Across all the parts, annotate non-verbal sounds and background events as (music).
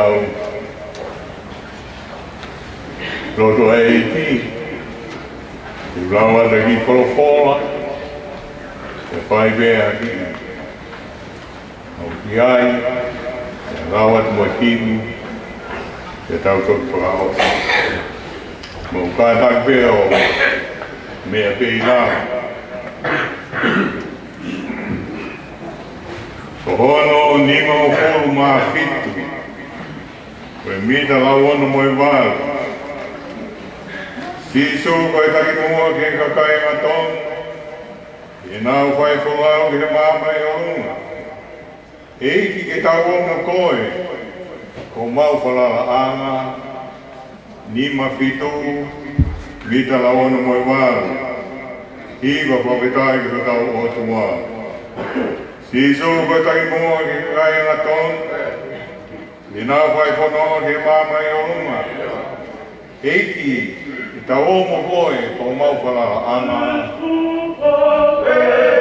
tau. Roto e i ti, i rawa te ki porofola, te whai vea ki. Au ki ai, te rawa te mua kimi, te tau tau tau tau. Mau kai tak vea o mea pei rawa. Ko hono nima o kōru mā whiti, mi na la wono mo i vaa. Si su koe taki mua ke ka kai ma ton, i na u fai fulao ke ma mai o runga. Eiki ke ta wono koe, ko mau fala la ama, ni ma fitu, mi ta la wono mo i vaa. Iba pa petai ke ta o tu wa. Si su koe taki mua ke ka kai ma ton, Me na vai fo no de ma mai o luma. Eiki, ta o mo boe, pa o mau fala ana. Amen.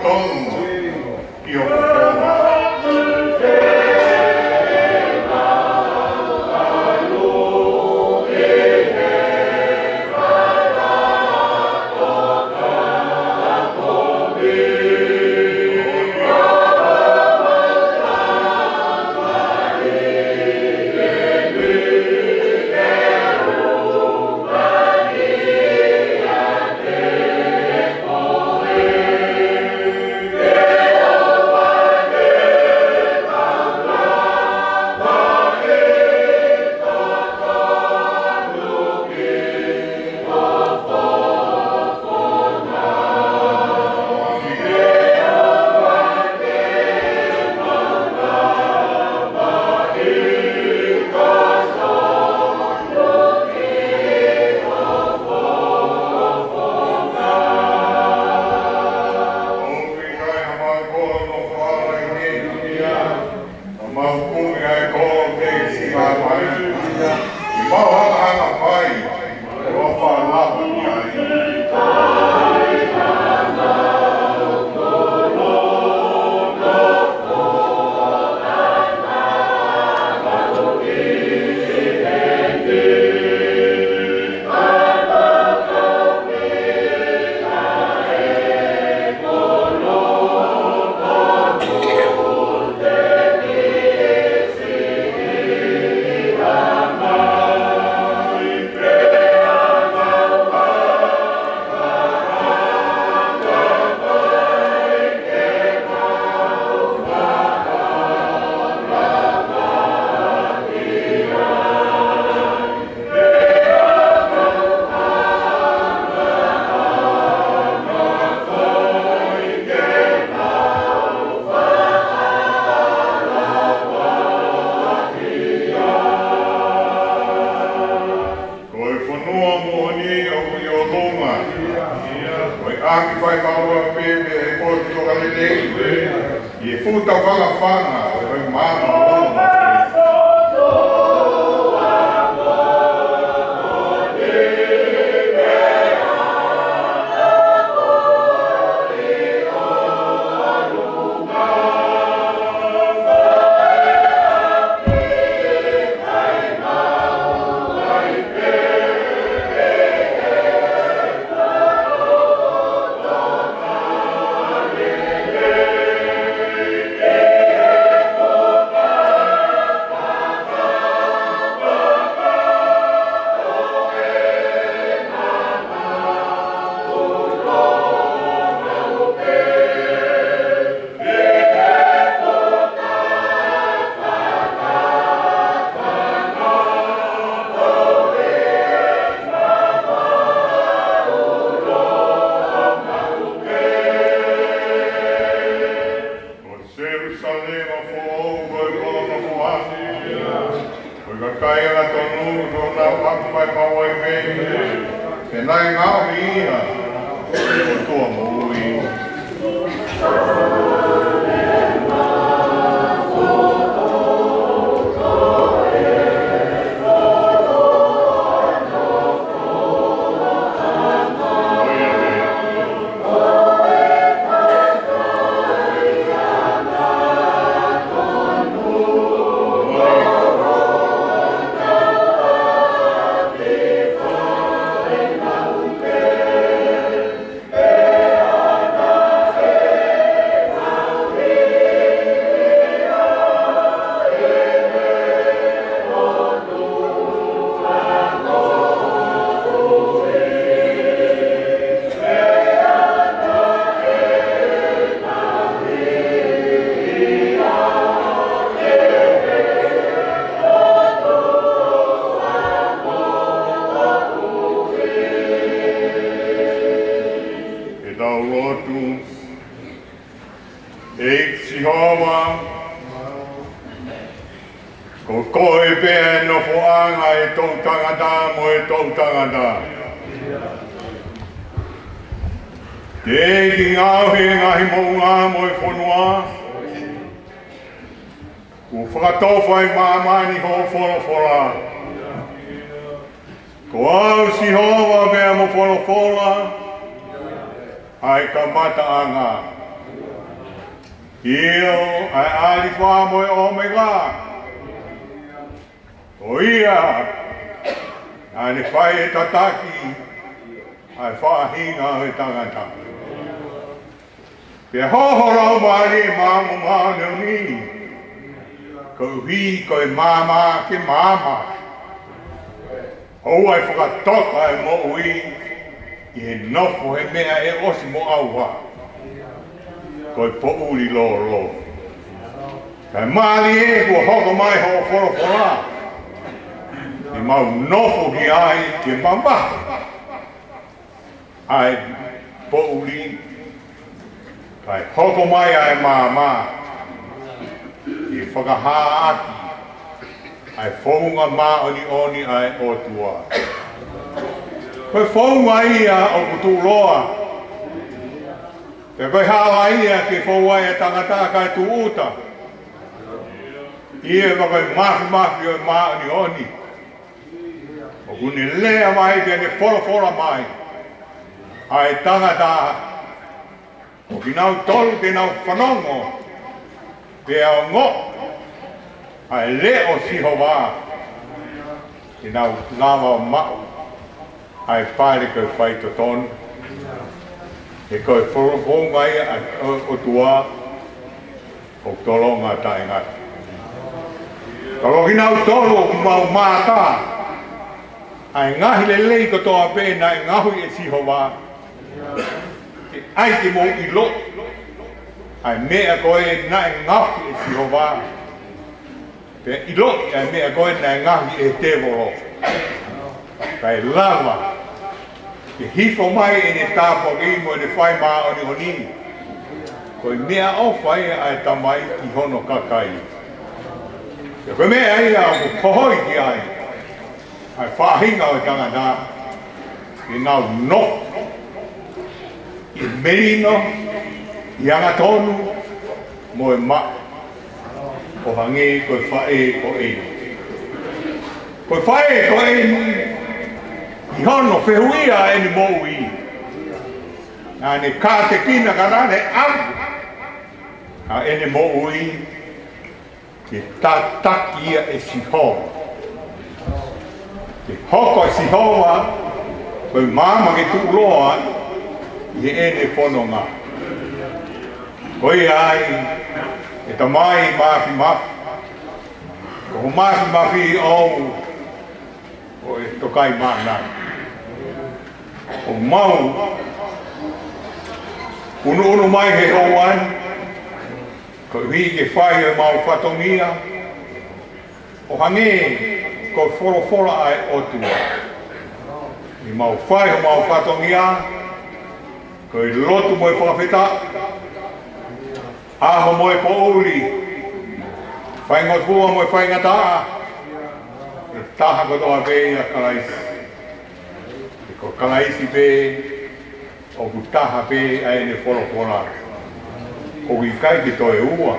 trono. Io mama ke mama Oh, I forgot to talk I'm not we Ye no fo he mea e osi mo au wa Koi po uri lo lo Kai maali e kua hoko mai ho foro fora Ye mau no fo ki ai ke mama Ai po uri Kai hoko mai ai mama Ye whakaha ati ai fohunga mā oni oni ai o tua. Koe fohunga ia o kutu loa. Te koe hawa ia ki fohunga ia e tangata e tu uta. Ie ma koe mahu mahu o mā oni oni. O kuni lea mai te ne fora fora mai. Ai tangata. O ki nau tolu te nau whanongo. Te ao ngok ae leo si hoa i nga lawa o mao ae pāre koe whai to tonu e koe whorobo mai a o tua o tolo ngā tae ngai tolo ki nga tolo mao mātā ae ngahi le lei ko toa pē na e ngahui e si hoa ke aiki mo i lo ae mea koe na e ngahui e si hoa Pe i don't i a mea koe na e ngahi e te volo. Ka e lawa. Ke hifo mai e ne tāpo ke imo e ne whai mā o ni honini. Ko i mea o whai e ae tamai ki hono kakai. Ke koe mea e a o kohoi ki ae. Ai whahinga o tanga nā. Ke nau no. I merino. I angatonu. Moe mai ko hangi, ko fae, ko e. Ko fae, ko e. I hono whehuia e ni mou i. Nā ne kā te kina ka rā ne am. Nā e ni mou i. Ke tā takia e si hō. Ke hoko e si hō a. Ko i māma ke tu uloa. Ie e ne pono ngā. Ko ai. Ko ai e ta mai mafi mafi. Ko ho mafi mafi i au, o e tokai mana. Ko mau, unu unu mai he hau an, ko hi ke whai e mau whatongia, o hangi ko wholofora ai o tua. I mau whai o mau whatongia, ko i lotu mo i e whawhetaa, aho moe pouli, whae ngot hua moe whae ngata, taha ko toa pe a kalaisi. E ko kalaisi pe, o ku taha pe a ene wholokora. Ko ki kai ki toi ua.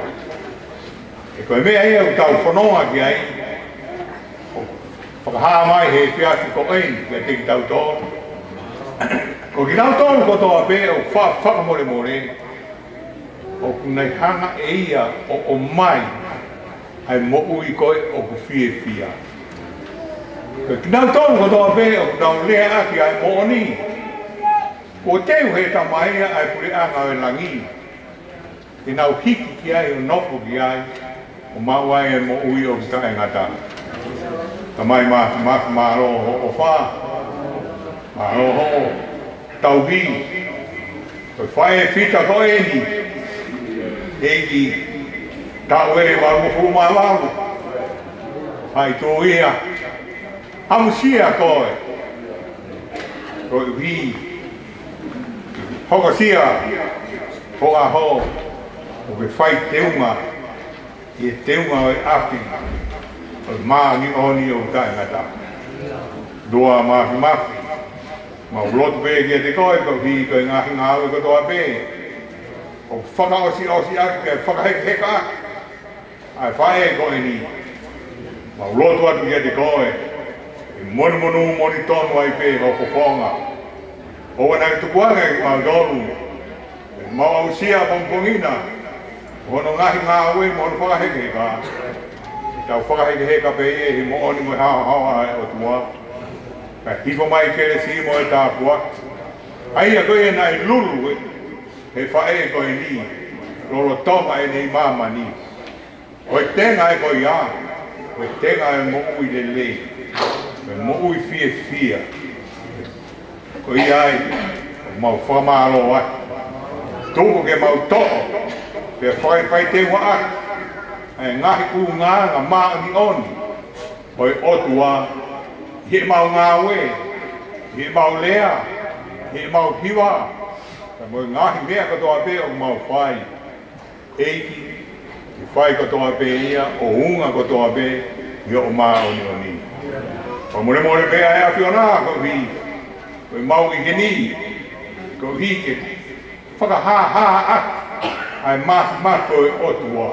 E ko e mea ea u tau whanoa ki ai. Whakaha mai he piasi ko ein, me teki tau tōru. Ko ki tau tōru ko toa pe, o whakamore more. more o kunai hana e ia o o mai ai mo ui koe o ku fie fia. Ko ki nau tonu ko toa pe o kunau lea aki ai mo oni. Ko teu he ta mai ia ai puri ngā o e langi. Ki nau hiki ki ai o nopo ki ai o mawai e mo ui o kita e ngata. Ta mai ma ma ma ro ho o fa. Ma ro ho tau vi. Ko fai e fita ko e ni eki ka wa mo fu ma wa mo ai to ia am si a ko e ko vi ho ko si a ho o be fai te uma e te uma o api o ma ni o ni o ka na doa ma mafi ma ma blot be ge te ko e ko vi ko ngah ngah ko to a be o whaka o si o si ake, kei whaka heka heka, ai whae e koe ni. Ma uloto atu ia te koe, i e monu monu moni tonu ai pe, o whaonga. O wana i tukuanga i kua gauru, i e mawa usia pongpongina, o no ngahi ngā ue, mo no whaka heka heka. Tau whaka heka heka pe ie, i e mo oni hao hao ai o tua. Ka hiko mai kere si mo e tā kua. Ai a koe e nai lulu, e fae e koe ni, loro toma e nei mama ni. Oe tenga e koe ia, oe tenga e mo ui le le, e mo ui fie fia. Koe ia e, o mau whama alo ai, tuku ke mau toko, pe fai fai te wa ai, e ngahi ku ngā ngā mā ni oni, oe otua, he mau ngā we, he mau lea, he mau hiwa, he mau hiwa, ka moe ngahi mea katoa pe o mau whai. Eiki, ki whai katoa pe ia, o unga katoa pe, i o maa o ni o ni. Pa mure mure pe ae a whiona, ko hi, koe mau ki geni, ko hi ke whaka ha ha a, ai mas mas koe o tua.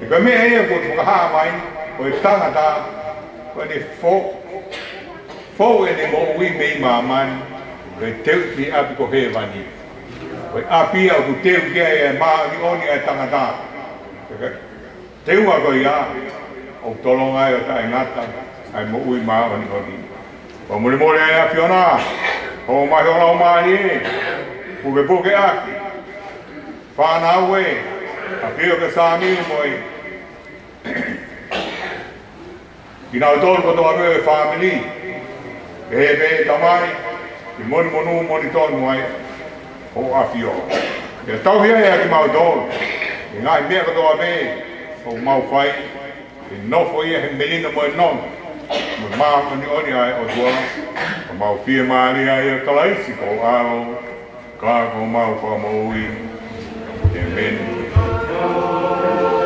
E, e koe mea ea koe whaka ha mai, koe tangata, koe ne fo, fo e ne e e mo ui mei maa mani, koe teuti api ko he vani. Oi apia ah, o teu ke e ma ni oni e tanga ta. Te u ago ia o tolonga e ta ngata ai mo ui ma oni oni. O mo le mo le a fiona. O ma ho na o ma ni. Ku be bo ke a. Fa na we. Apia ke sa mi mo i. Ki na to ko to ago e family. E be tamai. Ki mon monu monitor mo ai. ai o afio. Ke tau hia e aki mau dōn, i ngai mea katoa me, o mau whai, i nofo ia he melina moe non, mo maa kani oni ai o tua, o mau fia maari ai a kalaisi ko aro, kā ko mau whamoui, e meni. Oh,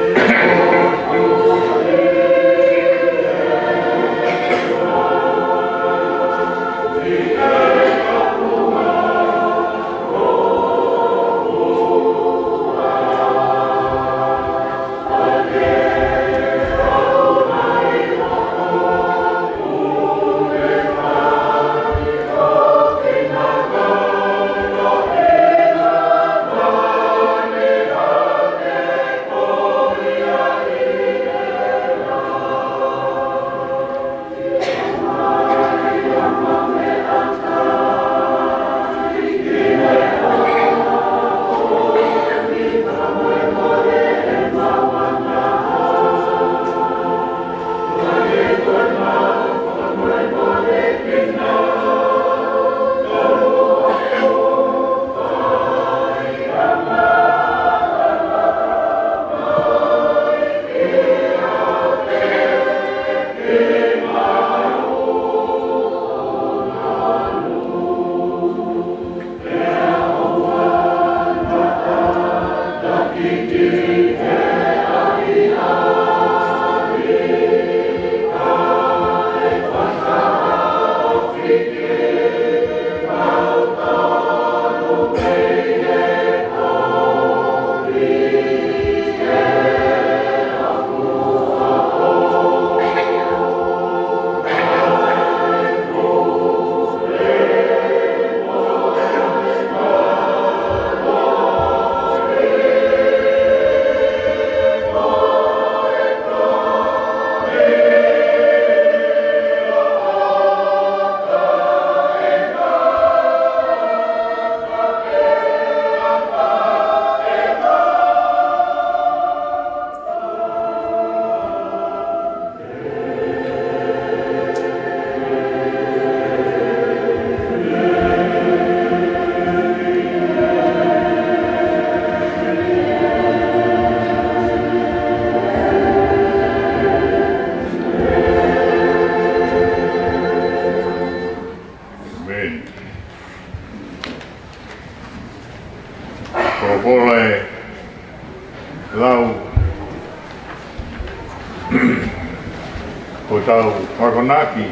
whakonaki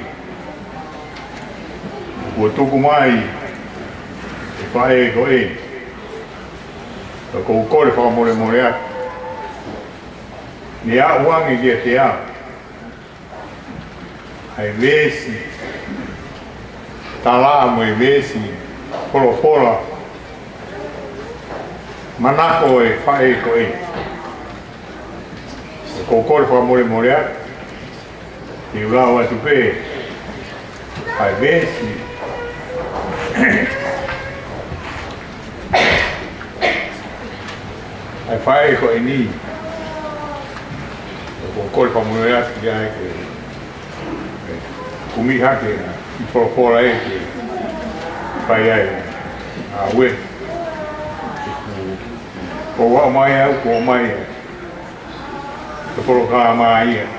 kua tuku mai e whae e koe ka kou kore wha more more a ni a uangi kia te a hai vesi tala amu e vesi polo pola manako e whae e koe ka kou kore wha more more a Levar o atupê. Vai ver se... Aí faz com ele. O corpo a mulher que já é que... Comi já que... E por fora é que... Faz aí. Ah, ué. Por o mãe é o que o mãe é. Eu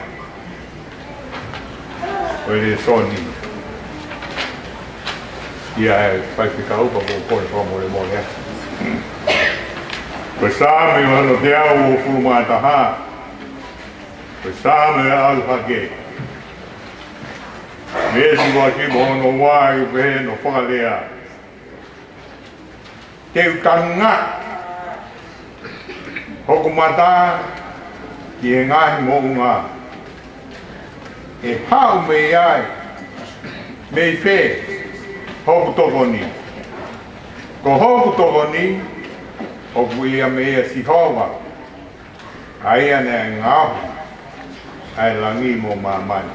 ele é soninho. E aí vai ficar o popopone sua molemole. Bersama Yohan Odeo Wufuru Mataha. Bersama Al-Haqi. Mesmo aqui, bom, não vai ver, não falha. Ah. Teu tanga. Hokumata. Tiengai monga. e hau me ai me i pē hoku toko ni. Ko hoku toko ni, hoku ia me ia si hoa. A ia ne a ngāhu, ai langi mō māmani.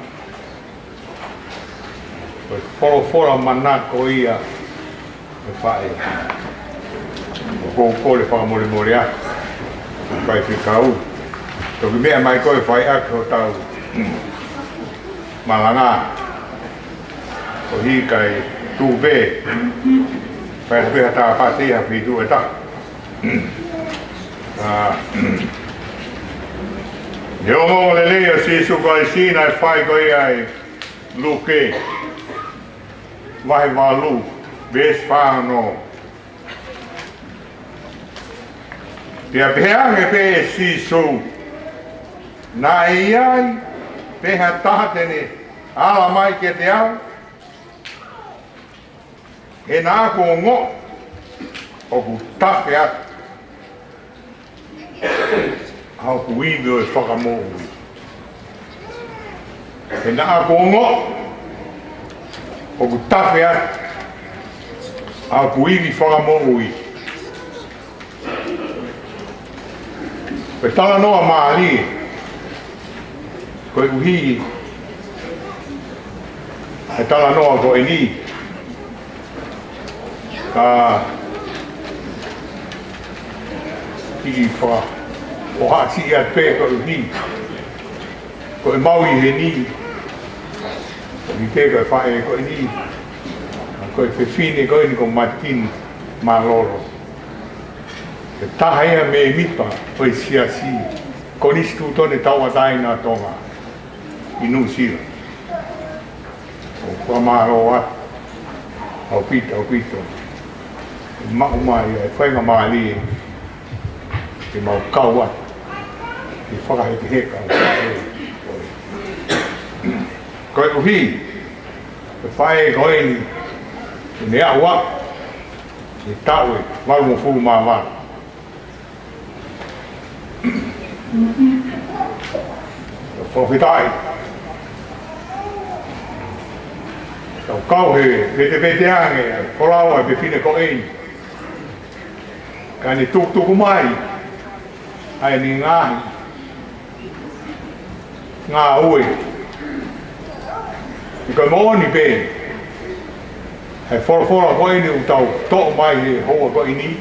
Ko i e wholofora mana ko ia e whae. Ko kou kore wha mori mori a, kai e whi kau. Toki mea mai koe whae ako tau. Mm. malanga o hi kai tu be pa be ta pa si ha fi tu ta Joo, mo le le ja si su kai nai fai ko ai luke vai va lu ves fa no Pia peange pe si su. Nai ai, pehä tahteni ala mai ke te ao e nā ko ngō o ku tawhi atu hau ku iwi o e whakamō ui e nā ko ngō o ku tawhi atu hau ku iwi whakamō ui Pe tala noa maa lii, koe uhii e tala noa ko e ni. Ka kiri wha o hati i atpe ko e ni. Ko e maui he ni. E e ko i te ko e whae ko e ni. Ko e pefine ko e ni ko matin ma loro. Ke taha ea me e mitpa ko e si a si. Ko nisi tūtone tau a tonga. Inu sila o kua maro wa au pita au pita e mau mai e whainga maa li e e mau kau wa e whakahe te heka koe uhi e whae e hoi ni e mea wa e tawe maru mo furu maa wa e whawhetai e whawhetai Kau kau he, bete bete ange, kolau he befine ko ei. Kani tuk tuk mai, ai ni ngai, ngā ue. I ka mōni pē, hei wharawhara koe ni u tau tō mai he hoa koe ni.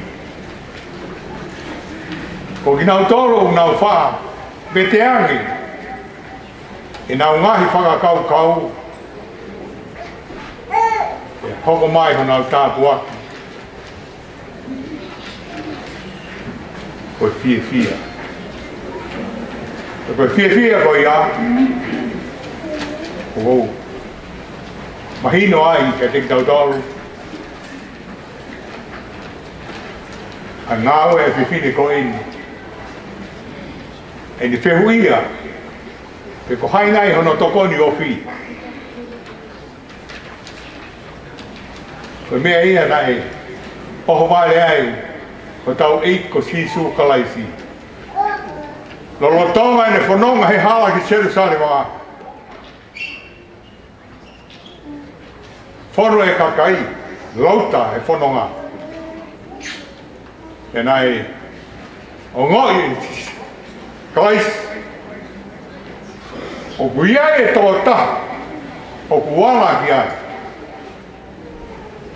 Ko ki nau tōro u nau whā, pe te e nau ngahi whakakau kau, kau hoko mai hana au tātu aki. Koe fie fie. E koe fie fie koe ia. Oh, Mahino ai ke te tau tau. A ngāo e fie fie koe ini. E ni fehu ia. Pe ko hainai hono tokoni o fie. o mea ia nae, oho maare ai, o tau eiko si su kalaisi. Lo lo tonga ene fononga he hala ki seru sare maa. Fono e kakai, lauta e fononga. E nae, o ngoi, e kalaisi. O guiai e tō ta, o kuala ki ai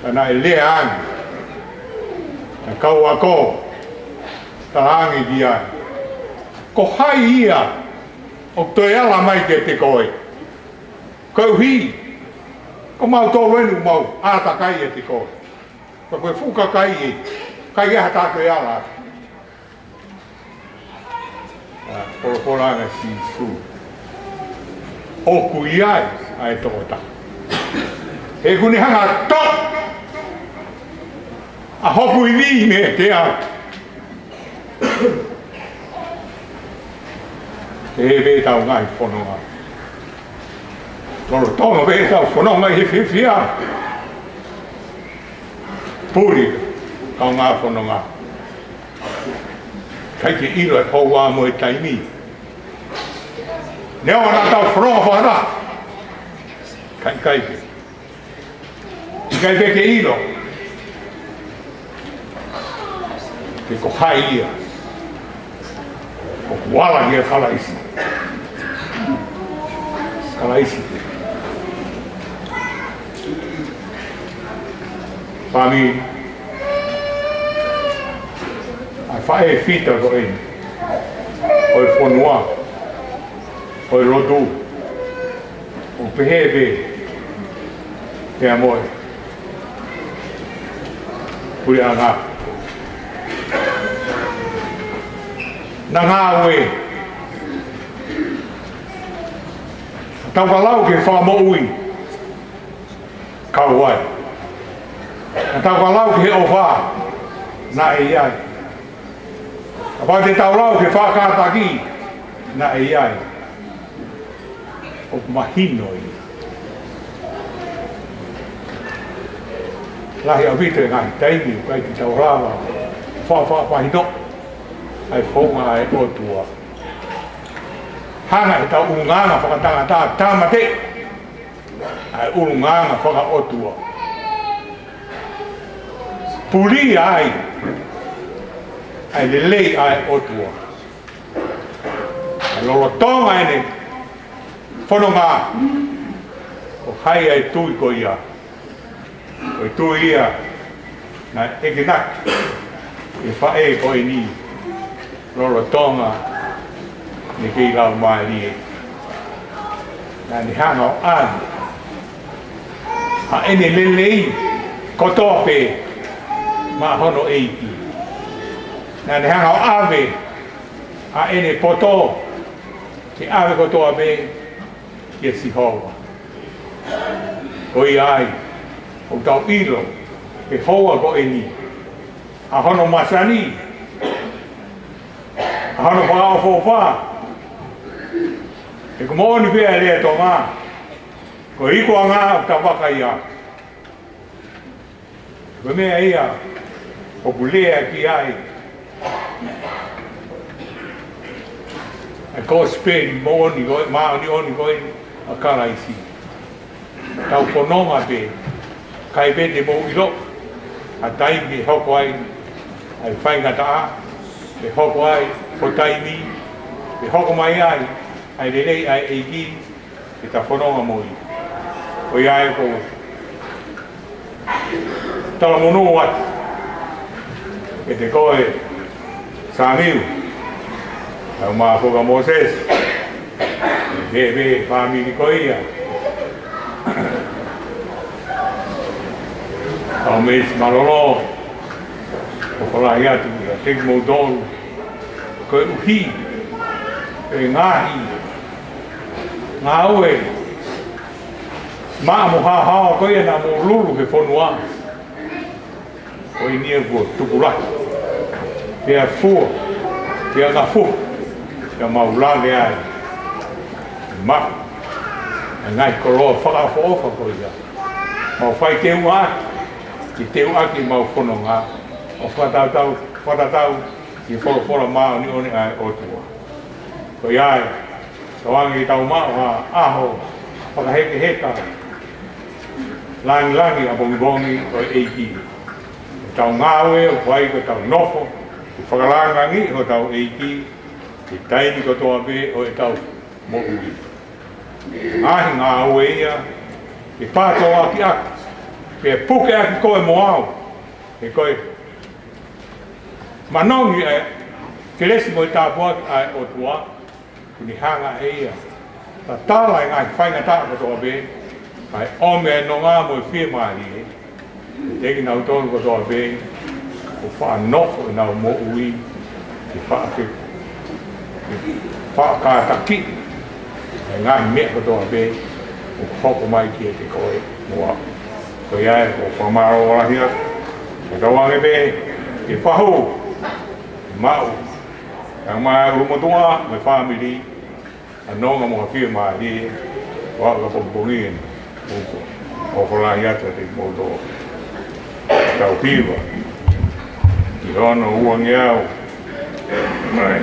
ana e lea angi. Na kau a kō, ta angi di ai. Ko hai ia, o to e ala mai te te koe. Kau hi, ko mau tō wenu mau, āta kai e te koe. Ko koe fuka kai e, kai e hata koe ala. Ah, poro poro anga si su. Oku iai, ai tō tā. He kunihanga tō! a hoku i ni me te a te e vē tau ngai whanonga tono tono vē tau whanonga i hi hi a puri tau ngā whanonga kai te iro e pau wā mo e taimi Nea wana tau whanonga whanonga Kai kai ke. Kai kai ke iro. ke ko hai ia. Ko kuala ia whala isi. Whala isi. Pāmi, ai whae e whita ko ei. Oi whonua, oi rodu, o pehe e pe, pe amoi. Kuri anga. Kuri anga na ngā ue. Tau ka lau ke wha mo ui, ka uai. Tau ka lau ke he o wha, na e iai. A pai te tau lau ke wha kātaki, na e iai. O mahino i. Lahi a vitre ngai teimi, kai ki tau rāwa. Lahi a vitre fa fa pahi no. Ai whonga ai e o tua. Hanga he ta unganga whakatanga tā tāmate. Ai unganga whaka o tua. Puri ai. Ai lelei ai o tua. Ai lolo tonga ene. Whono ngā. O hai ai tui ko ia. Ko i ia. Na eke nak. Na eke nak e whae e ni roro tonga ni kei lau mai ni e. Nā ni hana o an. A ene lelei kotope ma hono eiti. na ni hana o ave a ene poto ke ave kotoa me ke si hoa. Koi ai, o tau ilo, ke hoa koe ni. Koi ai, a hono masani, a hono wha o fōwha. E kumo ni pia e lea tō ngā, ko iko a ngā o ta waka ia. Ko mea ia, ko bulea ki ai. E ko spen mō ni goi, mā ni o ni goi, a kara isi. Tau whanonga te, kai bende mō ilo, a daimi hoko aini ai fai nga taa, e hoko ai, ko taimi, e hoko mai ai, ai rerei ai eiki, e ta whanonga mui. O ia e ko, tala monu ai, e te koe, Samiu, ai o maa koka Moses, e be, whamini ko ia, Tau mis malolo, o kala i atu i a tegu mou dolu. Ko e uhi, e ngahi, ngā ue, maa mo ha hao ko e nā mō lulu he whonu a. Ko i nia kua tukurai. Te a fua, te a ngā fua, te a maulane ai. Maa, a ngai koroa whakafo ofa ko i a. Mau whai te ua ki te ua ki mau whono ngā o fatau tau fatau tau i fo fo ma ni o ni ai o tu ko ia to angi tau ma ha aho paka heke heka langi lang a bong bong o eiki tau ngawe o pai ko tau nofo ki fa lang ho tau eiki ki tai ni ko to ape o e tau e mo ngi ai ngawe ia ki pa to ape ak ke puke ak ko mo au ke koe Ma nau ni e, ke lesi mo i tā bua ki ai o tua, ku ni hanga e ia. Ta tāla i e ngai whainga tā kato a be, ai ome e no ngā mo i whie mā ni e, e teki nau tōnu kato a be, ko wha nofo i nau mo ui, ki wha a kiko. Wha kā ta ki, e ngai mea kato a be, ko hoko mai ki e te koe mo a. Ko iai, ko whamaro o rahia, ko tau ange be, ki e whahou, mau. Yang mai rumah tua, my family, ano nga mga firma di wala ka pagpungin o kala yata di mo do tau piwa ito ano uang yao may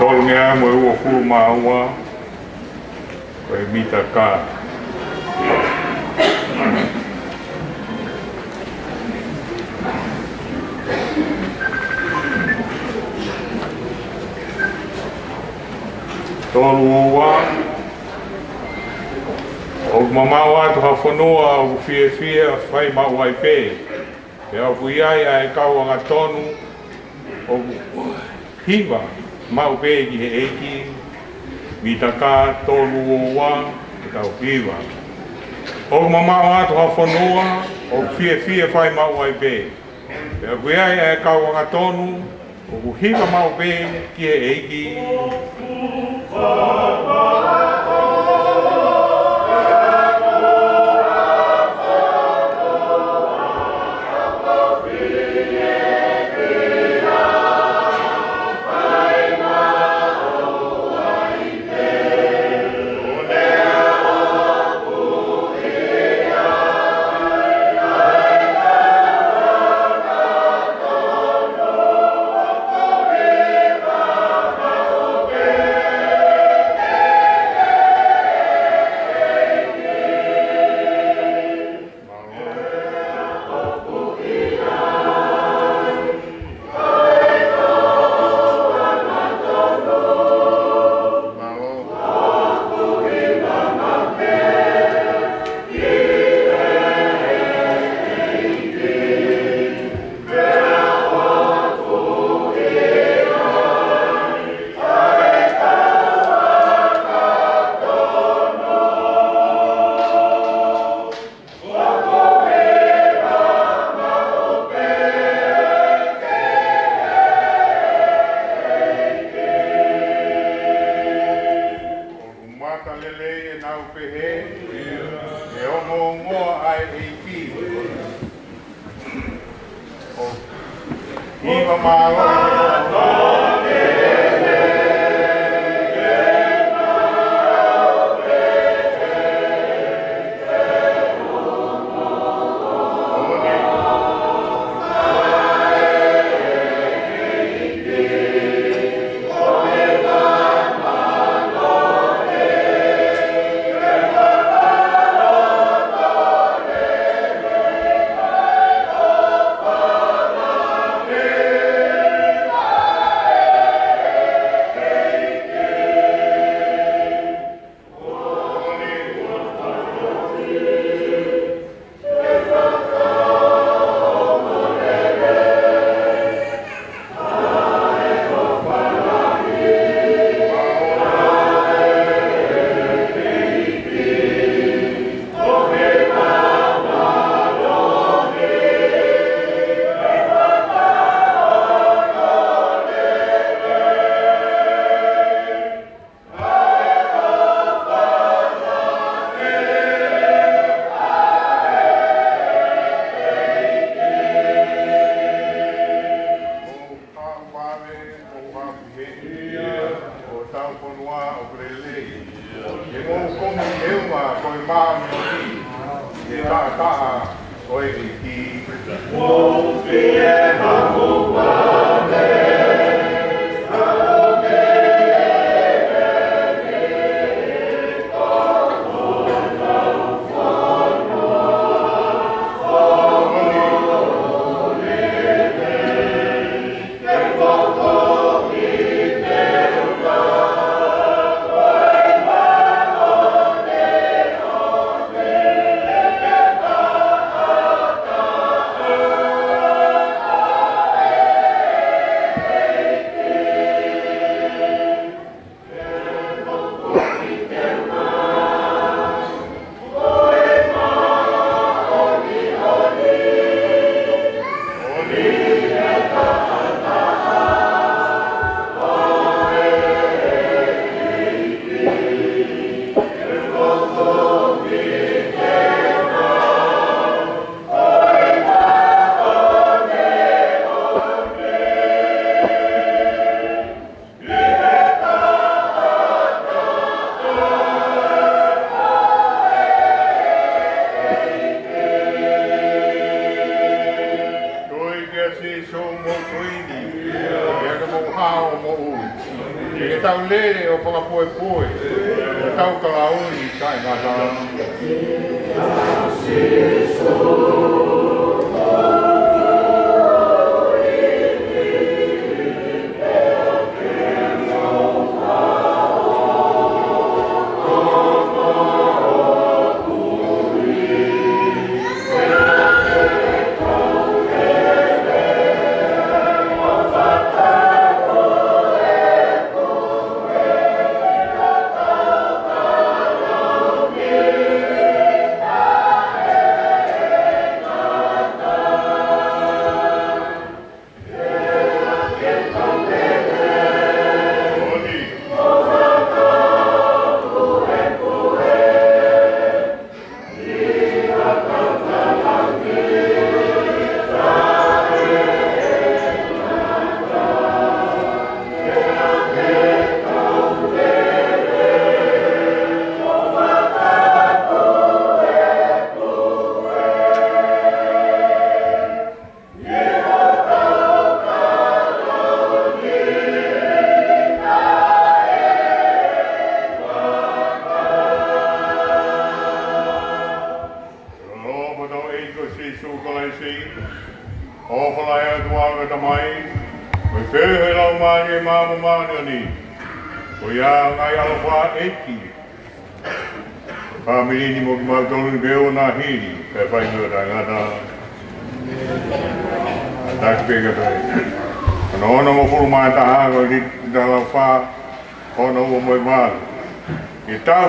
tolong yao mo uang kuma uang kaya mita ka tolu ua o mamau atu hafonua o fiefie a fai mau ai pē e au kuiai a e kau anga tonu o hiva ma pē ki he eki mi taka tolu ua e tau hiva o mamau atu hafonua o fiefie a fai mau ai pē e au kuiai a e kau anga tonu o hiva mau pē ki he eki pa pa pa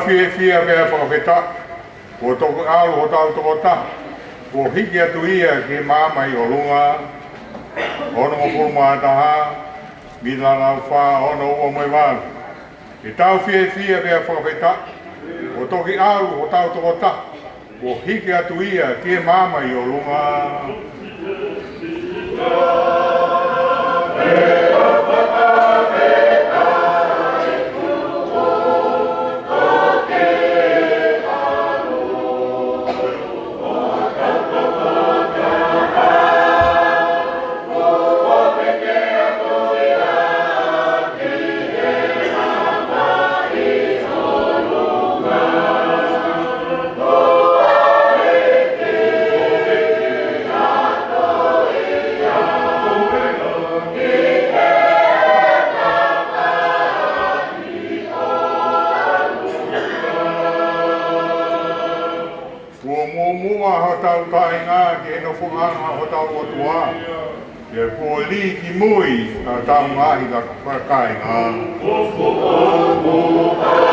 fie fie pe pa feta o to a o ta o to o hiki atu ia ki mama i o lunga ono o pulu mā taha mi la lau whā ono o mai wāru e tau fie fie pe pa feta o toki a o ta o to o hiki atu ia ki mama i o lunga Oh o tua ke po li ki mui ka tamu ahi ka kai ka o ko o ko o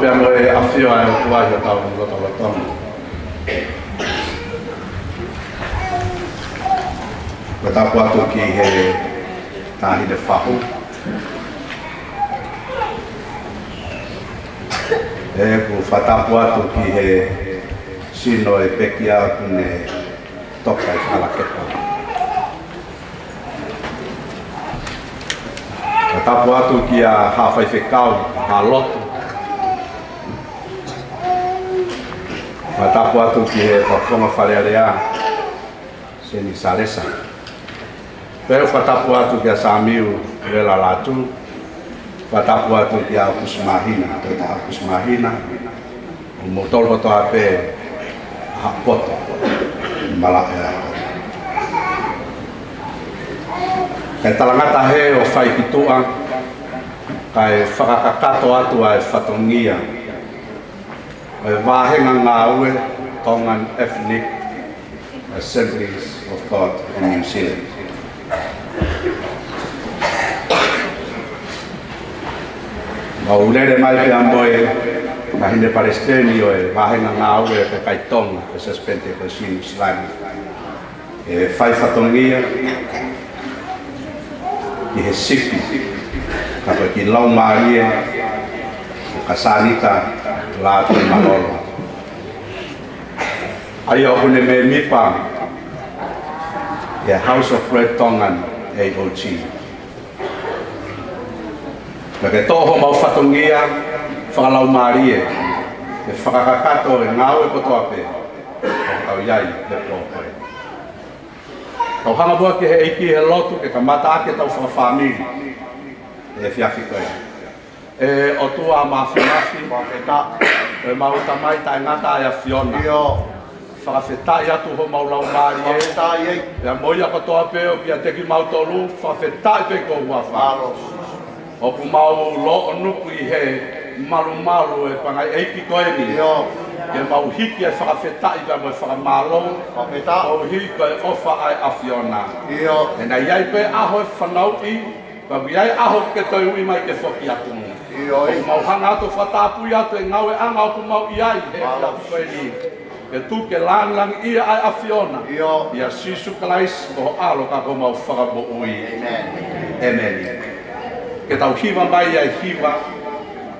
pia mo e afio ai o tuai o tau ki he tahi de whahu. E ku whatapu ki he sino e peki au kune tokai ki e a hawhaife kau, a loto, po atu ki he whakonga wharearea se ni salesa. Peo whatapu atu ki a Samiu rela latu, whatapu atu ki a mahina te ta mahina o motor hoto ape hapoto, mala e hapoto. Ya. Kai talanga tahe o fai pitua, kai whakakakato atu ai whatongia, ai wāhenga ngā ue, common ethnic assemblies of God in New Zealand. Maulere mai pe amboe mahine palestini oe mahina naue pe kaitonga pe saspente pe islami. E fai fatongia ki he sipi kato ki lau maria kasanita la malolo. ai o hune me mi pa yeah house of red tongan aot la ke to ho mau fatongia fa la marie e fa ka ka to e ngau e ko to ape au yai de po pai tau hana bua ke he eiki he lotu ke ka mata ake tau fa famili e fia fiko e e o tua mafi mafi ma e ta e mau tamai tai ngata e a fiona whawhetai atu ho maulau maari e. Whawhetai e. Pea moi a katoa pe o pia teki mau tolu, pe ko hua wha. Maros. O ku mau lo o nuku i he maru maru e pangai eipi ko eni. Yo. Ke mau hiki e whawhetai pe moi whamalo. Whawhetai. O hiki e ofa ai afiona. Yo. E na ai pe aho e whanau i. Pagui ai aho ke toi ui mai ke whoki atu mua. Ioi. O mau hanga ato whatapui ato e ngau e anga o ku mau i ai e tu ke lang ia ai afiona io ia sisu klais o alo ka ko mau fa bo ui amen amen ke tau hiva mai ai hiva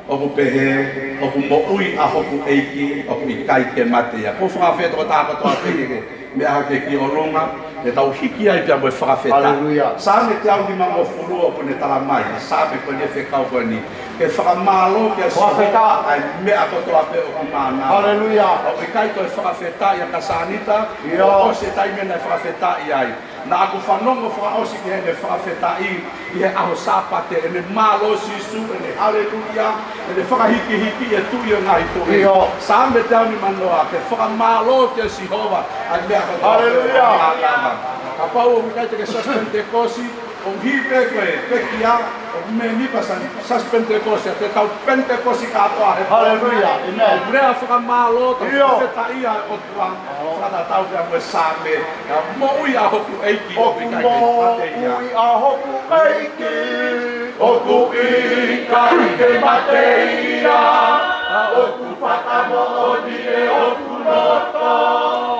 o bu pehe o bu bo ui a ho ku eiki o ku kai ke mate ia ko fa fe to ta ko to ape me ha ke ki o longa ne tau hiki ai pia moe whakawhetā. Aleluia. Sā me te au ni mga o whorua po ne tala mai, sā me koe ne whekau koe ni. Ke whakamālo ke asoha, ai mea koto ape o ki mānā. Aleluia. O pe kai koe whakawhetā i a kasānita, o o se tai mena i whakawhetā i ai. Nā aku whanongo whakaosi ke hene whakawhetā i, i he aho sāpate, e ne mālo sisu, e ne aleluia, e ne whakahiki hiki e tui o ngai tui. Iho. Sā me te au ni manoa, ke whakamālo ke asoha, ai mea koto ape o ki mānā. A pau o mikai teke suspend te kosi, o hi pekwe, peki a, o me ni pasani, suspend te kosi, a te tau pente kosi katoa. Halleluja, amen. O mre a whaka mālo, ta whaka ta ia o tua, whaka tau kia mwe sāme, a mo ui a hoku eiki o mikai te mateia. Mo ui a hoku eiki, o ku ikai te mateia, a o ku whaka mo o ni e o ku noto.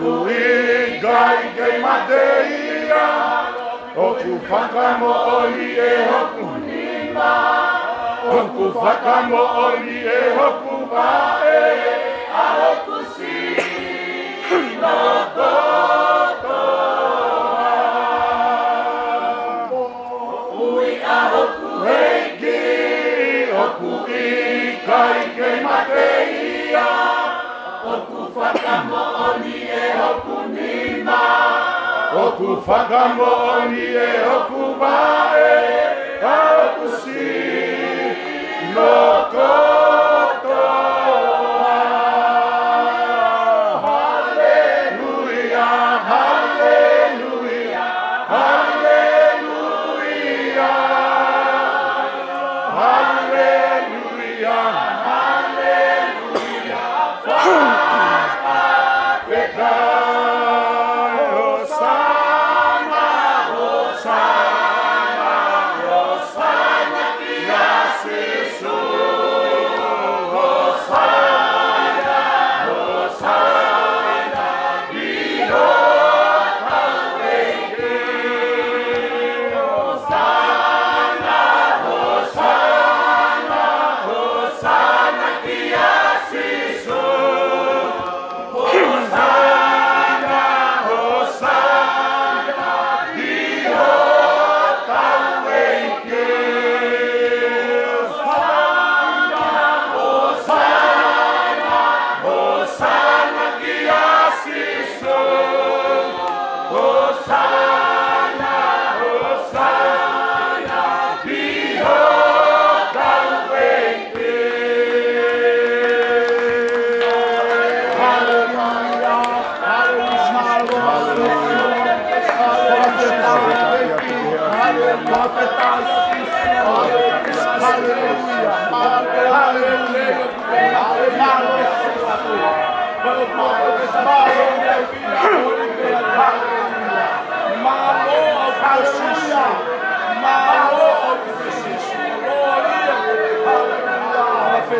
Okuri gai gai madeia Oku faka mo oli e hoku nima Oku faka oli e hoku vae Aho tufagamboni e okubae akusi nokoi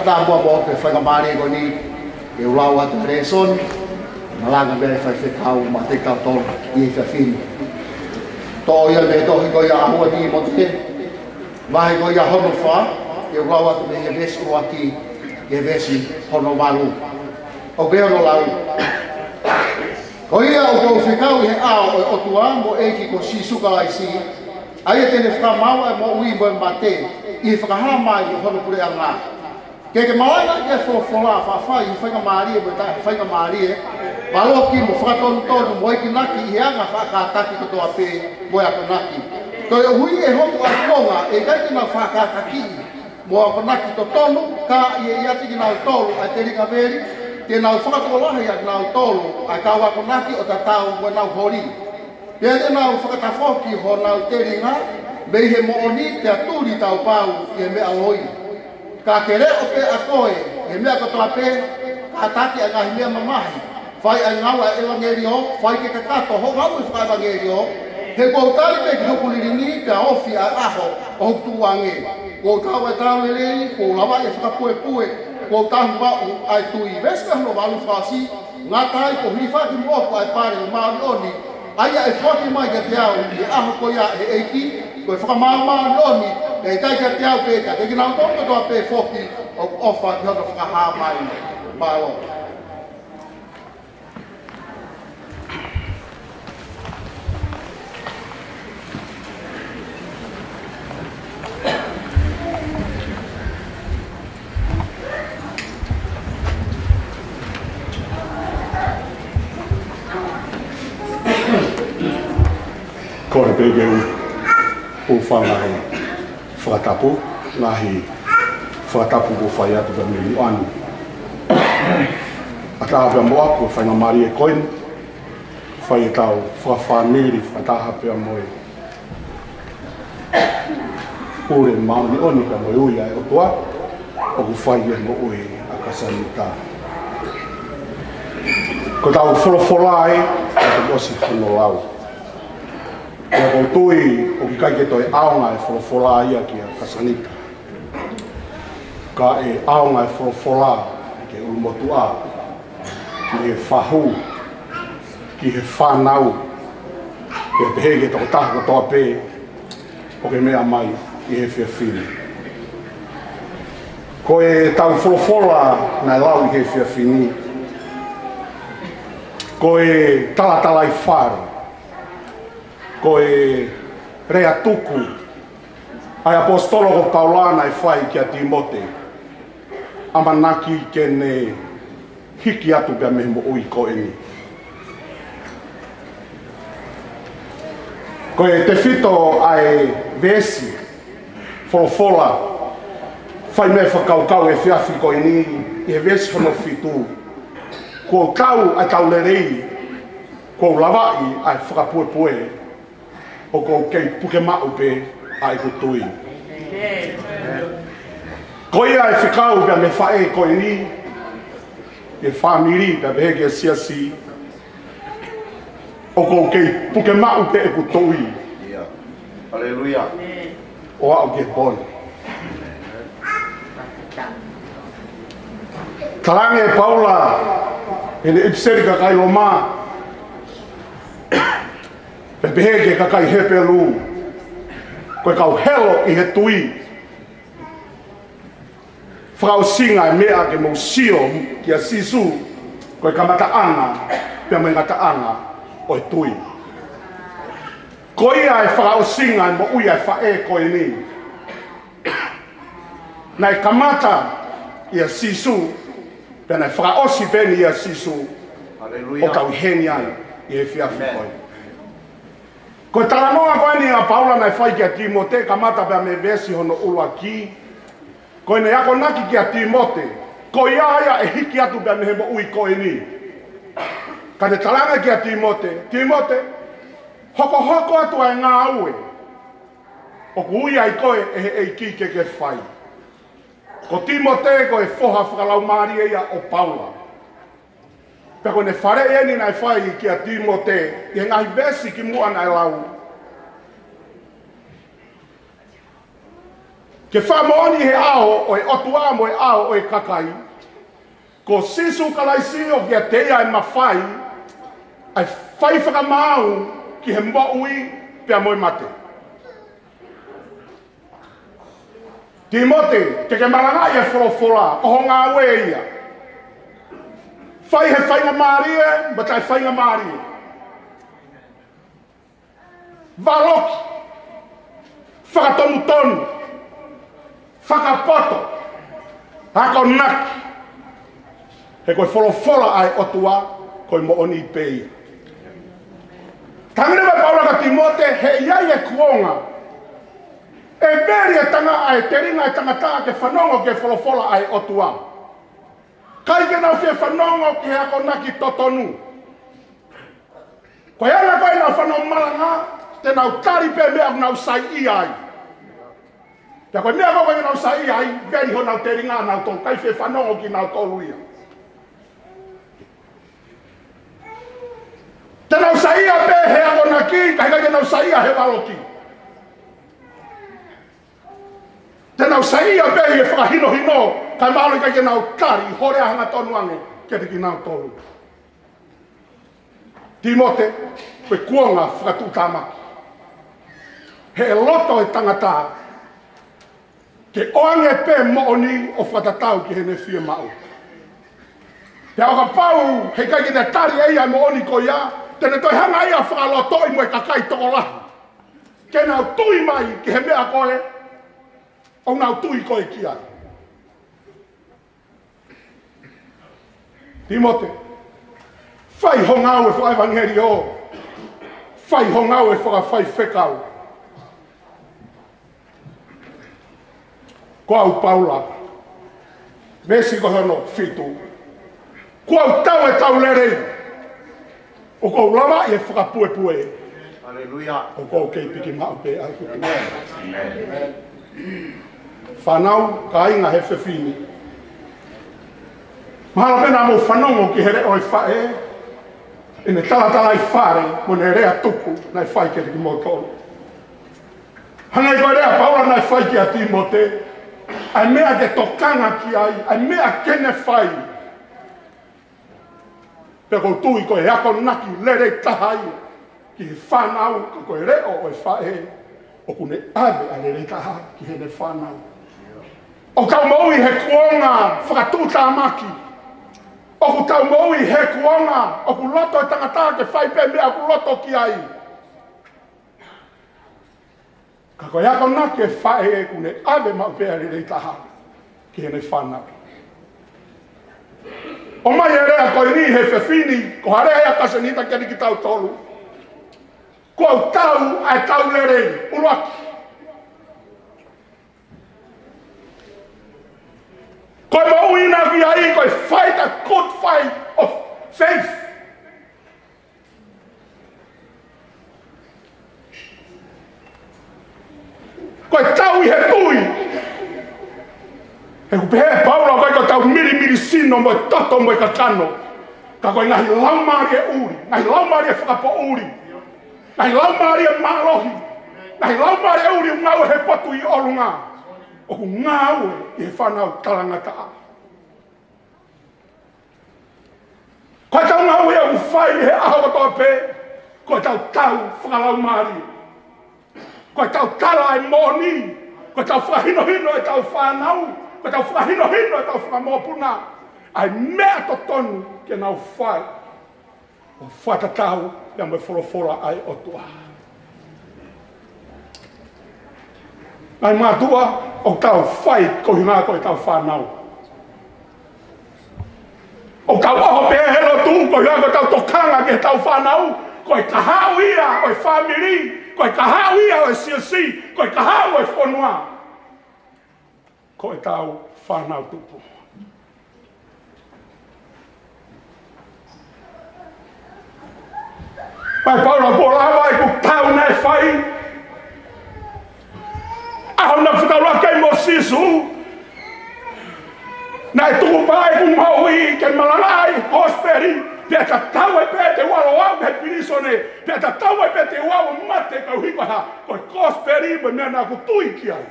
tata apua apua ke fai kamari ko ni e ulau atu reson malanga bea e fai fai kau ma te kau tolu i e fai fini to ia me tohi ko ia ahua ni mo te mahi ko ia honu fa e ulau atu me he vesu a ki e vesi honu walu o bea no lau ko ia o kou fai kau he au e otua mo e ki ko si suka lai si Aia e tene whakamaua e mo ui mo e mate, i whakaha mai i hono pure a ngā. Ke ke mawai ka ke fo fo la fa fa i fai ka mari e beta fai ka mari e. Ba lo ki mo fa ton ton mo ki kina ki ia nga fa ka ta ki to ape mo ia kona ki. Ko e hui e ho ko a konga e ka ki na fa ka ka ki mo a kona ki to tonu ka i e ti na to tolu a te rika veri te na o fa ko la ia na o tolu a ka wa kona ki o ta ta o mo na o hori. Pe e na o fa ka fo ki ho na o te rika Bei he mo'oni te aturi tau pau i e mea loi ka kere o ke a koe, he mea katoa pē, ka tāke a ngahi mea mamahi, whai a ngawa e wangerio, whai ke kakato, ho ngau i e whai wangerio, he kua utari pe ki hoku liringi, pe a ofi a aho, o hoku tu wange, kua utau e tāwe lei, kua ulawa e whakapue pue, kua utahu mau ai tui, veska hono walu whasi, ngā tāi ko hui whaki mōku ai pāre o Māori oni, aia e whaki mai ke te au, he aho koia he eiki, koe whakamāmā loni, nei tai kia te au pēka, te kina utonga toa pē whoki o ofa ki hoka whakahā mai mālo. Kore pēkeu. ko fala ho fa tapo lahi fa tapo ko fa yatu da mi an ata ba mo ko fa na mari ko in fa yatao fa fa ni ri fa ta ha pe mo e ore ma ni o ni ka mo yo ya o toa o e ko fa ye mo o e akasa ni ta ko ta o fo fo lai ko si fo lo lao Ia kou tui o ki kai keto e aonga e wholawhola ia ki a kasanita. Ka e aonga e wholawhola ke ulumotu a, ki e whahu, ki he whanau, ke te hege tako taha katoa pē, o ke mea mai i he whiawhine. Ko e tau wholawhola na e lau i he whiawhine, ko e talatala i wharu, ko e rea tuku ai apostolo ko paulana e fai ki a timote amanaki ke ne hiki atu pia me mo ui ko eni ko e te fito ai vesi folofola fai me whakaukau e fiafi ko eni e vesi hono fitu ko kau ai kau lerei ko lavai ai whakapuepue ai o ko kei puke mau pe a iku tui. Ko ia e whikau pia me whae ko ni, e whamiri pia behege sia si, o ko kei puke mau pe iku e tui. Yeah. Aleluia. O a o ke bon. Kalange e Paula, ene ipseri ka kai o maa, pepehege ka kai hepelu koe kau helo i he tui whakau singa e mea ke mou sio kia sisu koe ka mata ana pe mai ngata ana o he tui koe ai whakau singa e mo ui ai e whae koe ni nai kamata ia sisu pe nai whakaosi pe ni ia sisu Alleluia. o kau heni ai i he fiafu koe Amen. Ko tala noa koe ni a Paula nai fai ki a Timote, ka mata pia me vesi hono ulu a ki. Ko ina yako naki ki a Timote, ko ia aia e hiki atu pia me hemo ui koe ni. Ka te talanga ki a Timote, Timote, hoko hoko atu ai ngā aue. O ku ui ai koe e e ki ke ke fai. Ko Timote ko e foha whakalau maari eia o Paula. Paula pe kone fare e ni nai fai ki a Timote, i e ngai besi ki mua nai lau. Ke wha mooni he ao, o e otu amo e ao, o e kakai, ko sisu kalai sio ki a teia e mawhai, ai fai whakamau ki he mo ui pe a moi mate. Timote, te ke marangai e wholofora, ko honga ue ia. Fai he fai ngā māri e, ma tai fai ngā māri e. Varoki. Whakatonu tonu. Whakapoto. Hako naki. He koi wholofola ai otua, koi mo oni pei. Tangrewa paura ka timote, he iai e kuonga. E veri e tanga ai, te ringa e tangata ke whanongo ke wholofola ai otua. tua. Tangrewa kai ke na fe fanonga ke ha ko na ki totonu ko ya na ko na fano malanga te na kari pe me na sai i ai ta ko me ko ko na sai i ai ve ri ho na te na to kai fe fanonga ki na to luia te na sai i pe he ko na ki kai ka na sai i he baloki te na sai i pe he fa hino hino kai mahalo i kaike nau kari, i hore ahanga tonu ange, kia tiki nau tolu. Timote, koe kuonga whakatu tāmaki. He e loto e tangata, ke oange e pē mooni o whakatatau ki hene fie mau. Te aoka pau, he hei kaike te tari ei ai mooni ko ia, tene toi hanga ia whakalo i mwe kakai toko lahi. Ke nau tui mai ki he mea koe, au nau tui koe ki ai. Timote, fai honga ue fai evangeli o. Fai honga ue fai fai fekau. Ko au paula, mesi ko hano fitu. Ko au tau e tau lere. O ko ulama e fai pue pue. Aleluia. O ko kei piki mao pe ai kutu. Fanau ka inga hefe fini. Mahalo pena mo fanongo ki here oi fae. E ne tala tala i fare, mo ne rea tuku, nai fai ke te kimotolo. Hanai koe rea paura nai fai ki a Timote, ai mea ke tokanga ki ai, ai mea kene fai. Pego tui koe hako naki lere i taha i, ki he whanau ko koe reo oi fae, o kune ave a lere i taha ki he ne whanau. O kau maui he kuonga whakatūta maki, o ku tau mou i hekuanga, o ku loto e tangata ke whai pe mea, o ku loto ki ai. Ka koe ako na ke whae e kune ade ma pēa rire i taha, ki hene whana. O mai e rea koe ni he whewhini, ko hare hea kase nita ki ani ki tau tolu. Ko au tau, ai tau lere, uloaki. Ulo Koe mau ina ki ai, koe fight a good fight of faith. Koe tau i he tui. He ku pehe paula, koe ka tau miri miri sino, moe toto, moe ka tano. Ka koe ngahi laumari e uri, ngahi laumari e whakapo uri. Ngahi laumari e marohi. Ngahi laumari e uri, ngau he potu i olunga. Ngahi laumari e uri, ngau he potu i olunga o ku ngā ue e whana o talangata a. Koe tau ngā ue au whai he ahoa toa pē, koe tau tau whakalau maari. Koe tau tala e mōni, koe tau whahino hino e tau whanau, koe tau whahino hino e tau whamopuna. Ai mea to tonu ke nau whai, o whatatau, ya me wholofora ai o tuahai. Ai mātua o tau whai kohi ngā koe tau whānau. O tau aho pēhe helo tūn kohi ngā koe tau tokanga ke tau whānau. Koe kahau ia oi whāmiri. Koe kahau ia oi siasi. Koe kahau oi whonua. e tau whānau tūpū. Mae Paulo bola vai com tau nei faia. Aho na whakaroa kei mo sisu. Na e tuku pae ku mau i ke malangai, hosperi. Pea ka tau e pea te wala wau me piriso ne. Pea ka tau e pea te wau e mate kau hiko ha. Ko e kosperi me mea nā kutui ki ai.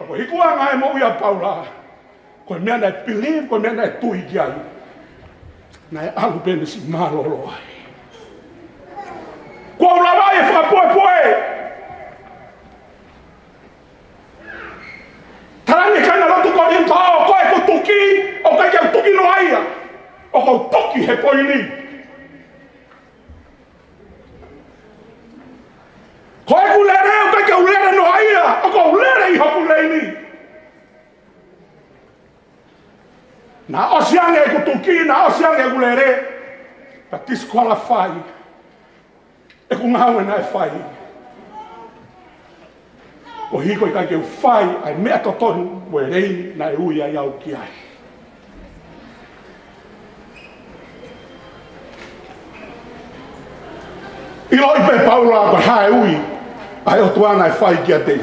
Ko e hiko mo ui a paula. Ko e mea nā e pilim, ko e mea nā e tui ki ai. Na e alu bende si maroro ai. Ko e e whakapoe poe. Tarani kai na lotu kodin ta o ko e ko tuki o ka ke tuki no aia. O ko tuki he poi ni. Ko e kulere o ka ke ulere no aia o ko ulere i ho kulei ni. Na o siang e ko tuki na o siang e kulere ta tis kuala fai e ku ngawe na e fai ni o hiko i kake ufai ai mea totonu o e rei na e uia i au ki ai. I loi pe paula ato ha e ui ai o tuana e fai ki a te.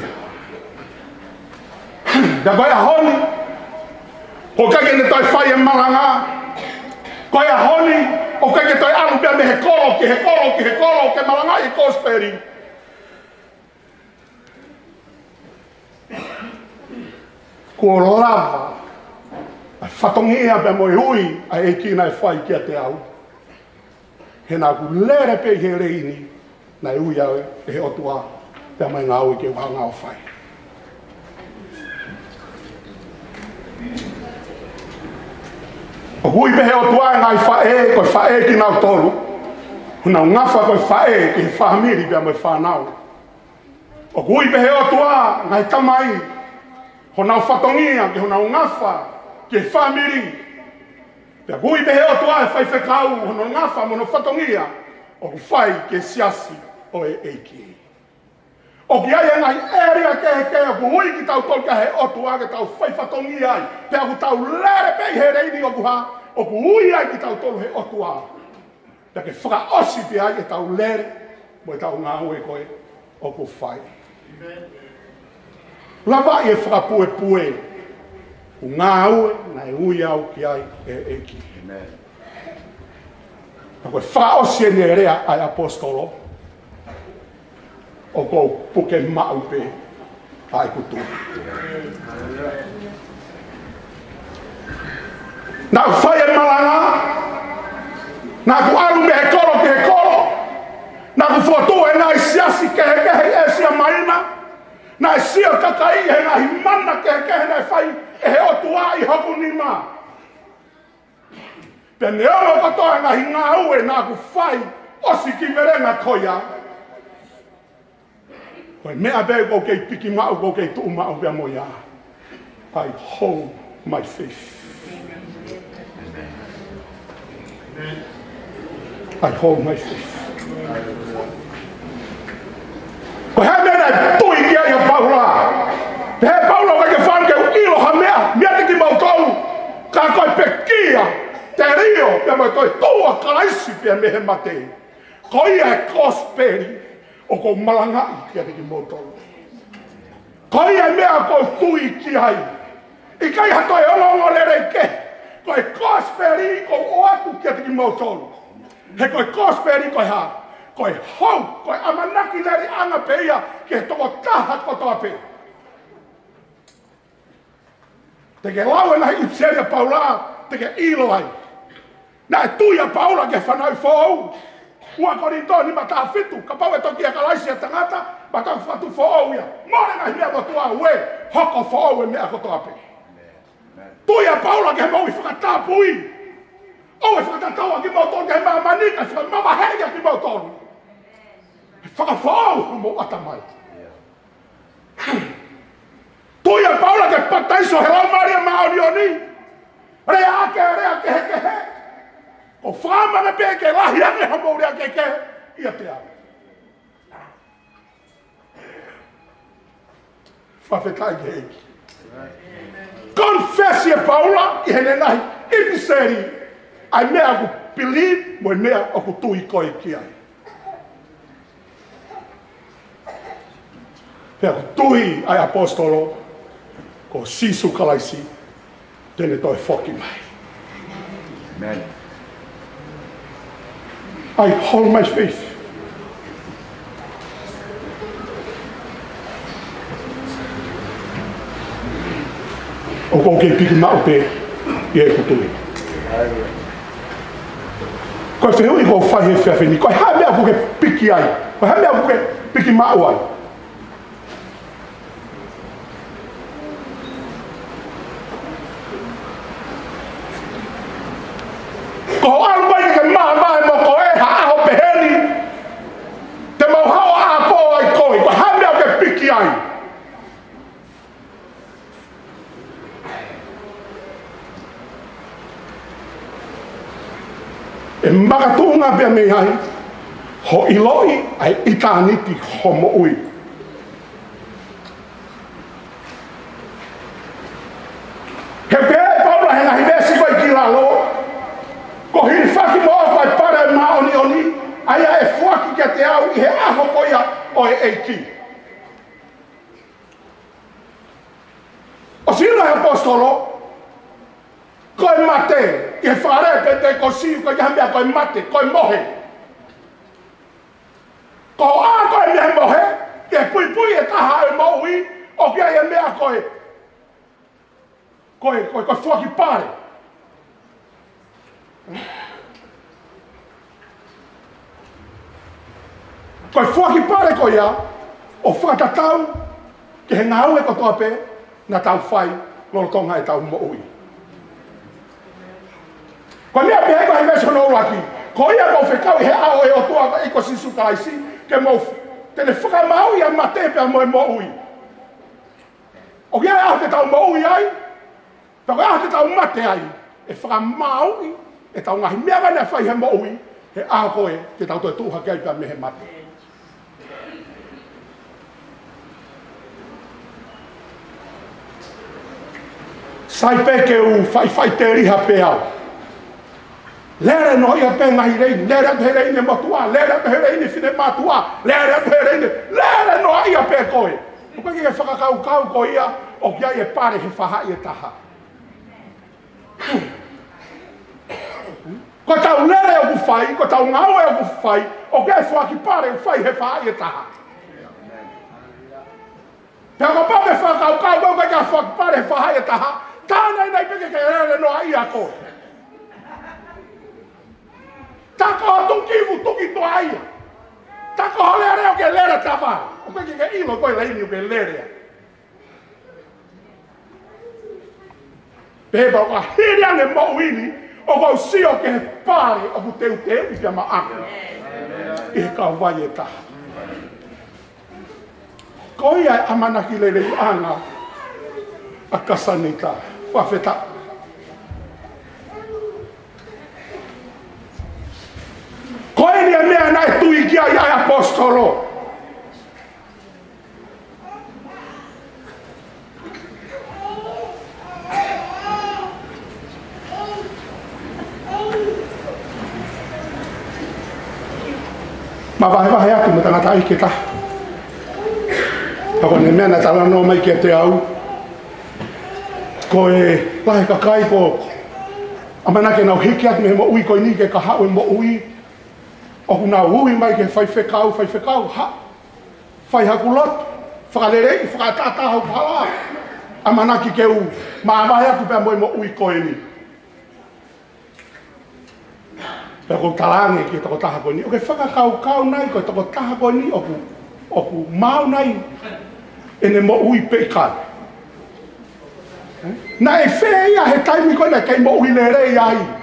Da koe a honi o kake ne toi fai e malanga koe a honi o kake toi alu pia me he koro ki he koro ki he koro ke malanga i kosperi. Koe kua lava a whatongia e pe moe hui a e kina e whai kia te au. He nā ku lere pe he reini na e ui au e otua pe mai ngā ui ke wā ngā o whai. O hui pe he otua e ngā i whae koe whae ki nā tolu. Huna o ngafa koe whae ki whahamiri pe mai whanau. O hui pe he otua ngā i tamai hona ufatongia ke hona ungafa ke family te gui te heo tua e fai fekau hona ungafa mono ufatongia o kufai ke siasi o e eiki o ki aia ngai eria ke he ke o kuhui ki tau tolka he o tua ke tau fai fatongi ai te aku tau lere pei he reini o kuha o kuhui ai ki tau tolu he o tua te ke whaka osi te ai e tau lere mo e tau ngā hui koe o kufai Amen la va e fra pu e pu e un au na e u ia u ki ai e e ki amen ko fa e o se ne re a apostolo o ko pu ke ma u pe ai ku tu na fa e malanga na ku alu me kolo ke kolo na ku fotu e na isiasi ke ke e si a marina na ku fotu e na isiasi ke ke e si a marina na e sio tata i he ngahi mana ke he kehe nei whai e he o tua i hapu ni mā. Pene o no katoa ngahi ngā ue nā ku whai o si ki merenga koia. Koe mea bēu kou kei piki mau kou kei tuu mau bea moia. I hold my faith. Amen. I hold my faith. Ko he mena e tui ki ari a Paula. Te he Paula ka ke whanke u ilo ha mea, mea te ki mau kou. Ka koe pe kia, te rio, pia mai koe tua karaisi pia mehe mate. Ko ia e kospeni, o ko malanga i ki ari ki mau kou. Ko ia e mea koe tui ki ai. I kai ha koe onongo le reike, koe kospeni, ko o atu ki ari ki mau kou. He koe kospeni koe haa koe hou, koe amanaki nari anga pe ia, ki he toko kaha kotoa pe. Te ke lau e nahi ipseria paula, te ke ilo ai. Na e tuia paula ke whanau fōu. Ua korinto ni mata fitu, ka pau e toki e kalaisi e tangata, mata fatu fōu ia. Mōre nahi mea kotoa ue, hoko fōu e mea kotoa pe. Tuia paula ke mau i whakatāpui. Oh, e whakatāpua ki mō tōni, ke mā manita, ke mā mahenga ki mō tōni. Fala, o não vou matar mais. Tu ja Paula que patai isso, hela Maria Maurioni. Rea que rea que que. O fama me né, pe que la ya que Mauria que que. Ia te amo. Fafetai gei. Confesse Paula e Helena e disseri. Ai me agu believe, mas a minha tu i koi ki ai. per tui ai apostolo, così su calaisi, delle tue fuochi mai. Amen. I hold my faith. O ko ke piki ma upe i e kutui. Ko feu i ko fa he fa ni ko ha me ko ke piki ai. Ko ha me ko ke piki ma ai. makatunga pia me hai ho iloi ai itaniti ho mo ui ke pe pabla he nahi me si koi kilalo ko hiri faki mo o koi pare ma oni oni aia e fuaki kia te au i he aho koia o e eiki ki koi mate, koi mohe. Ko a koi mea mohe, ke pui pui e taha e maui, o kia e mea koe. koi, koi, koi fuaki pare. Koe fuaki pare koe ya, o fata tau, ke he ngāue kotoa pē, na tau fai, lono tonga e tau mo ui. Koe mea mea me sono waki. Ko ia mo fe kau he e a o e o tua i ko sisu taisi ke mo te le fuka mau ia mate pe a mo e mo ui. O ia e a te tau mo ui ai. Tau a e te tau mate ai. E fuka mau i e tau ngahi mea gane a fai he mo ui. He a ko e te tau toi tuha ke ai pe a me he mate. Sai pe ke u fai fai te riha pe au. Sai pe ke u fai fai te riha pe au. Lere no ia e pe ngai rei, lere te rei ne matua, lere te rei ne fine matua, lere te rei ne, lere no ia e pe koe. O pe kia e whakakau kau ko ia, o kia e pare he whaha e taha. Ko tau lere o kufai, ko tau ngau e o kufai, o kia e whaki pare o fai he whaha e taha. Pe ako pa me whakakau kau, o kia whaki pare he whaha e taha, tāna e nei pe kia lere no ia koe. Tako ho tu kivu tuki tu aia. Tako ho lea reo ke lere tapa. O pe ke ilo koe la inio ke lere. Pepa o ka hiri ane mo uini o ka usio ke pare o ku teu teu i jama ake. I ka vai e taha. Koia e amanaki lele i anga a kasanita. Fafetaka. Ko e ni mea nai tu i kia i apostolo. Ma vahe vahe aki me tangata i kita. Ako ni mea nai tala no mai kia te au. Ko e lahe kakai ko. Amanake nau hiki aki me mo ui ko ni ke kaha ui mo ui. Ko e lahe kakai ko o kuna uhi mai ke fai fekau, fai fekau, ha, fai hakulot, whakalerei, whakatata hau pala, a manaki ke u, ma amai atu pia moe mo ui koe ni. Pea kou talange ki toko taha koe ni, o ke whakakau kau nai koe toko taha koe ni, oku, oku mau nai, ene mo ui peikai. Eh? Na e whea ia he taimi koe, na kei mo ui lerei ai. Eh?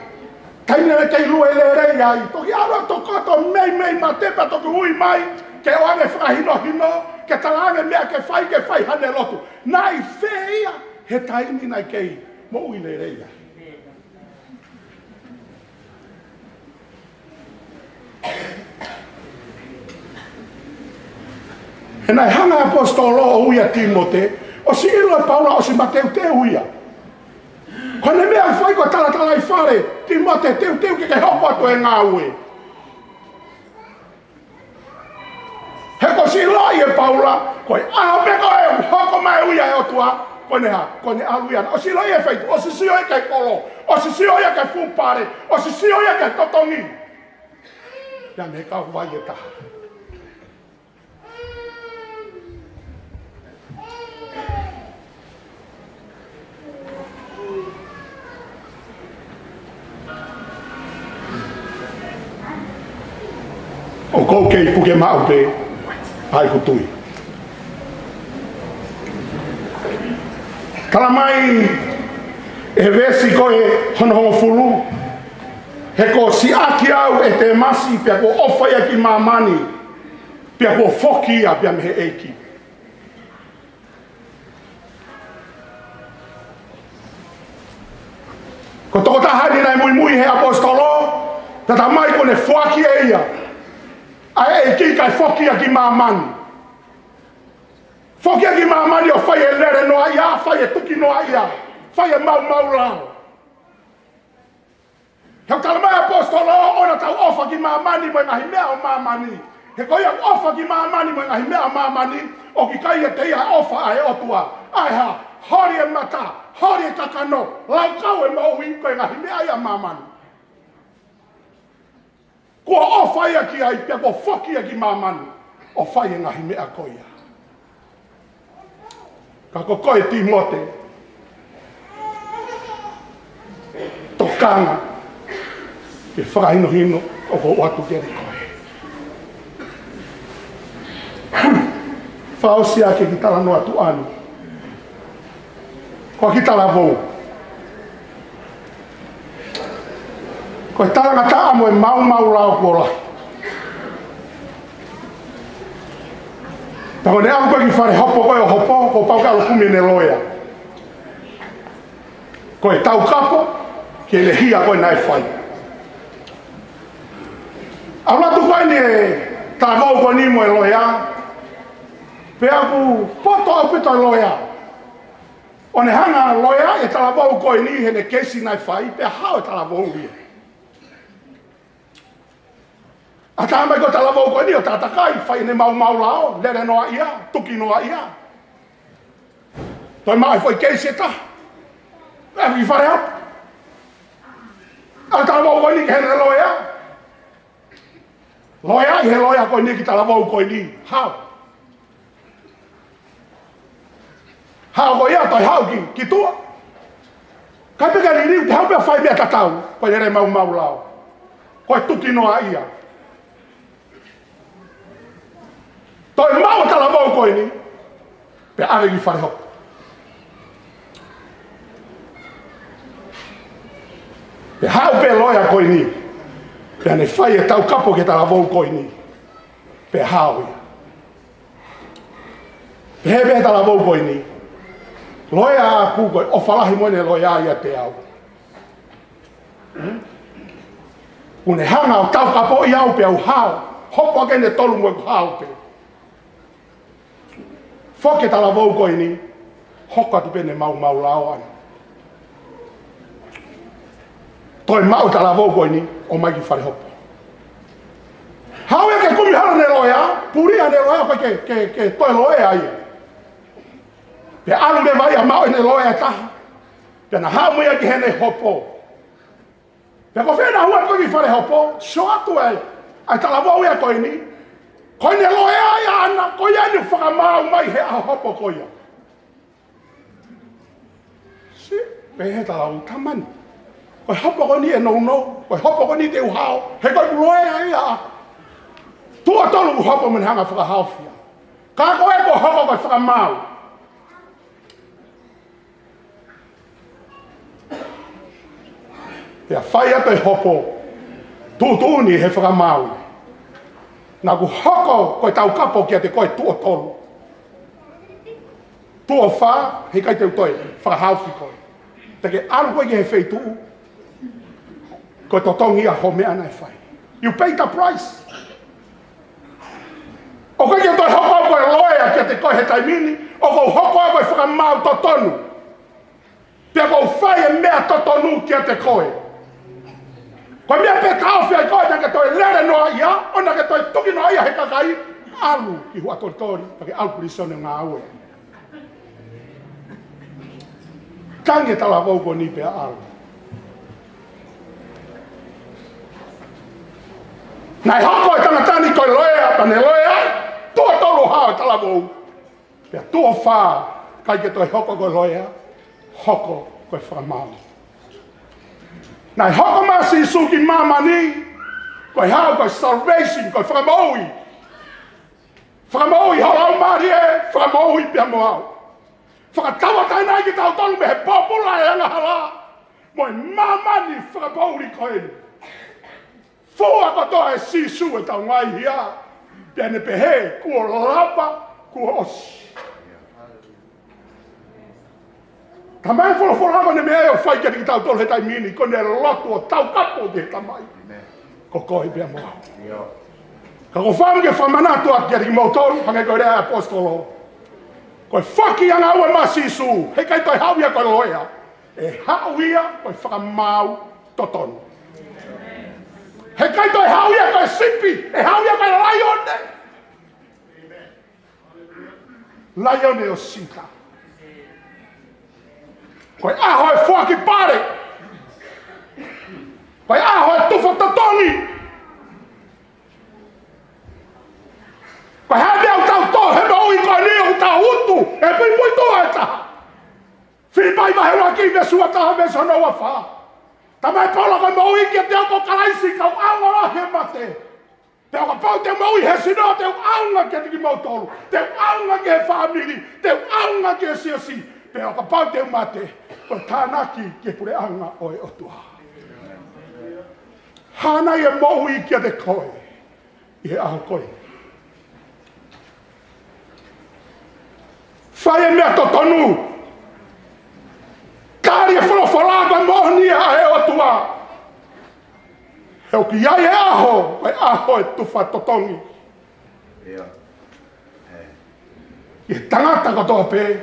taina na kai lua ele rei ai toki aro to koto mei mei mate pa toki ui mai ke oane whahino hino ke talane mea ke fai ke fai hane lotu nai feia he taini nai kei mo ui le rei ai nai hanga apostolo o huia Timote, o sigilo e paula o si mateu te huia. Ko ne mea fai ko tala tala i fare. Ti mo te teu teu ke ke hoko ato e ngā ue. He ko si loi e paula. Ko e aha me ko e hoko mai uia e otua. Ko ne ha, ko ne aluia. O si loi e feitu. O si si oi e ke kolo. O si si oi e ke fupare. O si si oi e ke totongi. Ja me ka vai e taha. o oh, kou kei puke mao pe ai kutui. Kala mai e vesi ko e hono hono fulu, he ko si aki au e te masi pia ko ofa ia ki mamani, pia ko foki ia pia mehe eiki. Ko toko tahari nai mui mui he apostolo, tata mai ko ne fuaki e ia, a e ki kai foki a ki maman. Foki a ki maman yo fai e lere no aia, fai e tuki no aia, fai e mau mau rao. He kalamai apostolo o ona tau ofa ki maman mo ngahi mea o maman He koi a ofa ki maman mo ngahi mea o maman o ki kai e te ia ofa a e otua. Ai ha, hori e mata, hori e kakano, lau kau e mau i koe ngahi mea ia maman ni. Ko o fai aki ai pia ko whaki aki mamanu. O fai ngahi mea koia. Ka ko koe ti mote. Tokanga. Ke whakaino hino o ko watu kere koe. Whaosia ke ki tala no atu anu. Ko ki tala vou. vou. Ko tala ngata amo e mau mau lao kora. Ta ko ne amo ki fare hopo ko e hopo ko pau ka lukumi ne loya. Ko e tau kapo ki e lehia ko e nai fai. Aula tu ko e ne tavau ko ni mo e loya. Pe aku poto au pito e loya. O ne hanga loya e talavau ko e ni he ne kesi nai fai pe hao e talavau ni A tā mai kota lawa uko ni o tata kai, whai ne mau mau lao, lere noa ia, tuki noa ia. Toi mai foi kei seta. E mi e whare hap. A tā mau koi ni ke hene loia. Loia i he loia koi ni ki tā lawa uko ni. Hau. Hau koi ia, toi hau ki, ki tua. Kai pika ni ni, te hau pia whai mea tatau, koi lere mau mau lao. Koi tuki noa ia. Koi tuki noa ia. Toi mau tala mau koi ni. Pe ave gi fare hop. Pe hau pe loia koi ni. Pe ane fai e tau kapo ke tala mau koi ni. Pe hau i. Pe hebe e tala mau koi ni. Loia a ku koi. O falahi moine loia ia te au. Une hanga o tau kapo i au pe au hau. Hopo a kene tolu mo e hau pe. Hau pe. Foke tala vau koe ni. Hoka tu pene mau mau lao ane. Toi mau tala vau koe ni. O magi fare hopo. Hawe ke kumi hala ne loya. Puri ane loya pa ke, ke, ke toi loe aie. Pe alu me vai a mau e ne loya taha. Pe na hau mea ki hene hopo. Pe ko fena hua kumi fare hopo. Shoa tu ai. Ai tala vau ea koe ni. Ai tala vau ea koe ni ko ne lo e ya na ko ya ni fa ma o mai he a ho po ko ya si pe he ta e u ta man ko ho po ni e no no ko ho po ni te u ha he ko lo e ya tu a to lu ho po men ha ga fa ha fi ka ko e ko ho po ko fa ma o Ya faia te hopo. Tu tu ni he fra maui. Nā ku hoko koe tau kapo kia te koe tua tolu. Tua whā, hei kai te utoe, whā hauwhi koe. Te ke alu koe ki he whei tuu, koe to tongi a homea nai e whai. You pay the price. O koe kia toi hoko koe loea kia te koe he taimini, o koe hoko koe whakamau to tonu. Te koe whai e mea to tonu ki te koe. Te koe. Ko mea pe kao fia koe nake toi lere noa ia, o nake toi tuki noa ia he kakai, alu i hua kotori, pake alu kurisone ngā aue. Kange tala vauko ni pe alu. Nai hako e tangatani koe loea, pane loea, tua tolu hao e tala vau. Pea tua whaa, kai ke toi hoko koe loea, hoko koe whamau. Nai hoko masi isu ki mama ni, koi hao koi salvation, koi whamaui. Whamaui hao au mari e, whamaui pia mo au. Whakatawa tai nai ki tau tonu me he popula e anga hala. Moi mama ni whamaui koi ni. E. Fua katoa e sisu e tau ngai hia. Pia ne pehe kua lapa, kua osi. Ka mai fola fola hawa ne mea eo fai kia tiki tau tolu he mini, kone nea lotu tau kapo de ka mai. Ko koi be moa. Ka ko whamu ke whamana to ak ati ki mou tolu, hangai koe rea apostolo. Ko e whaki anga masisu he kai toi hauia ko loea. E hauia koe mau totonu. He kai toi hauia ko sipi, e hauia ko lai Amen. Lai onde o sita. Lai Koe aho e fua ki pare. Koe aho e tufa tatoni. Koe hebe au tau tō, hebe ui koe ni au tau utu. E pui pui tō e ta. Fii pai mahe ua ki me sua taha me sona ua wha. Ta mai pola koe mo ui ki e teo ko karaisi kau awa la he mate. Teo ka pau te mau i he sinoa, teo aunga ki e tiki mautolu. Teo aunga ki e whamiri, teo aunga ki e siasi pe o papau te mate ko tanaki ke pure anga o e otua hana e mohu i kia te koe i e aho koe fai e mea to tonu kari e whono wharaba mohni a e otua e o ki ai e aho e aho e tufa totongi yeah. hey. e tangata katoa pei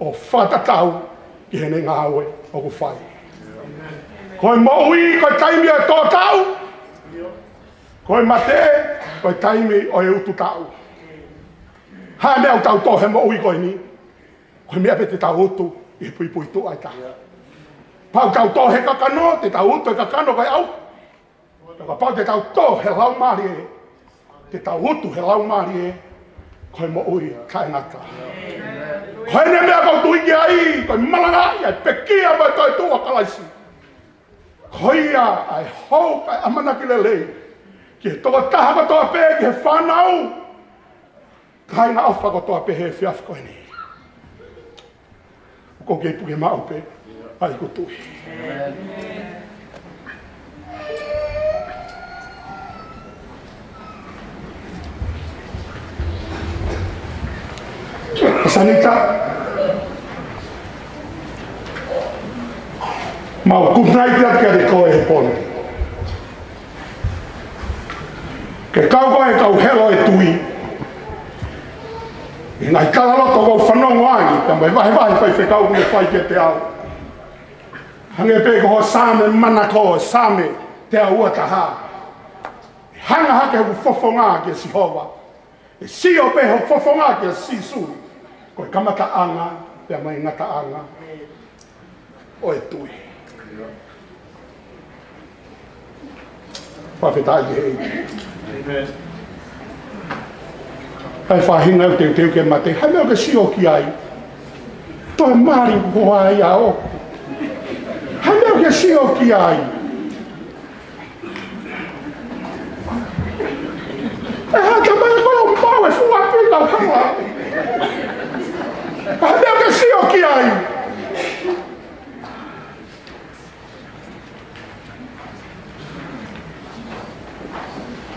o tau ki hene ngā oe o ku whai. Koe maui, koe taimi o tōtau, koe mate, koe taimi o e utu tau. Ha me o tau he maui koe ni, koe mea pe te tau utu i pui pui tu ai tau. Pau tau he kakano, te tau utu e kakano koe au. Taka pau te tau tō he lau maari e, te tau utu he lau maari e, koe maui kainata. Amen. Hei ne mea kau ki ai, koi malanga ai, peki pekia mai koi tua kalaisi. Koi a, ai hau, ai amana ki le lei. Ki he toa kaha katoa pe, ki he whanau. Kai na awha katoa pe, he fiaf koi ni. Ko kei puke mao pe, ai ko tui. Amen. Pasanita. Ma o kupnai te atke ade koe he pono. Ke kau koe kau helo e tui. E nai kala loto kau whanongo ai, tamai vahe vahe fai fe kau kune fai ke te au. Hange pe ko ho sāme mana ko, sāme te au ua taha. E hanga hake hu fofonga ke si hova. E si o pe ho fofonga ke si suri ko kamata anga pe mai ngata anga o e tui pa fita ai e ai fa hinga te te ke mate ha me o ke si o ki ai to e mari ko ai a o ha me o ke si o ki ai E ha ka mai ko o pau e fu a pita o A mea ke si o ki ai.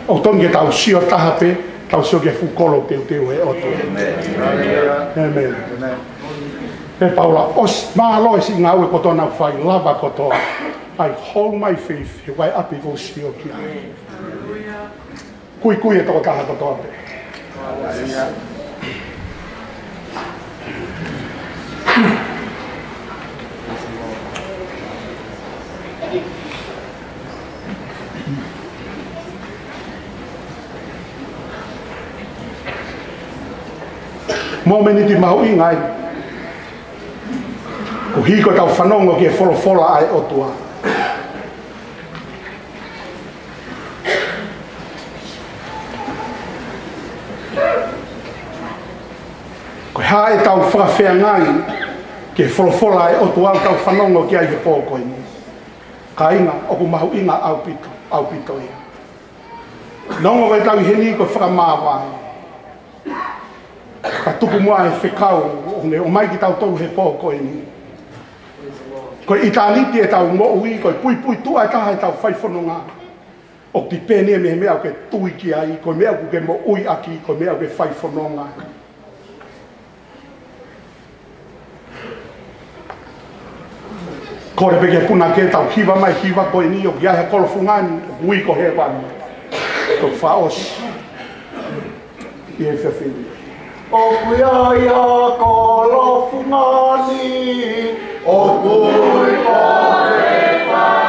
O tonge tau si o tahape, tau si o ke fukolo teu teu e oto. Amen. Amen. E paula, os maalo e si ngau e koto na fai, lava koto. I hold my faith, he wai api go si o ki ai. Kui kui e toko kaha koto ape. Amen. mō meni ti mahu i ngai. Ko hiko tau whanongo ki e folo folo ai o tua. Ko hā e tau whakawhea ngai ki e folo folo ai o tua tau whanongo ki ai he pōko i Ka inga, o ku mahu inga au pito, au pito ia. Nongo kai tau heni ko whakamāwai ka tuku mua e whekau o ne, o mai ki tau tau he pōko e ni. Ko i tā niti e tau mo ui, ko i pui pui tua e taha e tau whaifono ngā. O ti pēnia me he mea ke tui ki ai, ko mea ku ke mo ui aki, ko mea ke whaifono ngā. Kore peke puna ke tau hiva mai hiva ko e ni, o ki ahe kolofu ngāni, ui ko he wani. Ko whaos. Ie whawhiri. O kuia ia ko lofu ngani, o kui ko te pai.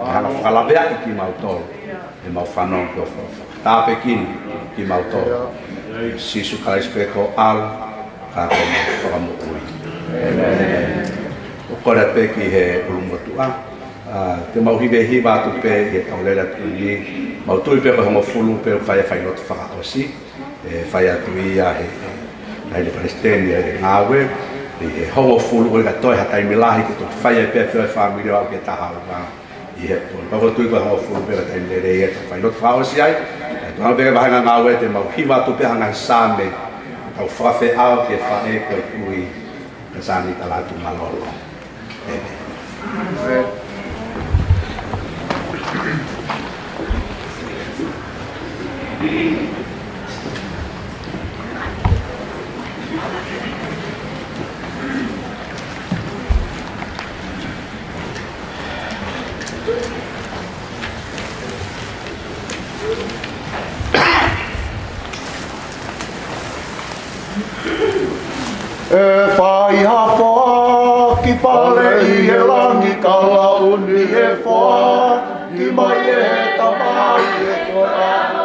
e hana whakalabea ki ki mau tolu, e mau whanau ki o whanau. Tā pe ki ni, mau tolu. Sisu ka lais peko au, ka ko mau whakamukui. O kore pe ki he ulungatu a, te mau hibe hi vātu pe i e tau tu i, mau tui pe pahongo fulu pe o whaia whai lotu whakakosi, e whaia tu i a he Naile Palestini e Ngāwe, e hongo fulu o i ka toi hatai milahi ki tō whaia pe a whaia whaamilio au ki e taha o ia po pa va tui va ho fu pe te le re ia fa lo fa o si ai e pa be va na ngau e te mau hi va tu pe hanga sa me ta fa fe a ke fa e ko tui ka sa ni ta la tu ma lo lo Thank you. E pai ha poa, ki pare i e langi kala uni e poa, ki mai e ta pai e kora.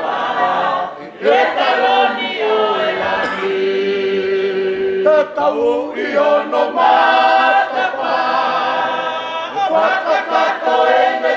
e o e lani. Te tau i o no mātapā, whakakato e me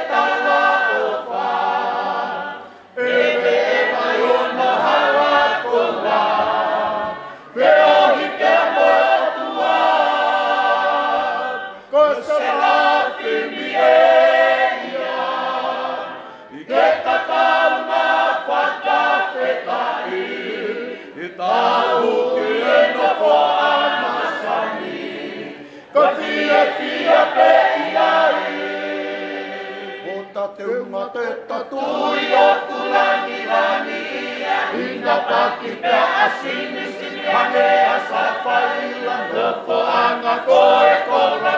Ko tia tia pe iai O ta te unga te ta tui o tulangi rani Ina paki pe a sini sini hane a sa fai Lando po anga koe kora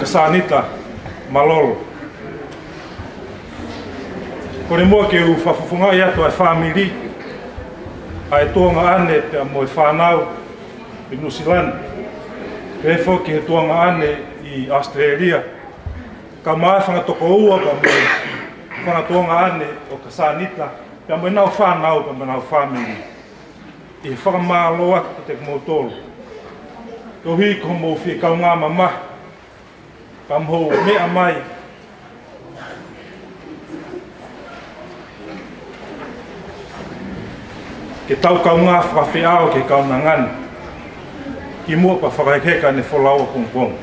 kasanita malol ko ni moke u fa fa funga ya to family ai to ane pe mo fa nau i New Zealand pe fo ki to nga ane i Australia ka ma fa nga to ko u ba mo ane o kasanita pe mo na fa nau pe mo na family e fa ma lo wa te mo to to hi ko mo fi ka nga mama kamho me amai ke tau ka unga whawhiao ke ka unang an ki mua pa whakaikeka ne wholaua kong kong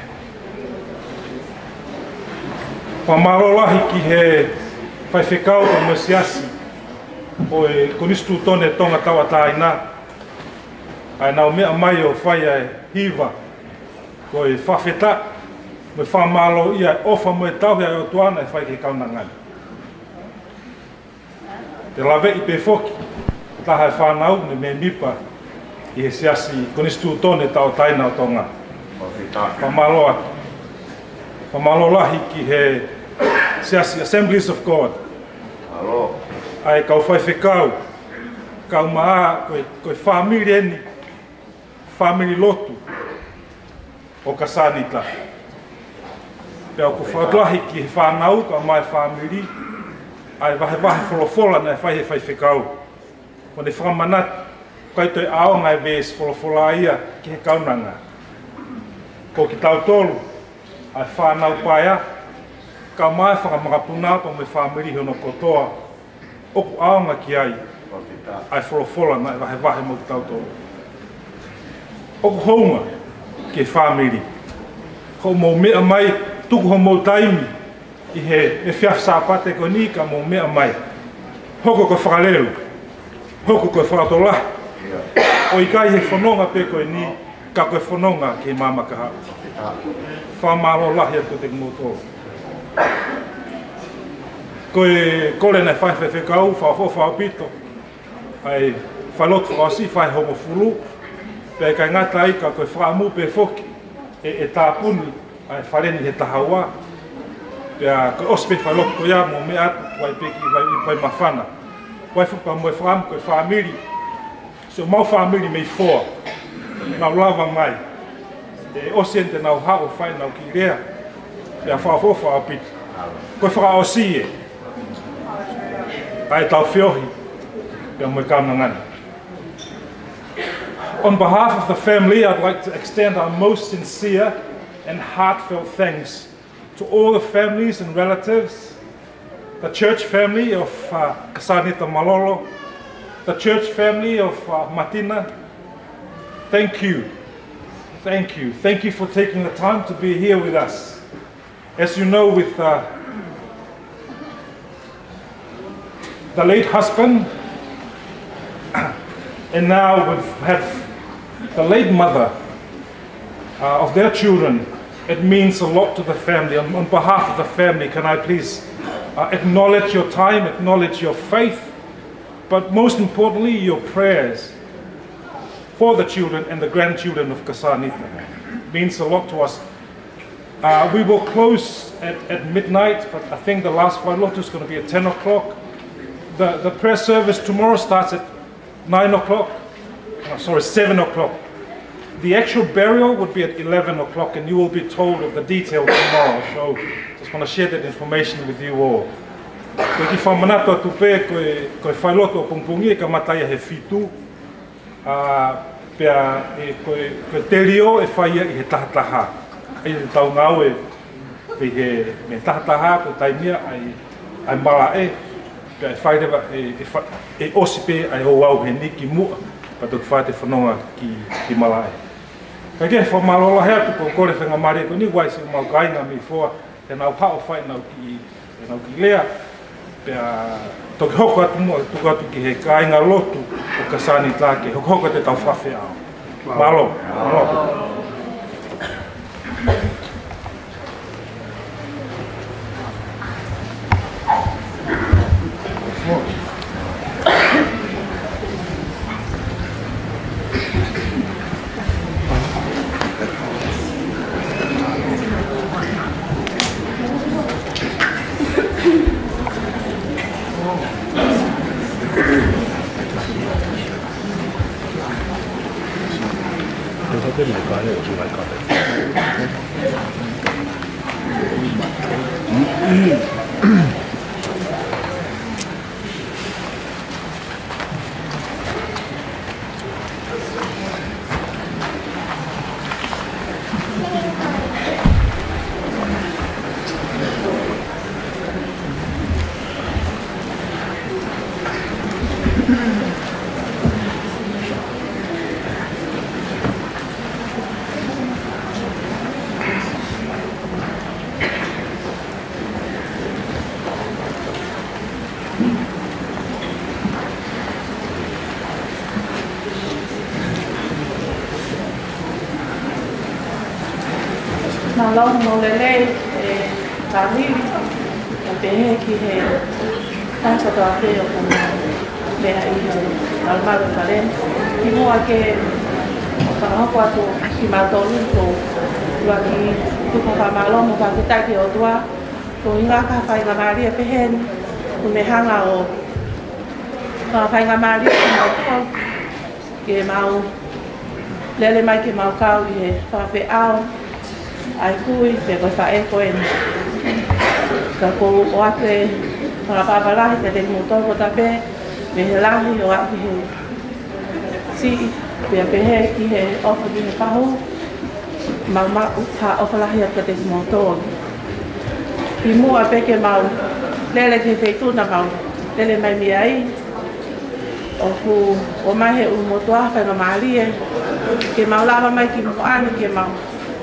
pa marolahi ki he whaifekau o mesiasi o e konistu tone tonga tawa tai nā ai nau mea mai o whai ai hiva ko e whawhetak me fa malo ia ofa mo etau ia tu ana fa e ke ka nanga te lave i pe foki ta ha fa e na ni me mi pa i se asi con istu tone ta o taina o tonga fa malo a fa malo la hi ki he se asi assemblies of god alo ai ka fa fe kau. ka ma ko ko family ni family lotu o kasani tlahi Pea ko whaklahi ki he whanau, ka mai whamiri, ai wahe wahe wholofola na e whaihe whai whikau. Ko ne whamanat, kai toi ao ngai wees wholofola ia ki he kaunanga. Ko ki tau tolu, ai whanau paia, ka mai whakamakapuna pa me whamiri hono kotoa, oku ao ngai ki ai, ai wholofola na e wahe wahe mo ki tau tolu. Oku hounga ki he whamiri. Ko mou mea mai, tuku homo taimi i he e fiaf sāpate ko ni ka mō mea mai. Hoko ko whakalelu, hoko ko whakatola. O i kai he whanonga pe ko ni, ka koe whanonga ke mama ka hau. maro lahi ko te mō tō. Ko e kore nei whai whai whekau, whai whai whai pito, ai whai lotu si whai homo furu, pe kai ngata ai ka koe whamu pe foki, e, e tāpuni, ai fare ni ta hawa pia ko ospe fa lok ya mo me at wai pe ki wai pe ma fana wai fu pa mo fram e ko family e so mo family me fo na lava mai e o sente na ha o fa na ki rea pia fa fo fa pit ko fra e o si e ai ta fio hi pia mo kam nan On behalf of the family, I'd like to extend our most sincere and heartfelt thanks to all the families and relatives, the church family of uh, Kasanita Malolo, the church family of uh, Matina. Thank you. Thank you. Thank you for taking the time to be here with us. As you know, with uh, the late husband, (coughs) and now we have the late mother uh, of their children, it means a lot to the family. On, on behalf of the family, can I please uh, acknowledge your time, acknowledge your faith, but most importantly, your prayers for the children and the grandchildren of Kasanita. It means a lot to us. Uh, we will close at, at midnight, but I think the last lotus is going to be at 10 o'clock. The, the prayer service tomorrow starts at 9 o'clock, oh, sorry, 7 o'clock. The actual burial would be at 11 o'clock and you will be told of the details tomorrow. So just want to share that information with you all. Ko ki fa manato tu pe ko ko fa loto pom pom ye ka ah, e e he fitu a pe a ko ko telio e fa ye he ta ta ha ai ta nga we pe he me ta ta ha ko tai mia ai ai mala e pe fa de e fa e, e osipe ai o au he ni mu pa to fa te fa no ki ki mala e Ake, wha marola hea tuko kore whenga mare, ko ni wai si umau gainga mi fua, e nau hao whai nau ki, e nau ki lea, pia toki hoko atu mua, tuko atu ki he gainga lotu o ka sani tāke, hoko hoko te tau whawhi ao. Malo, malo. Wow. lau no le le e tani e pe he ki he tanta to ape o ka mea pe ha i he al maru tare i mua ke o ka mao kua tu ki ma tonu to ua ki tu ka ma lau mo ka kita ki o tua to inga ka fai ga mari e pe he u me hanga o ka fai ga mari e mo tua ke mau Lele mai ke mau kau i he whawhi ao, ai kui te koe wha e koe ni. Ka kou o ake whakapaparahi te tenu motoro ko tape, me he lahi o ake he si, pia pehe ki he ofa ki he pahu, ma ma uta ofa lahi ake te motoro. I mua peke mau, lele ki feituna mau, lele mai mia i, o ku o mahe u motoro hawhenga no rie, ke mau lava mai ki mo ane Ke mau.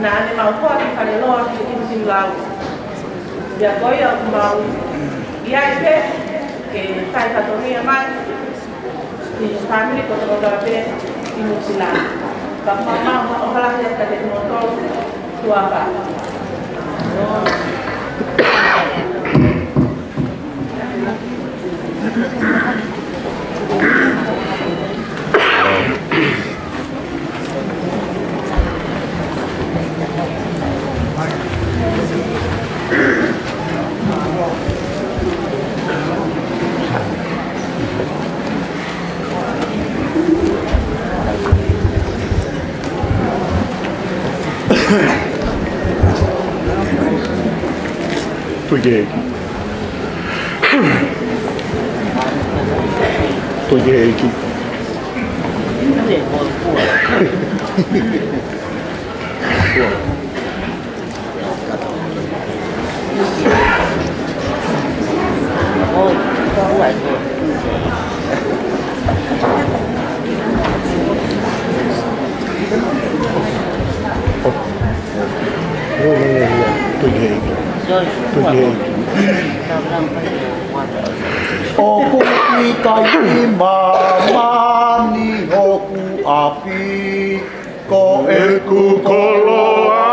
na nimaukoa kifarelloa kitimtimlau yakoia kumau iaipe e ke taikatonia e e mai i family kotokotolape imutsilan kakmama ohalahia katekmotol tuapa Thank you. Brigade. Brigade. oh, oh, oh, oh. O ku mama ni o ku api ko elku koloa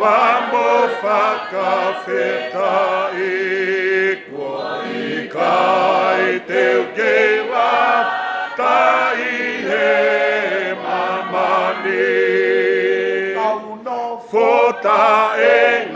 vamo faka feta i kua i kai teu keila ta i he mamani. Kau no fota e ngā.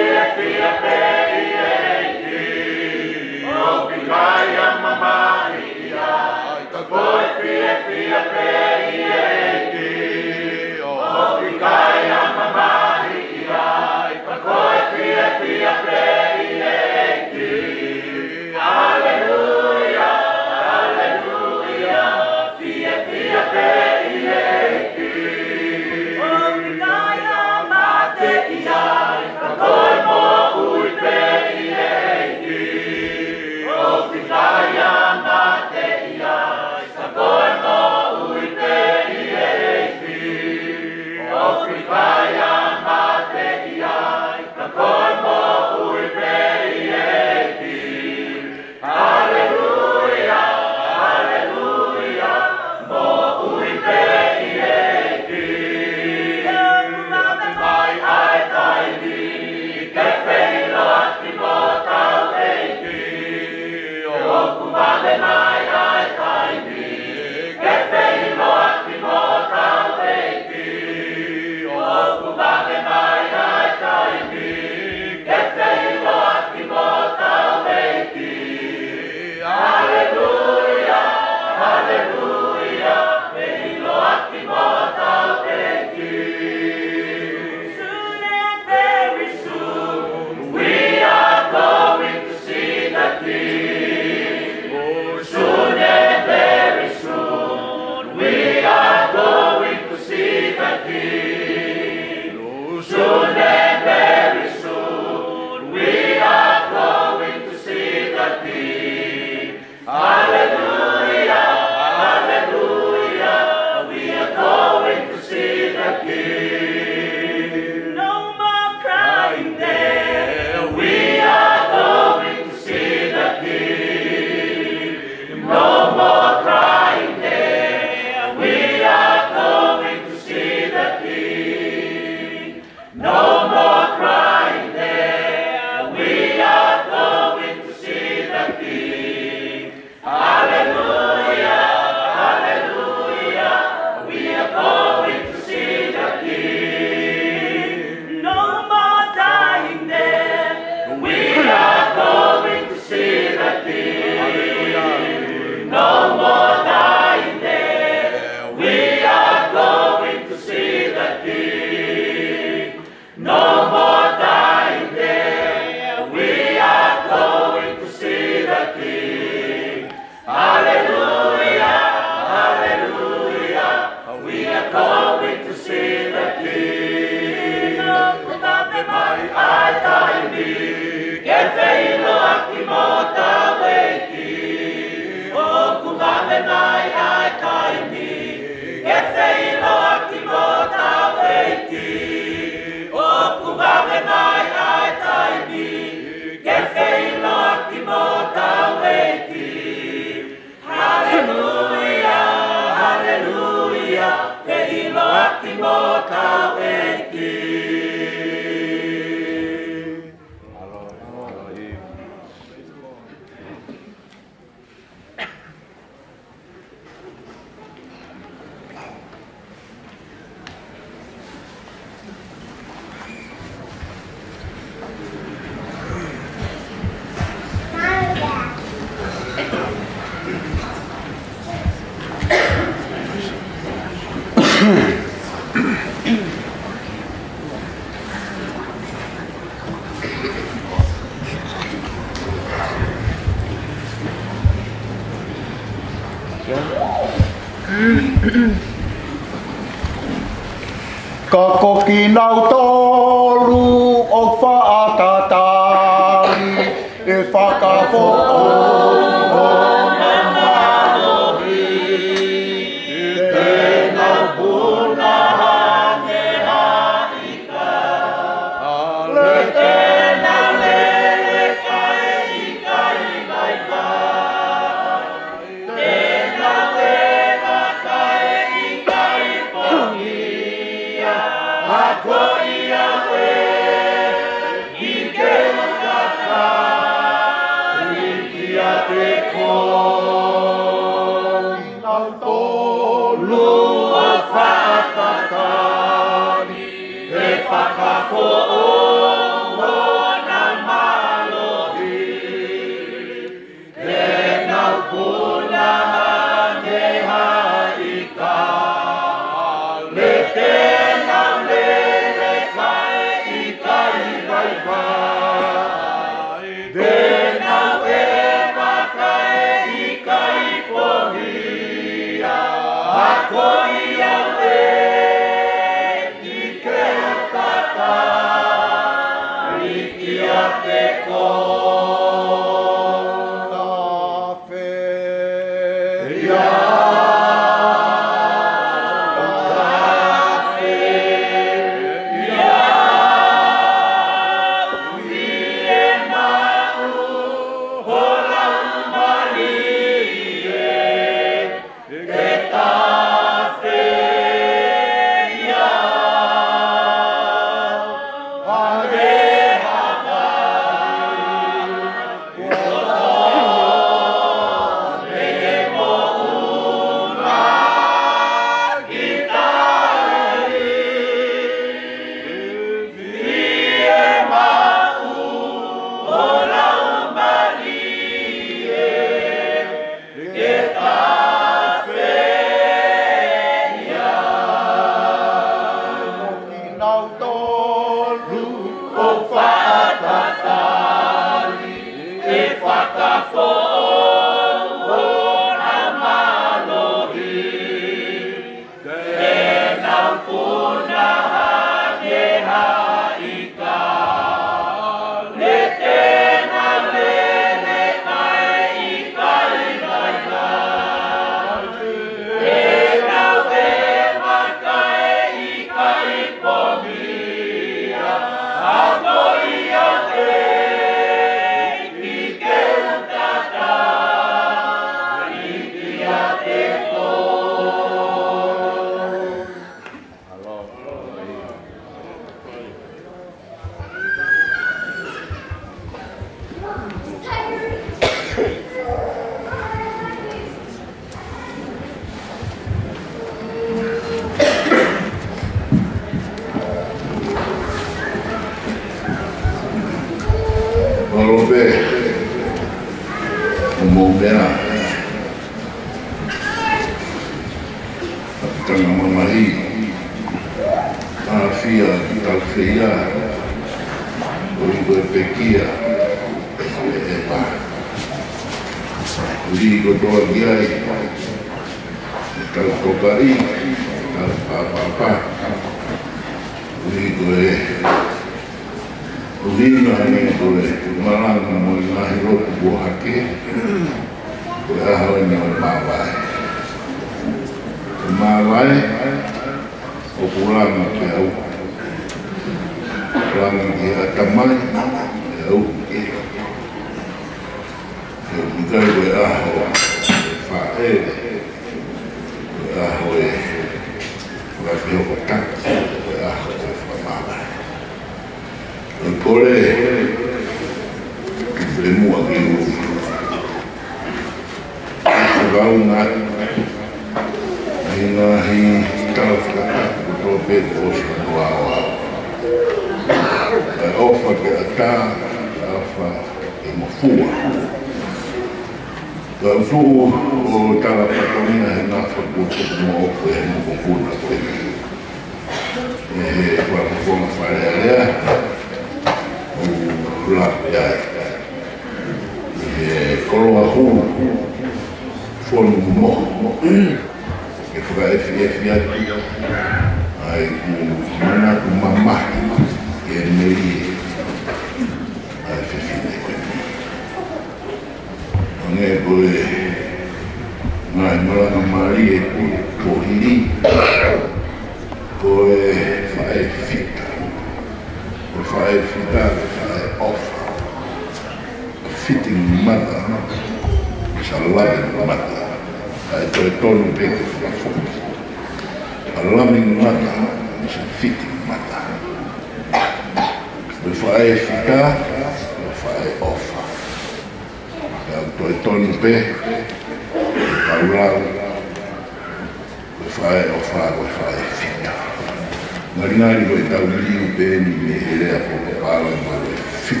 Marinari Goitauli, Ben Mehirea Popopala, Mare Fit,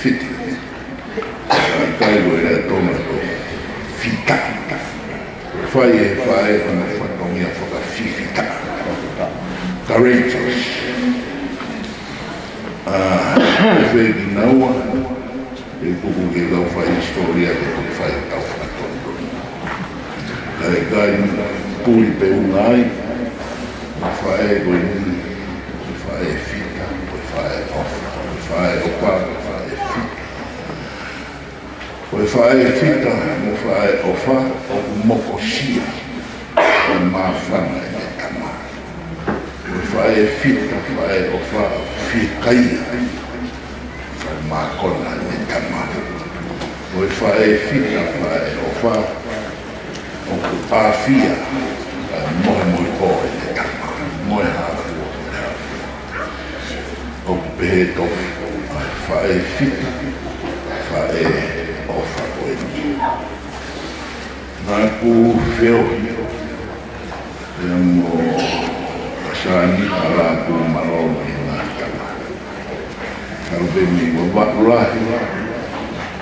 Fit, Tai Goirea Toma, Fita, Fai e Fai, Fai, Fatomia Foca, Fita, Carentes, naua ah, e Cucu Guilão faz história, depois faz tal fator. Carregai, Puri Peunai, ma fae goi nui, ma fae fita, ma fae ofa, ma fae opa, ma fae fita. Ma fae fita, ma fae ofa, o moko shia, o mafana e me tama. Ma fae fita, ma fae ofa, fikaia, ma makona e me tama. Ma fae fita, ma fae ofa, o kupafia, ma fae ofa, moe hara ua mea. O pehe tofi kou ai whae fita, whae o whakoe ni. Nā kū feo hiro, e mō asani a rā kū marau e nā kama. Kau te mi wa wak rahi wa,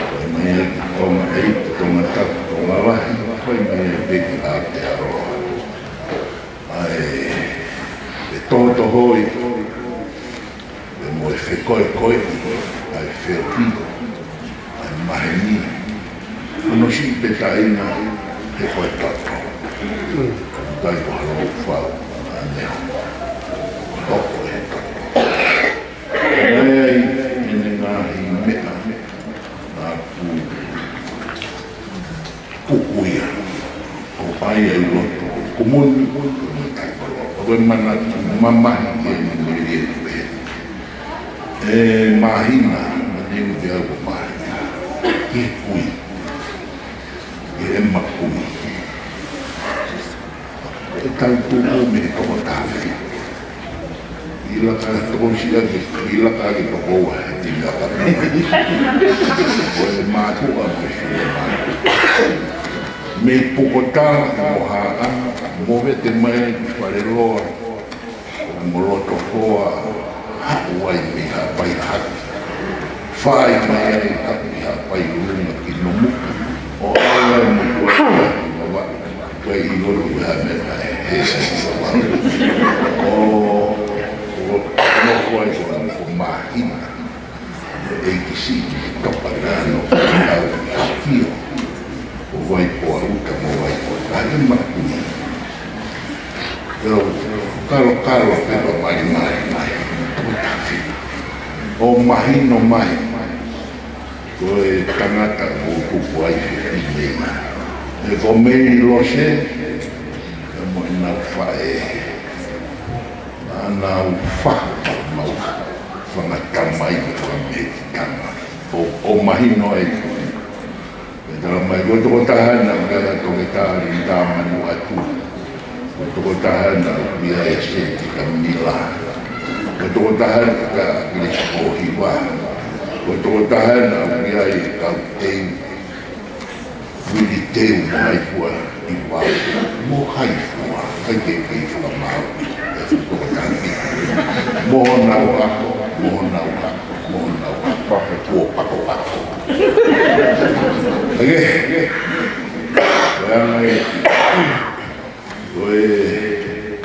kua mea ki tonga eit, tonga tak, tonga rahi wa, kua mea peki a te aro. tomo to hoi e mo e fe koe koe ai fe o pido ai mahe ni ano si pe ta ina he koe tato kamu tai haro o fau a neho toko e tato mai ai e ne ngā hi mea ngā pu kukuia o pai e uloto o kumuni o kumuni o kumuni o kumuni mamai e me mele e pe. E mahina, me neu de au mahi, e kui, e e makui. E tau kuna me e toko tawe. I la ka e toko shira ke, i la ka e toko wa e te la ka na mahi. O e mātua e me shira mo Me pokotā, mohā, mohe te mai, loa, moroto hoa hau ai mi ha pai haki whai mai ai haki mi ha pai lunga ki nomu o ala mo kua hau ma wai kua i loru ha me na e he sa si o o no kua i sa ni o ma hina e, e ki si ki topa rano ki au ki hakio o wai po a uta mo wai po a ima kua Yeah, yeah karo karo pelo mai mai mai mutafi o mahi no mai ko e tangata o kuku ai he pinema e ko meni lo se e mo ina e ufae ana ufa ma ufa fanga tamai o kwa meki tanga o mahi no e kuku e tala mai goto kotahana kata toketari tamanu atu atu Ketukotahan bila yasin kita menilah Ketukotahan kita pilih sebuah hibah Ketukotahan bila kau tew Wili tew mahai pua di wau Mohai pua Kai te pei kala mau Ketukotahan Mohon nau aku Mohon nau aku Mohon nau aku Tua pako pako Oke Oke Oke Oe,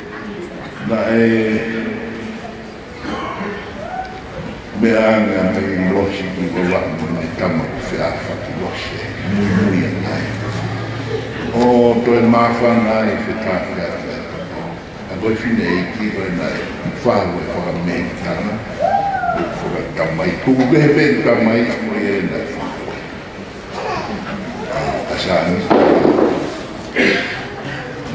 na e, me anga me i roshi ki o la mune kama ku fi afa ki roshi e, mui mui a nai. O, to e mafa nai fi tafi a te atapo. A goi fine e ki o e nai, i whahu e whaka me i kama, o whaka kama i kuku ke he pei kama i kama i e nai whahu e. A sa anu,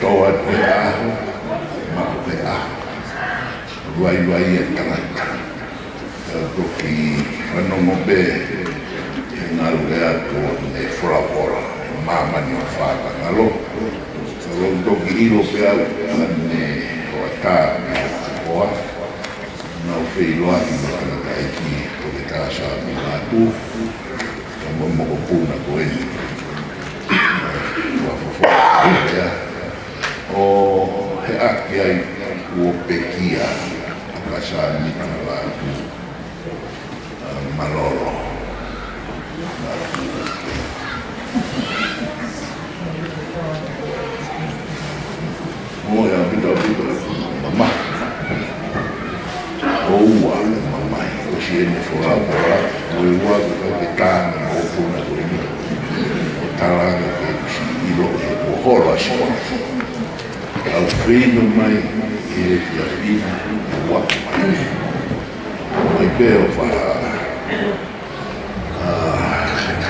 towar te aho, mako te aho. Ruai ruai e tangata. Toki whanongo be, e ngaru e ato ne whorawhora, e māmani o whāta ngalo. Rondo toki iro pe au, ane o atā me o hoa. Nau whei loa i mo tangata e ki, toki tā sā mi mātu. Tamo moko pūna koe. Yeah. o he ake ai kuopekia akasanika watu uh, malolo moja pitapita mama ua o osiene o ueuaga kaketana oupuna koini otalaga keusi ilo e ohoro asikoa Alfredo, mãe, que Jasmina, é guapo, mãe. Mãe Bel,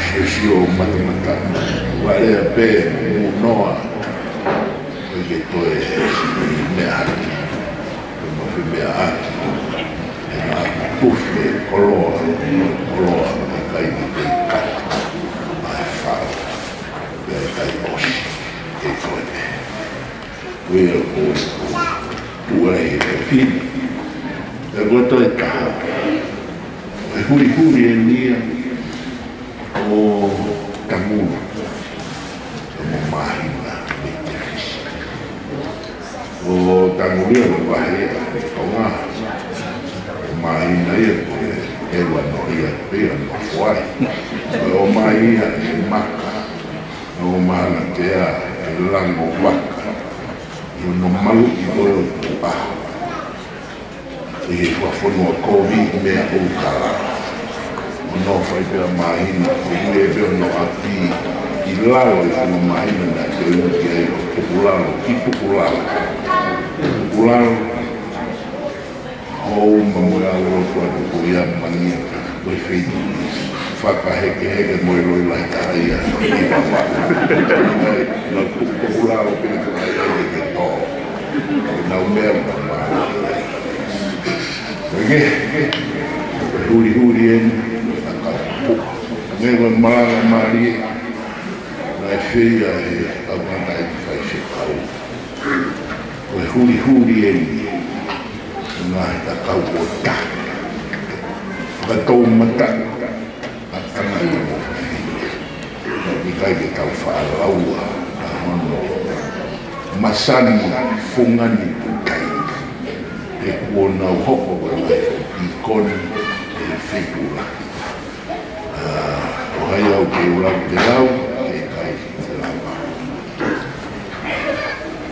Shishio, ah, Matimata, Guarea é Pé, Munoa, porque tu é minha arte, eu fui minha arte, é uma puxa, coloa, coloa, cai de tem cato, mas fala, cai moche, e foi bem. về của buổi phim đã có tới cả phải huri huri ni o kamu mo mai na o kamu ni o mai o ma mai na ye e wa no ye pe no wai o mai ya maka o ma na te a lango waka o no malu i ko o pa. E fua fono a kovi mea o kala. O no fai pera mahina, o ire e veo no api, i lao e fono mahina na te unu ki ai o pokulalo, ki pokulalo. Pokulalo, o mamoe a loa fua kukuia mania, oi feiti unisi. whakaheke e moe roi lai tae ia i wa waka. Nā kukura o pina kura ia e ke tō. Nau mea mā mā. Oike, huri huri e ni. Nē wa māra māri e. Nā e whia e awana e whai se kau. Oe huri huri e ni. Nā e ta kau o tā. Ka tō matai. tai ke tau whaalaua a hono masani fungani tu kai e kua nau hoko wa lai i koni e whetura o hai au ke ulau te rau e kai te rama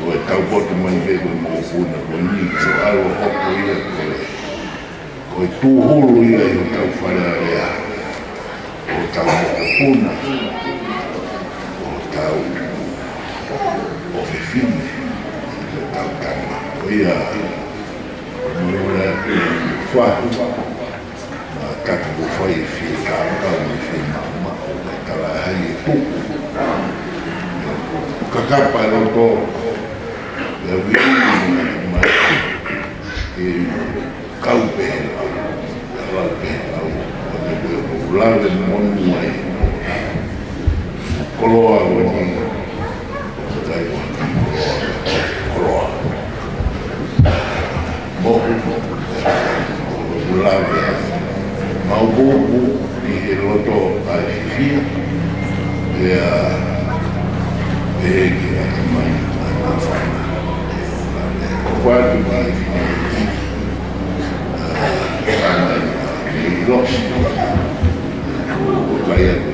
o e tau potu mai vego i mōpuna ko ni te aro hoko ia kore ko e, e tūhulu ia i o tau whare a rea o tau mōpuna o Ofefim, tal Karma. Foi a comemorare foarte dacă vă foi fiecare, dar nu O mama, dar la hai tu. Că car pe roto, eu vin mai e cau pe el, cau pe el, o nevoie populară, nu mai e colono aqui. Né? Você está aí, colono. Bom, lá vem. Mas o Google lotou a Chifia e a Pereira, a mãe, a fama. Quatro mais, a mãe, a mãe, a mãe, a mãe, a mãe,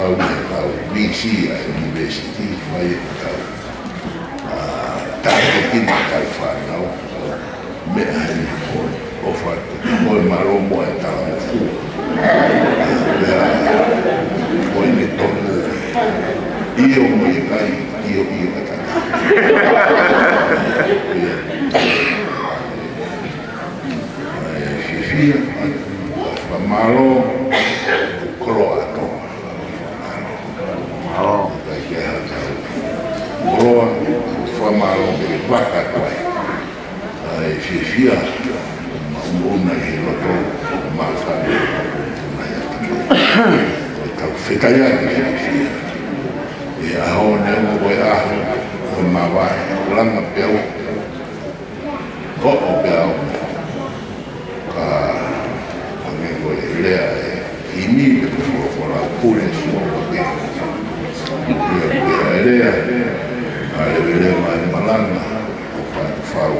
al Messias universitismo, aí, a tarjetina calfanal, me ajudou, o fato de foi marombo e tal, é fundo, foi me tornando, e eu me caí, e eu ia atacar. Fifia, marombo, Moa whamālopere whakatu ai. Ai whiawhia maumona he loto o māwhane o tūna ia takai. O tau whetai ati whiawhia. E aho ne o koe aho o māwae o langa pe au. Ko o pe au. Ka hange koe e lea e ini pe kua kora kure sua o pe. Ia pe a lea. malebele malema langa okwani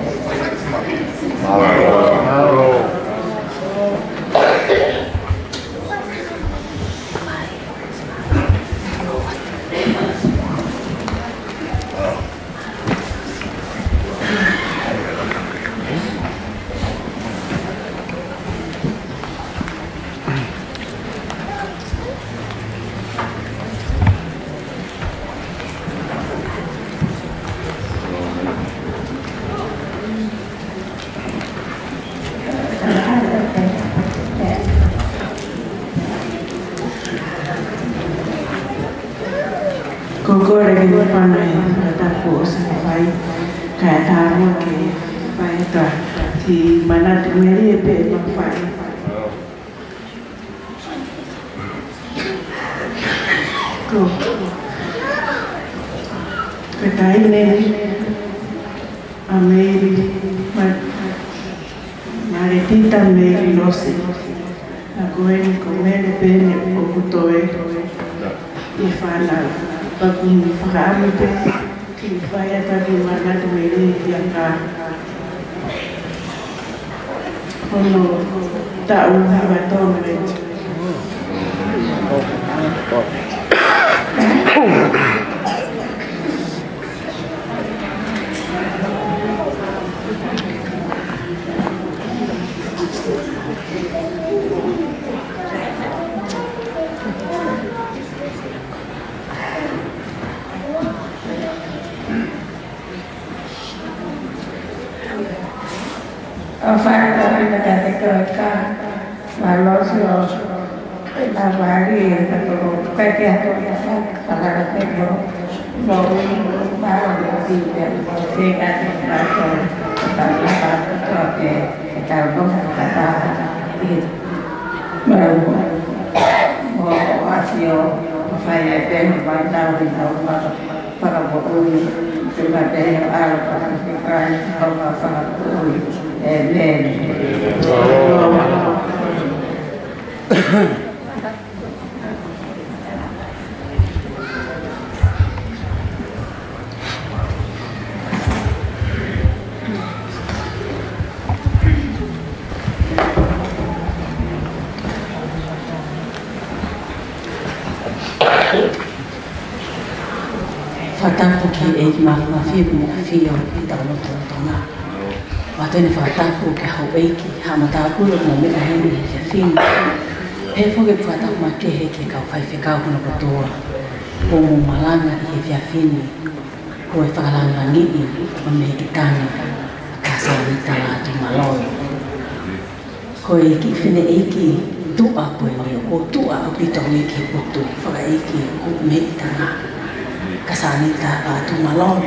tu malon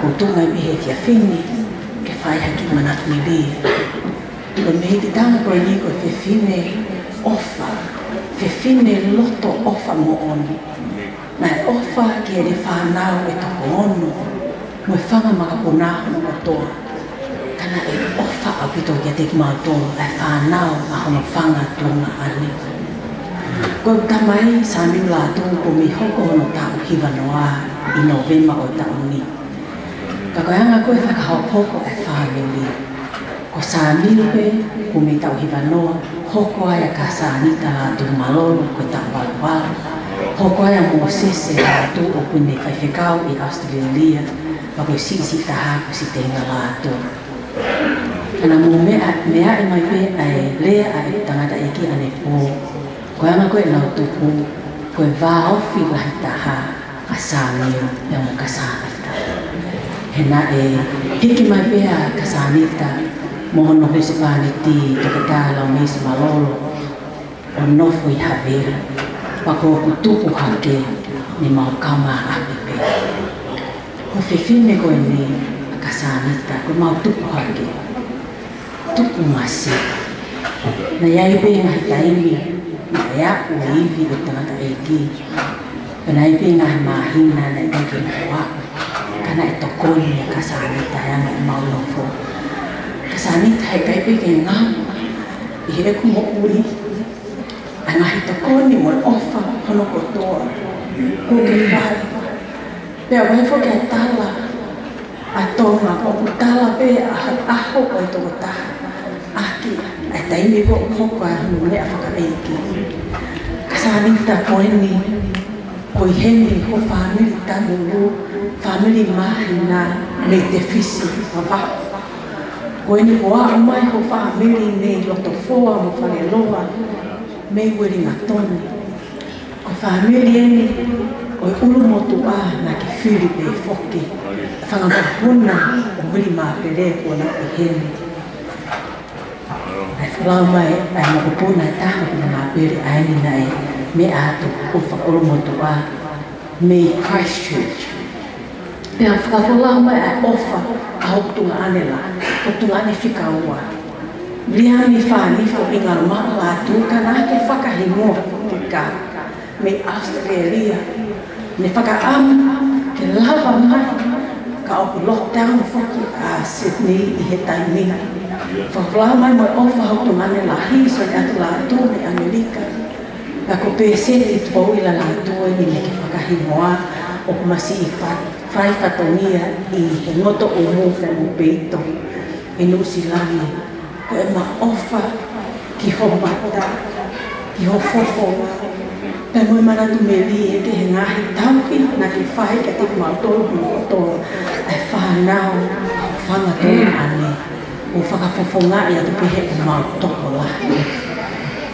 ko tu mai bi he tia fini ke fai ha ki mana tu bi lo me di tanga ko ni ko te fine ofa te fine loto ofa mo on na ofa ke re fa na o e to ko on mo fa e ma ma ko na ho mo to kana e ofa a ki to ya te ma to e fa na o ma ho fa na to na ani ko tamai mai sa mi mi ho no ta o ki va i novema o ta uni. Ka koe anga koe whakahau poko e whāmini. Ko sā minupe, ko me tau hiwa noa, hoko ai a ka sā nita a tu malolo koe tau waluwaru. Hoko ai a mō sese a tu o kune whaifekau i Australia, pa koe sisi ta hako si tēnga la tu. Ana mō mea, mea e mai pe ai lea ai e tangata iki e ane pō. Koe anga koe nau tupu, koe vāofi lahi taha. Koe anga koe nau tupu, koe vāofi lahi taha. kasani yang kasanita henae hikimapea kasanita paniti, hispanitti lo mis malolo onofu havera pakokutupu hake ni maukama apipe ko ini, kasanita ko mau tuku hake tupu masi na pe ngahitai mi na ya uivi ko tangata eki Pena i pina he mahina na i tanki na wā. Kana i tokoni e kasanita e anga i maulofo. Kasanita he pepe ke ngā. I hele kumo uri. Anga he tokoni mo ofa hono kotoa. Ko ke whare. Pea waifo ke a tala. A tonga po ku tala pe a hai aho ko i toko taha. Aki. A taimi po u hoko a hulu le a whakameiki. Kasanita poeni. Kasanita poeni ko i ko whamiri tanu lō, whamiri mahi nā me te whisi, papa. Ko eni ko āu mai ko whamiri me i loto fōa mo whare loa, me i weri ngā Ko whamiri eni, ko i uru motu ā na ki whiri me i whoki, whangamahuna o wili mā pere ko nā i hene lau mai ai mo kupu na e ta ma kina ma pere ai ni nai me ato o fa o mo to a me Christchurch pe a fa fa lau mai ai ofa a o tu na ane la o tu na ane fika ua lia mi fa ni fo i ngaro ma la tu ka na ke fa ka he mo ka me Australia ne fa ka am ke la lava mai ka o lockdown fo ki a Sydney i he taimina i Fa pla mai mai o fa hoto mane la hi so ka tu la tu me Amerika. Ka ko pe se ti tau i la la tu e ni ke fa ka hi moa o ma si fa fa fa tonia i te noto o mo fa mo peito. E no si la ni ko e ma o fa ki ho ma ta ki ho fo fo. Pe mo i mana tu me li e te he ngahi tau ki na ki fa hi ka tu ma tolu ma o tolu. E fa nao fa ma tolu ane. o whakafafonga ya i atu pehe o mau toko la.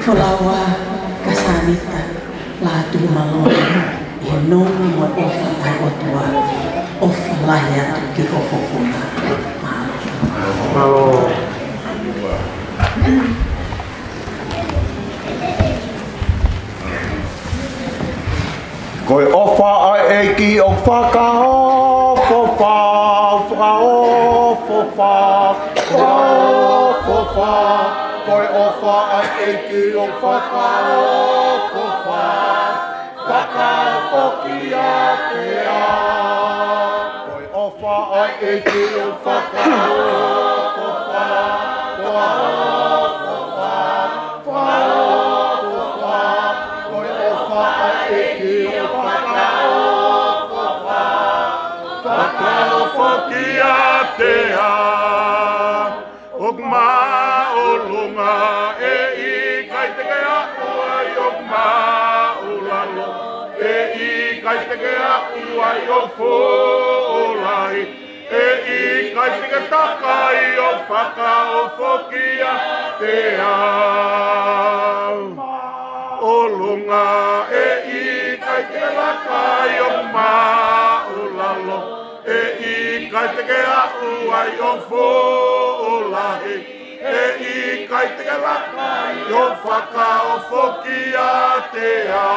Whalaua ya ka sānita la atu i he ofa ai o tua ofa lahi atu ya ki o whafonga. Koe ofa ai e ki o whakaho, whakaho, fofa koe ofa a eki o faka o fofa faka foki a te a koe ofa a eki o faka o fofa koa o fofa koa o fofa koe ofa a eki o faka o fofa faka o foki a te a wai o fōlai E i kai tika takai o paka o fōkia te au O lunga e i kai tika lakai o maulalo E i kai tika au wai o fōlai E i kai tika lakai o paka o fōkia te au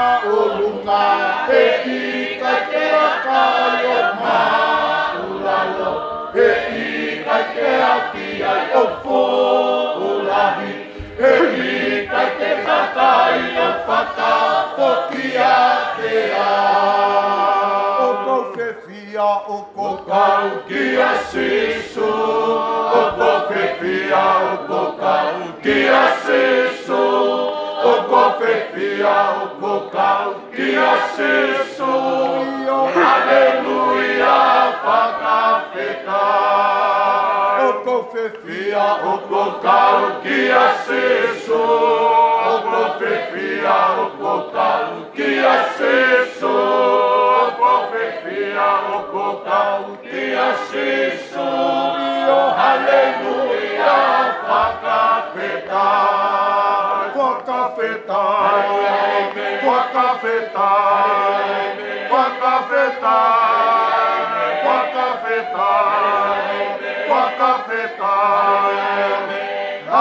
pia pia o ko fe fia o ko kau ki a sisu o ko fe fia o ko kau ki a sisu o ko fe fia o ko kau ki a sisu aleluia fa ka fe kau profecia o vocal que acesso. O profecia o vocal que acesso. O profecia o vocal que acesso. E o aleluia, faca fetal. Faca fetal. Faca fetal. Faca fetal.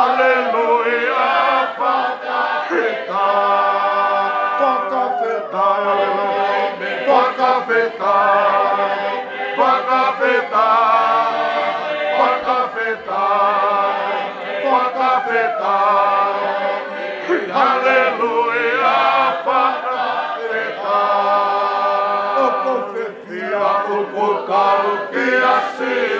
Aleluia, Fata Feta. Fata Feta. Fata Feta. Fata Feta. Fata Feta. Aleluia, Fata Feta. o profecia o pecado que ia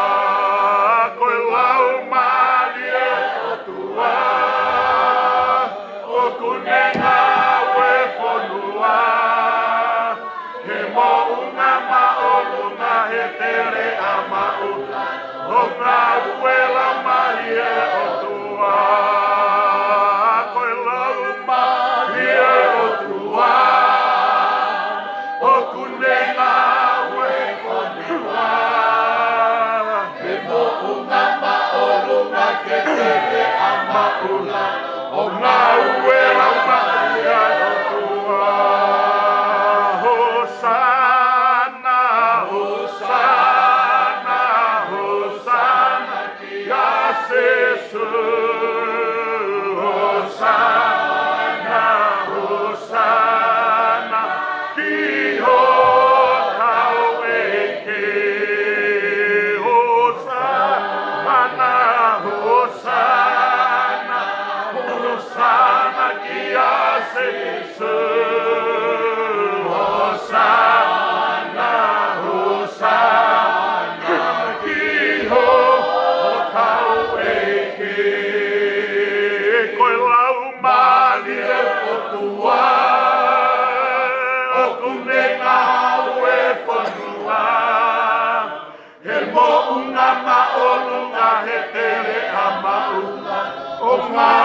he tere a mau O ka uela mai e o tua Koe lau mai e o tua O kune ngā ue koniwa Me mo unga maoru ngā ke tere a mau my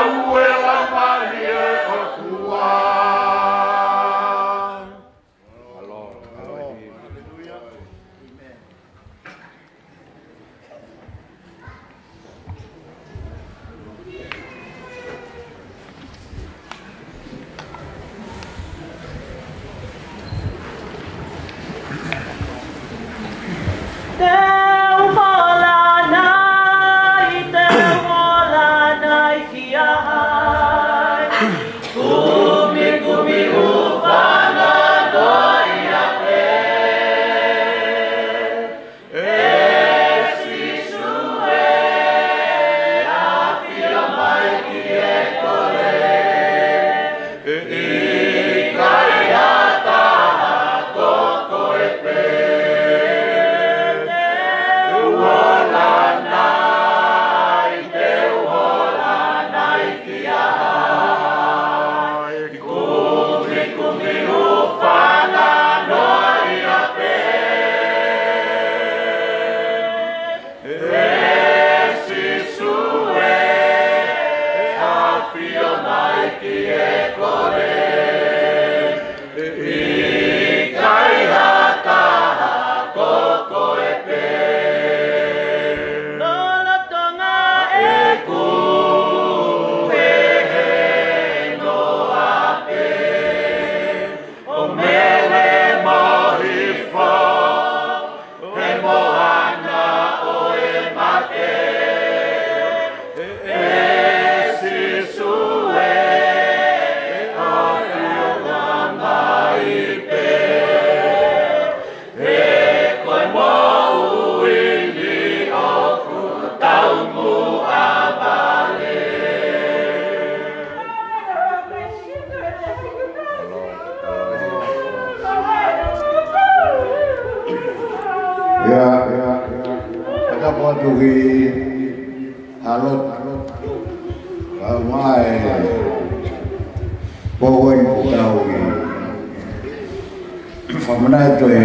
nai to e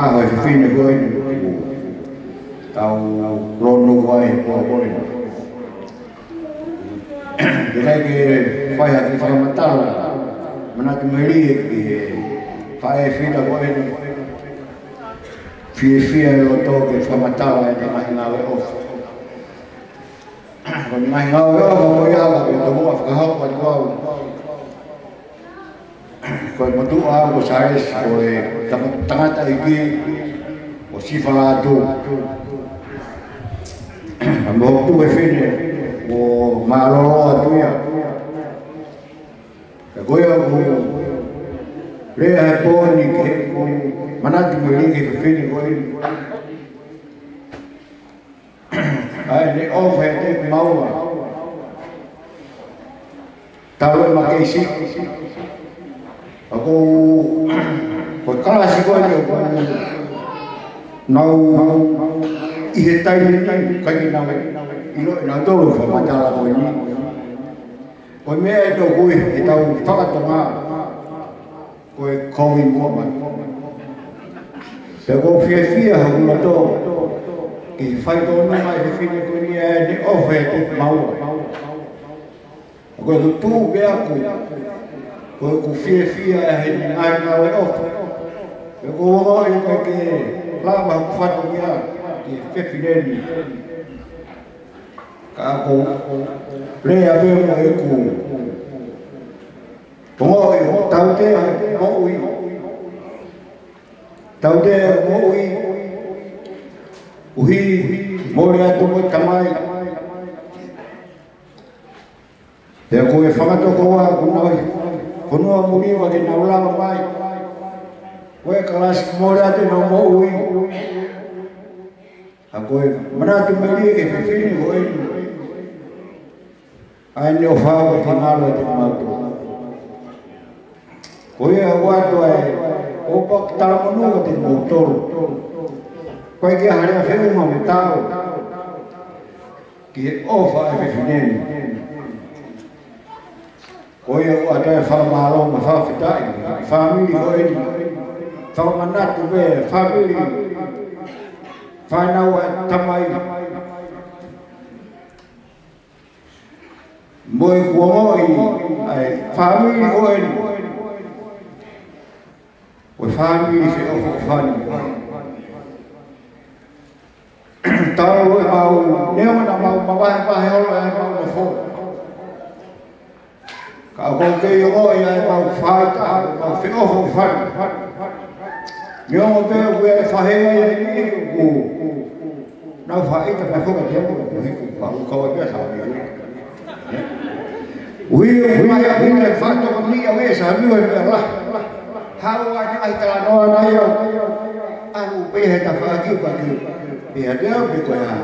ah e fine goi tau rono vai po poli de hai ke fai ha ki fa mata mana ki meri e ki fai fi da goi no fi fi e o to ke fa mata e de mai na o fo ko mai na o o ya la ki to mo fa ha pa ko wadu'a wa saris o tangat aigi o sifalado ang buhok to wefene o maalolo atuya kagoya o lihat po ni ke manati mo lingi ko ini ay ni ofe Tahu makai sih. Ako, pagkala (clears throat) si ko ayo, nau, ihe tayo, kaya na may, ino, ina to, pamatala ko ini. Koy me ito e kuy, itaw, takato nga, koy kongin mo man. Sego fia fia ha kuna to, ki fai to na ma, ihe fina ko ini, ni e, ofe, ti mawa. Ako, tu, kaya kuy, ko ku fie fie e he ni ngai ngā e ofu. E ko wā e ka ke lāma ku whanu ia ki whepi nēni. Ka ko rea mēmua e ku. Tongo e ho taute a e mo ui. Taute a e mo ui. Uhi mōre atu mo i e kamai. Pea ko e whangatoko wā kuna oi. unaoamuliwa kina ulalo mai we kalasi moja tena umouwi akwema mnatumalie kififini kwenu anyofao tinalo timatu kuya watu ai upak talamunuwa tinutolo kwa kia haria fiuma mtao ki ofa efifineni o ia ua tae whaamaloga whawhetai whamili o eni whaumanatu me whamili whanaua tamai moe kuongoi ai whamili o eni o whamili se ofo whani taro e mau neona mau mawahe mahe olo e mau na fōu ka kong ke yo oi ai mau fai ta ka fe o ho fan yo be we fa he ai ni ku na fa i ta ko ka yo ko hi ku pa ko wa ke sa quý wi wi ma ya bin fa to ko ni ya we sa ni we la ha wa ni ai ta nói na yo anu pe he ta fa kêu pa kêu, pe ya de ko ya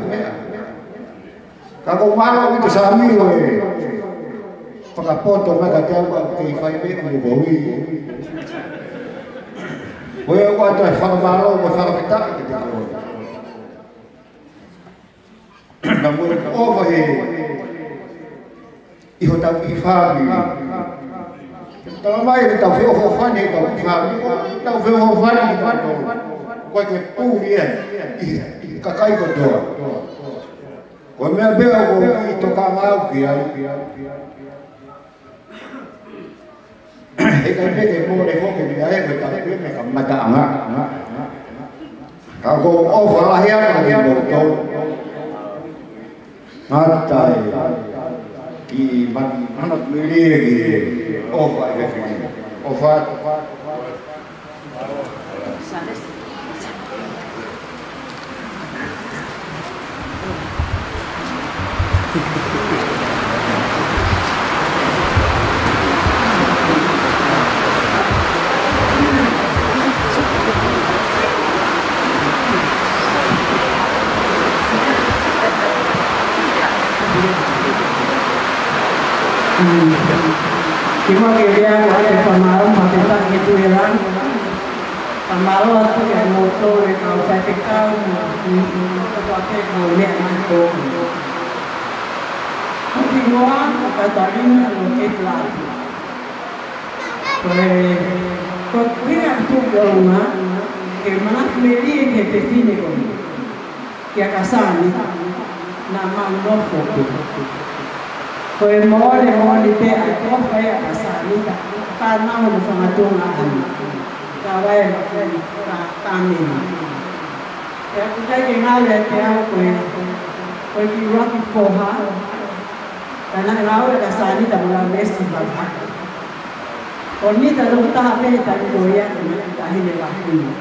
ka ko ma lo ki ta sa ni whakapoto mai ka tau ka kei whai me kuru kohui. Koe au kua tai whakamaro o whakamitaki ki te kohui. Na mua ka ovahe iho tau i whāmi. Tau mai ni tau whiho whani i tau i whāmi. Tau whiho whani i whāmi. Koe te pūri e i kakai kotoa. Koe mea bea kohui i toka maau ki ai. 이거 이거 뭐 내고 그래야 이거 다 그러면 감마다 안 와. 가고 오퍼라 해야 가는 것도 나타이 이만 하나 미리기 오퍼 이거 오퍼 Thank you. Cuma kaya kaya pamalam papitan itu ilang. Pamalo tu yang moto ni kau saya tikau. itu pakai kau ni mantu. Continua Catalina lo que lagi, Pues cualquier problema que más me diga que define conmigo. Que a casarme, nada más no fue. Koe mole mole pe ako koe akasalika kana hono fangatonga ani kawae makani kamena ya kutake ngale te ao koe koe ki waki foha kana ngao akasalika mula mesi baba Onita do taha pe tani koe ya tahine bahini.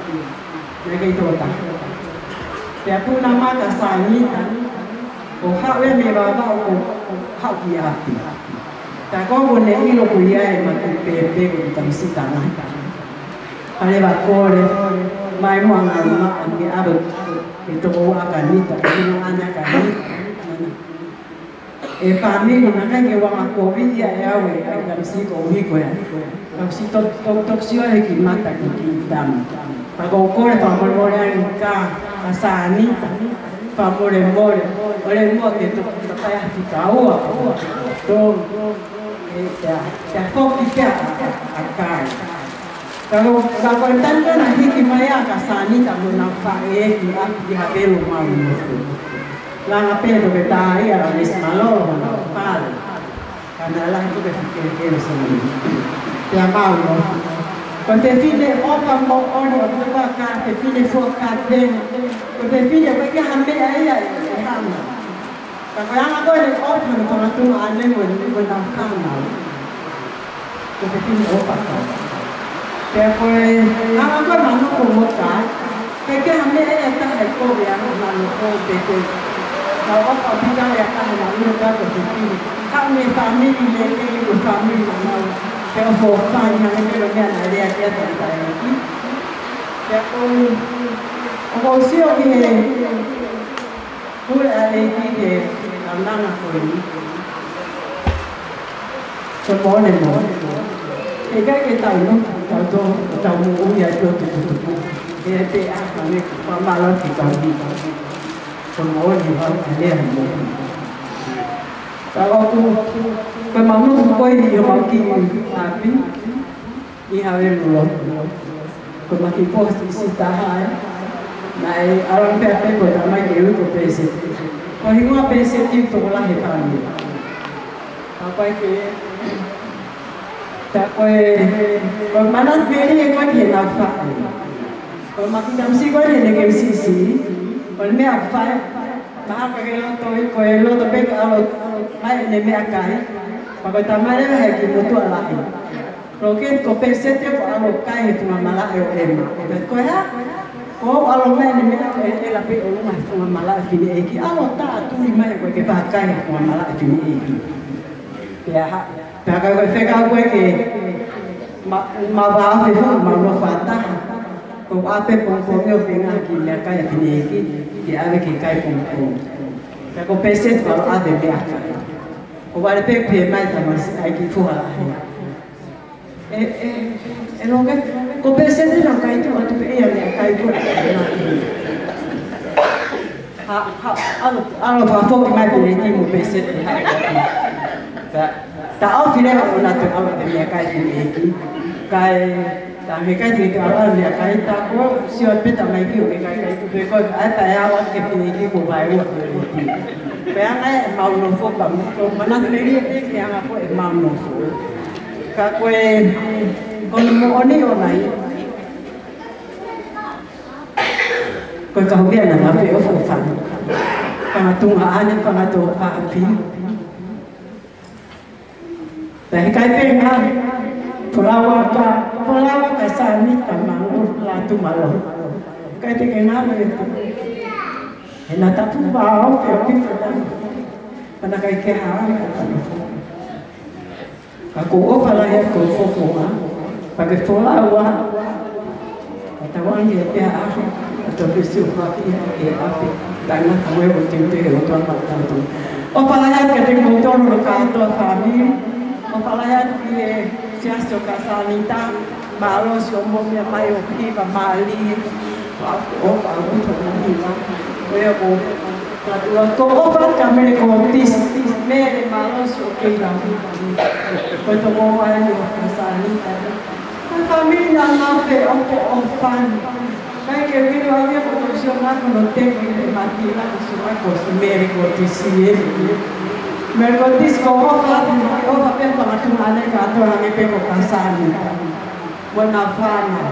Ya kaitota. Ya puna mata sanita. ohawemelaba hakiati takogone ilokuyae matupepe kutamisintanata ale bakole maemo angama ange abe etokowo akanita kino anyakanita efamigo nangange wamakoviya yawe akamsiko uhikoya kamsi toksiyohekimata kikitama pakokole pakolole alinka asanita pa more more, ore mo eh, te to ta ya ki ka o to te te ko ki ka a kai kalau sa kuentan ka na hiki maya ka sani ka mo na fa e eh, ki a ki ha ke lo ma mo la na pe do ke ta ia la mes malo na pa kana la ki ke ke ke so ni te amau no Quante figlie ho cambo ore ho due carte, figlie suo carte. Quante figlie perché a me e ella e hanno. Ma quella cosa è ottima per la tua anne con di quella canna. Quante figlie ho fatto. Per poi ah ma ma non può votare. Perché a me e ella sta e come hanno hanno fatto perché เราก็ตอนที่ได้อาการหลังเรื่องได้กับสิ่งที่ถ้ามีสามีมีเลี้ยงเองหรือสามีของเรา Kaya po, saan niya kayo ganyan, aliyan niya sa tayo. Kaya po, ako siyo kaya, kula alay kaya, alam na ko yun. Sa mone mo, kaya kaya tayo, tayo to, tayo mo uya to, tutututu. Kaya kaya ako, pamalaw si Bambi. Sa mone mo, aliyan mo. Kaya ako, Maman, pourquoi il y a manqué ma vie Il avait mon nom. Comment il force ici, Taha. Mais alors, père, père, pour la main, il y a eu pour penser. Quand il m'a pensé, il tourne là, il parle. Après que. Takwe, kalau mana pilih kau dia nafkah. Kalau makin jam sih kau dia negeri sisi. Kalau me apa, mah kalau tu, kalau tu, tapi kalau mai negeri akai, Pagkatamana hagi mutu alai. Rokin kopensete ko alo anu kai tumamala ayo ema. Eh, ko ya oh, ko alo mai ni mena ko eh, e eh, la pe olo mai tumamala fini eki. Alo anu, ta tu mai ya, ko ke pa kai tumamala fini eki. Ya ha. Ta ko fe ka ko ke ma ma ba fe fa ma no fa ta. Ko ki ya kai fini eki. Ki ave ki kai ko ko alo ave be akai. Obalepe p e m a i ai ta mas kifuwa. Elonga, kopesende na kaitu watu eya ya kaitu. Ha, ha, alo fafo kima piriti m o pesende. Ta au file ha kuna tu au te ya kaitu eki. Kai, ta me kaitu eki ala ya k a i t a ko sio peta mai ki o me kaitu ko ko ata ya wa ke piriti ko bai i Peanga e maunofo pa muko. Manatiri e peanga ko e maunofo. Ka koe oni mo oni onai. Koe ka hui ana ngape o fofana. Pangatunga ana pangato pa api. Tahi kai peanga. Polawa pa polawa ka sa ni tamang urla tumalo. Kai te kenalo e tumalo ela está tudo mal, é o que para na kai ke ha aku o fala he ko fo fo ha pa ke fo la wa ta wa ye pe a ta pe si o fa ki e a pe ta na ko e o te te o ta pa ta to o fala he ke te ko to no ka to fa mi o fala he ki e si a so ka sa ni ta ma lo o mo pa mai o ki pa ma li o fa o to ni ma huevo, como falta me contis, me hermanos o que la pues como años pasadita. La familia no te ojo o fan, hay que ver a mí profesional no tengo que matar a su marcos, me contis me contis como falta, yo papel para que me haga canto a mi peco cansado. Buena fama,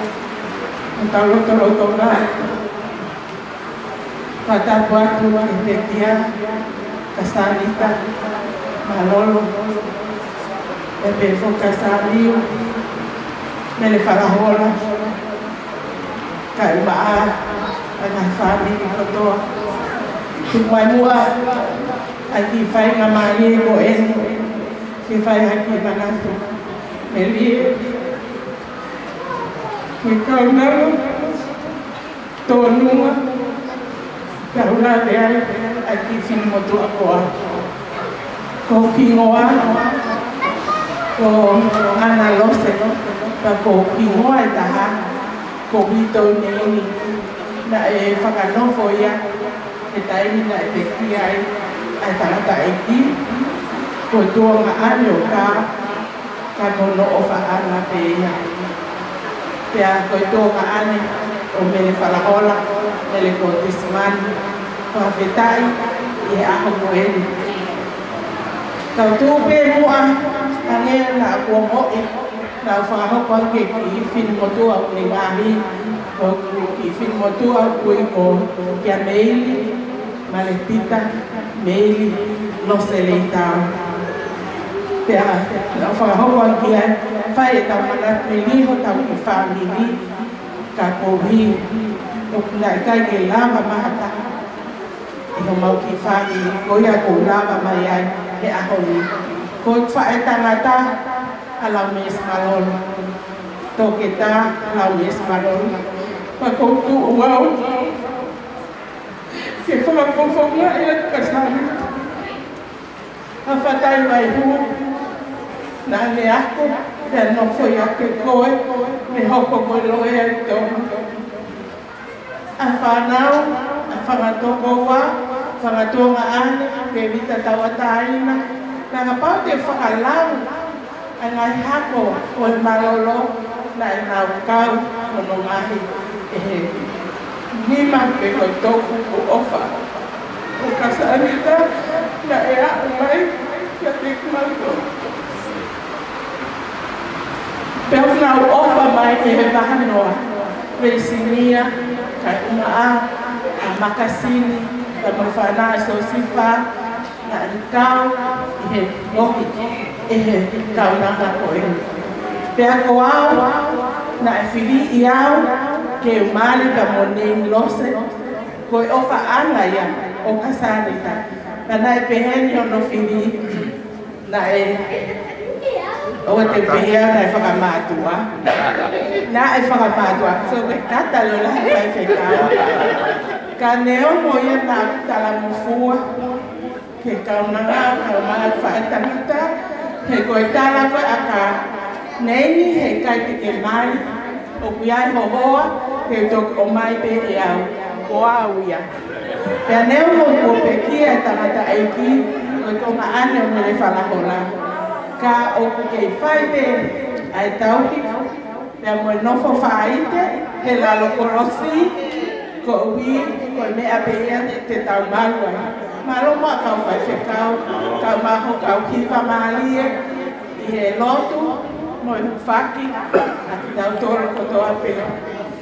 Utol-utol-utol Katabuatu Indekia Kasanita Malolo Ebefo Kasaniu Melefarahola Kaimaa Anafami Kotoa Tumwanua Akifai ngamani Koenu Kifai hakimanatu Melie Mengkana tonua darula te ai aki fin motu akoa. Ko kingoa ko ana lose no ka ko kingoa e taha ko bito neni na e whakanofo ia e taimi na e te kia ai ai tangata e ki ko tua ngā anio ka ka kono o whaana pe ia. pea koi to ka ane o me fala hola mele ko tisman fa fetai e a ko ele ka tu pe mu a ane na ko mo e na fa ho ko ke ki fin mo tu a ni ba mi ko ki fin mo tu a ko i a mele maletita mele no se le pera na fa ho wan kia fa e ta mana ni ni ho ta ki fa ni ni ka ko hi ok na ka ke la ma ma ta e ho mau ki fa ni ko ya ko la ma ma ya e a ho ni ko fa e ta na ta ala mes malon to ke ta ala mes malon pa ko tu wow se fa ko fa ma e ka sa ni a whakai mai hua. Nā ne ako, te anofo i ake koe, ne hoko koe loe ai tōma. A whanau, a whanatoko wā, whanatonga ane, ke vita tawa tāina, nā ngā pau te whakalau, a ngā hako o i e malolo, nā i e ngā ukau, kono ngahi, ehe. Nima pe koe tōku ku ofa, ehe. Casamita na era umay katikmando. Pero na opa mai te hebahan noa. Reisinia, kai a makasini, tamafana, sosifa, na rikau, e noki, ihe kaunanga koe. Pea koau, na efili iau, ke umali kamonei lose, lose, Koe ofa anga ia o kasanita. Kanai peheni o no fini na e Oa te pehea na e whakamātua. Na e whakamātua. So me kata lo la e whai whaikawa. Ka neo mo ia nā tala mufua. Ke kaunanga, kaumala whaetanita. He koe tala koe a ka neni he kai te ke mai. O kuiai hohoa, he tok o mai pe e au. o awia. Pea neu mo kua pekia e tangata eiki, o to ma ane o mele whanakona. Ka o kukei whaite, a e tauki, pea moe nofo whaite, he lalo korosi, ko ui, ko me apeia te tau malua. Malo mo a kau whaite kau, kau maho kau kiwa maalie, i he lotu, moe whaki, a ki tau toro kotoa pe.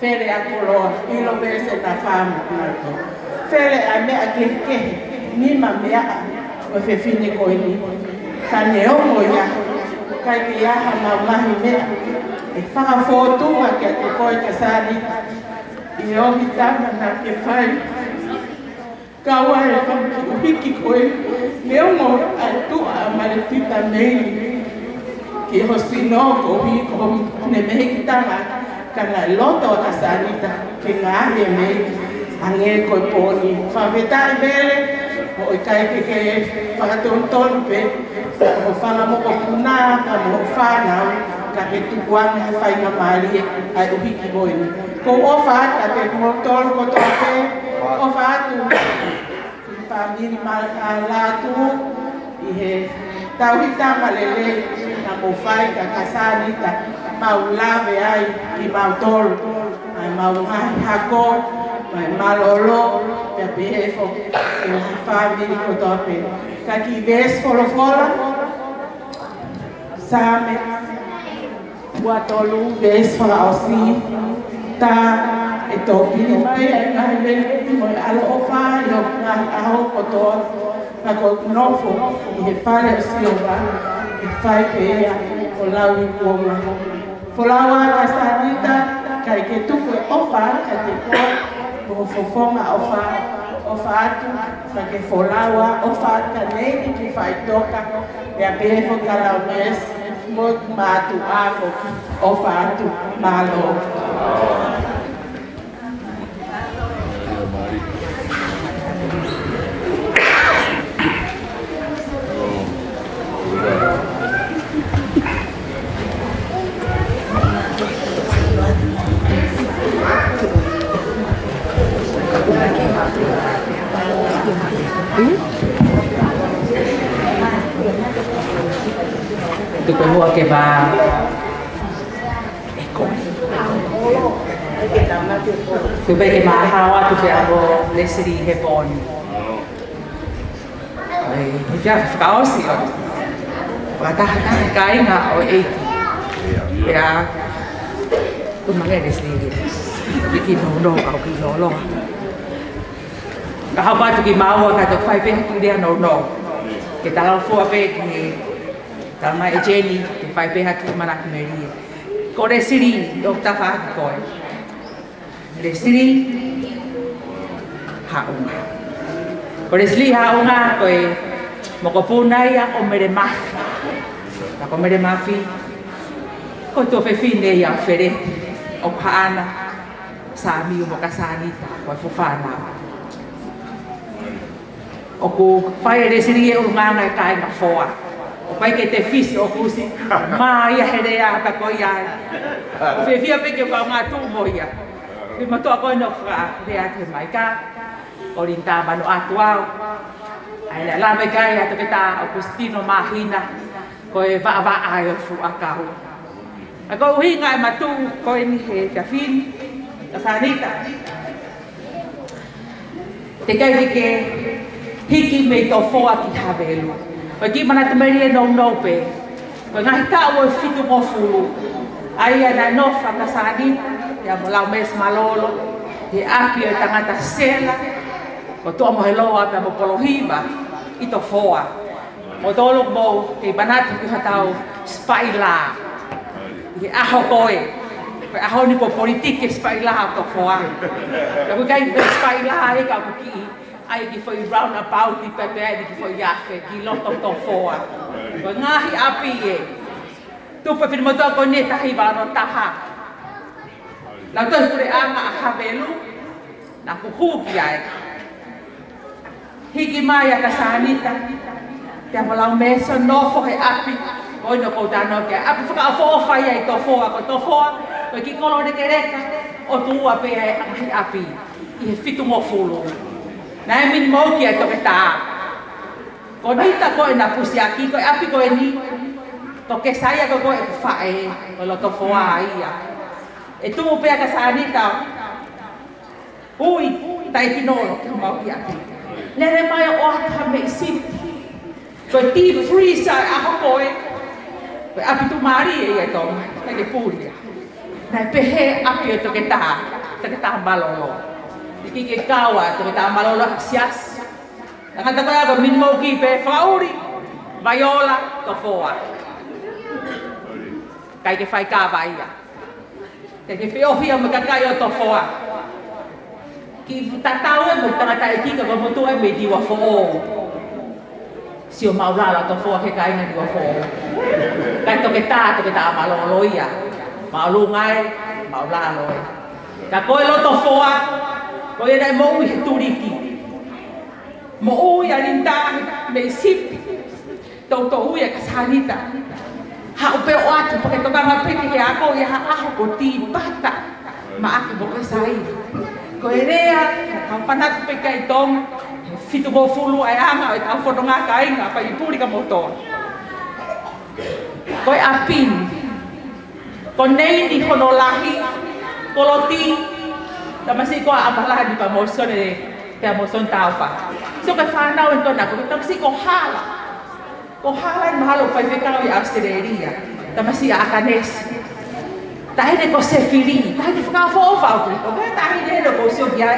fere a kolo i lo pere se ta fa mo to fere a me a ke ke ni ma me a o fe fine ko i ka ne o mo ya ka ki ya ha ma ma hi me e fa a fo tu a ke ko ko ke sa ni i o mi ta na na ke fa i ka wa e fa ki o hi ki ko i me o mo a tu a ma le ti ta me i ki ho si no ko hi ko ne me hi ki ta ma ki kana loto akasalita kingaye me angeko poni favetai bele o kai ke ke fagaton tolpe o fanga mo kuna ka mo fana ka ke tuan fai na mali ai o hiki boy ko o fa ka te mo tol ko tope o fa tu famili mal ala tu ihe tau hita malele na mo fai ka kasalita mau la về ai thì mau tol ai mau hai ha cô ai mau lo lo ya pe he fo e la fa mi ko ves fo lo fola sa me wa to ves fo la osi ta e tō pini mai e ngā hele mo e alo o whāi o ngā aho kotoa na ko nofo i o whare o siova i whai pe ea o e i kuonga Folawa kasanita kai que tuku ofa kai te ko mo fofoma ofa ofa atu kai ke folawa ofa que ki fai toka ya de kala ao mês, muito mato, ofa atu malo. Hmm? Itu ke mua Eh kok? Tu vedi che ma hawa tu che avo l'essere che buoni. E già frausi. Va da da kai na o e. Ya. Tu magari sini. Bikin no no kau kilo lo. kahaba tu ki maua ka tu fai pe tu dia no no ke tala fo pe ki tala mai ejeni tu fai pe haki mana ki meri ko re siri dok ta fa ko re siri ha unga ko re siri ha unga ko e mokopuna ia o mere mafi ta ko mere mafi ko tu fe fine ia fere o paana sa mi mo kasani ta ko fo fa na o ku fai de siri o nga na kai na foa o pai ke te fisi o kusi ma ia hele ia ta ko ia o fe fia pe ke ka ma tu mo ia pe ma to ko no fra de a te mai ka o rin ta ba no atua ai la la mai kai ata ke ta o kustino mahina ko e va va ai o fu a ka ho a ko hi nga ma tu ko ni he ka fin ta sanita te kai ke hiki me tō whoa ki hawelu. Koe ki mana te meri e nau nau pē. Koe ngahi tā ua e whitu mō fulu. Ai ana no whakasani, ia mo lau mes malolo, he api o tangata sela, o tō mo heloa pia mo polohiwa i tō whoa. Mo tōlo mō te ki hatau spaila. He aho koe. Koe aho ni po politike spaila tō whoa. Koe kai spaila e ka kuki i. ai ki foi round about ki pepe ai ki foi yafe ki loto to foa ko ngahi api e tu pe firma to ko ne tahi ba no taha la to kure ama a havelu na ku hu pi ai higi mai ata sanita te pala un beso no fo he api ko no ko ta no ke api fo fo fa ai to foa ko to foa ko ki kolo de kereka o tu ape ai api i fitu mo fulu min mau kia to kita. Kodita ko na aki ko api ko ini. Toke saya ko ko fae kalau to foa E Itu mo pe ka sani ta. Ui, tai kinolo mau kia. Nere mai o ta me sim. Ko ti sa ako ko e. Api tu mari e to. Tagi pulia. Nai pehe api to kita. Tagi lo. i ki ke kawa te ta malolo siyas. Nga ta koe ato min mou ki pe fauri, vaiola to foa. Kai ke fai kawa ia. Te ke peohi a mekakai o to foa. Ki tatau e mo tangata e kika ko motu e me diwa foo. Si o maulala to foa ke kaina diwa foo. Kai toke ta toke ta malolo ia. Maulungai, e, maulalo ia. E. Ka koe lo to foa, o era mo turiki mo ui arinta me sip to to ui kasanita ha upe o atu porque to kanga ya ha aho ko ti pata ma aki bo sai ko erea ka panat pe kai tom fitu bo fulu ai anga o ta foto nga ipuri ka motor ko apin ko nei di honolahi koloti tama si ko abala di pa motion e pa motion ta pa so ka fa na wen ko na ko tama si ko hala ko hala in mahalo pa ve kali asteria tama si akanes ta he de ko se fili ta he de fa fo fa ko ko ta he de ko so bia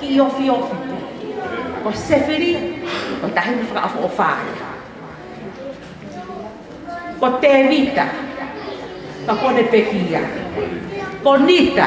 ki yo fi yo fi ko se fili ko ta he de fa fo fa ko te vita ko ne pekia ko nita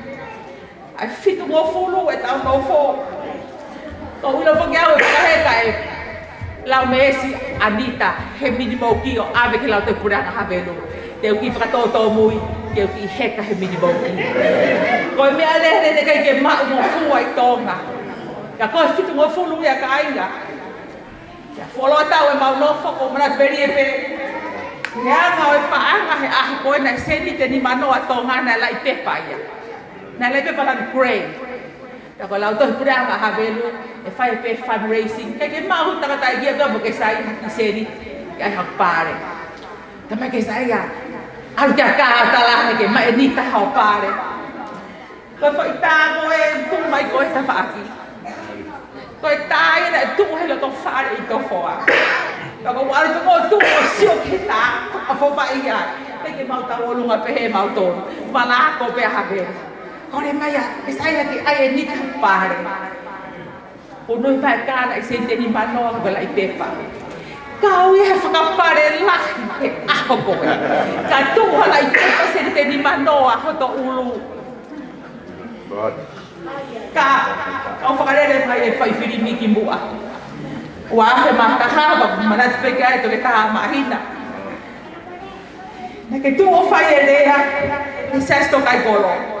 ai fit ngo fu lu e tau no fo ko u lo fongia o ka he kai la Messi, anita he minimo ki o ave ke la na havelo te ki fra to to mui te ki he ka he minimo ki ko me ale de de kai ke ma mo fu ai tonga ka ko fit ngo fu lu ya kai ga ya folo tau e mau no fo ko mra beri e pe Nga ngau e paanga he ahi koe na seni te ni manoa tō ngana lai tepa ia nalepe pala grade tako lau to pura ma habelo e fai pe fundraising e ke ma hu taka tai dia ka boke sai ki seri ya ha pare tama ke sai ya al ka ka ta la ke ma ni ta ha pare ko fai ta ko e tu mai ko ta fa ki ko ta ye na tu he lo to fa re to fo a tako wa tu mo tu o sio ke ta a fo ba ia Peki mau tau olunga pehe mau tō. Wala ko pe habelo. Olen mä ja mis ni äijä niitä pahde. Kun noin päin kaana ei sen niin vaan nolla ei pepa. Kauja fakappare lahke ahokoe. Tai tuolla niin ei pepa sen niin vaan noa hoto ulu. Ka on fakarele mai fai fili miki mua. Wa fe ma ta haba manat pe kai to ke ta ma hina. Na ke tu o fai elea, ni sesto kai golo.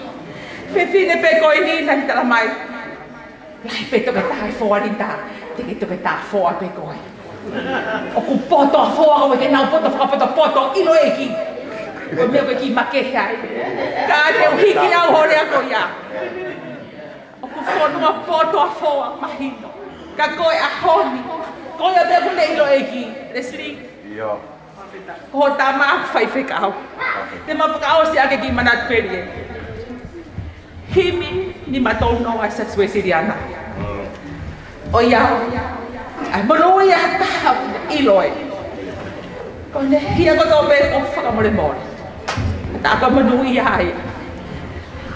Fifine pegou e niin näki tällä mai. Laipetto me foa, fuorin tää. Tekitto me tää foa, pegoi. O kun poto fuor, me kenau poto fuor poto poto ilo eikin. O meu que ma queja. Tää teu hiki nau horea koja. O kun fonua poto fuor mahino. Ka koe ahoni. Koe pegu ne ilo eikin. Resli. Joo. Ko tama fai fekau. Tema fekau si ake ki manat perie. himi ni matou no ai sa sue siriana. O ia, ai monoi a taha i loe. Kone hia koto me o whakamore mori. Taka monoi a ai.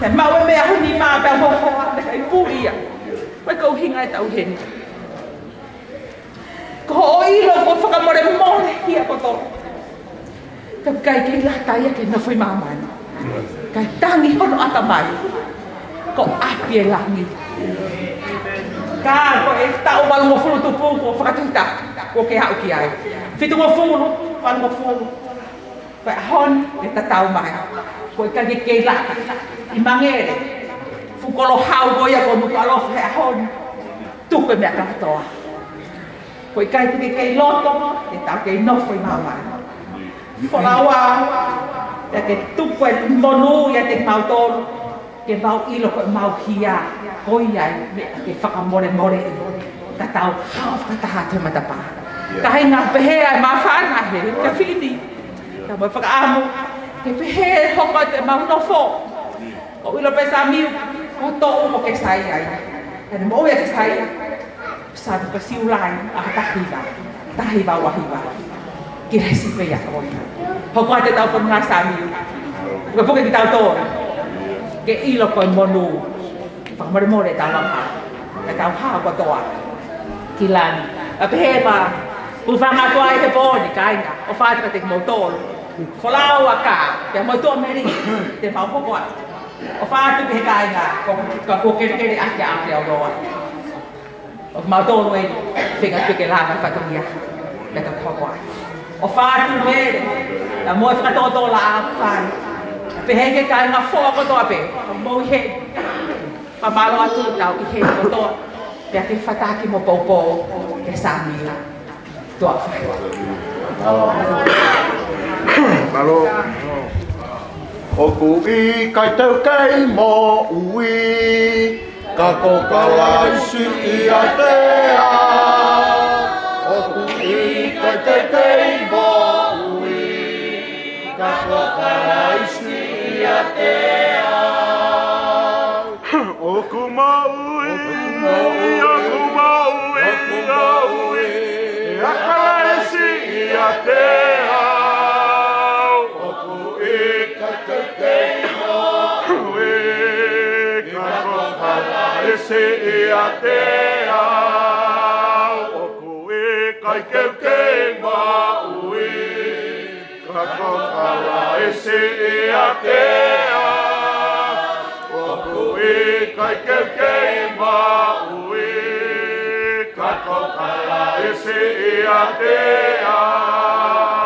Te maue mea huni maa pe mohoa me kai puri a. Me kou hinga e tau heni. Ko o i loe ko whakamore mori hia koto. Te kai kei lahtai a kei nafui maa mai. Kai tangi hono ata mai. Kai tangi hono ata mai. ko apie langi ka ko e ta o wal mo fulu tu pu ko fakatuta ko ke hau ki ai fitu mo fulu wal mo fulu ko hon e ta tau mai ko ka ge ke la i mangere fu ko lo hau ko ya ko mo ko lo fe hon tu ko me ka to ko ka ge ke lo to e ta ke no foi ma mai Folawa, ya ke tu ko monu ya te mau tolu, ke mau ilo ko mau hia ko ia ke faka more more ka tau hau ka ta ha te mata pa ka hai na pehe ai ma fa na he ka fini ka mo faka amu ke pehe e ho ka te mau no fo ko ilo pe sa miu ko to mo ke sai ai ka mo ia ke sai sa ka u lai a ta hi ba ta hi ba wa hi ba ke si pe ya ko ho ka te tau ko sa oh. ke กอีเราก่อนมอนูฝังมาได้หมดเลยตามลำพังแต่ตามข้าวกว่าตัวกีฬาอะเพศมาอุฟังมาตัวไอ้เทปโอนีกกายนะอฟ้าจะติดมอตอร์ล่าอากาศแต่มอเตอไม่ได้เต็มเผาพวกก่อนอฟ้าจะเป็นกายนะก็กับพวกเกณฑ์ได้อัจจะเอาเดียวรอดมอตอรเว้ยสิ่งที่เกล้ามันฝังตรงนี้แต่ต้ก็พอกว่าอฟ้าจะเป็แต่มวยฝังโตโตลาฟัง pe he ke kai nga fo ko to ape mo he pa ma lo atu tau ki he ko to pe ke fata ki mo pau pau ke sa mi la to afa Malo. Oku i kai tau kai mo ui Ka ko ka lai si i a tea Oku i kai tau kai se e a te a o ku e kai ke ke ma u i ka ko ala e se e a te a o ku e kai ke ke ma u i ka ko ala e se e a te a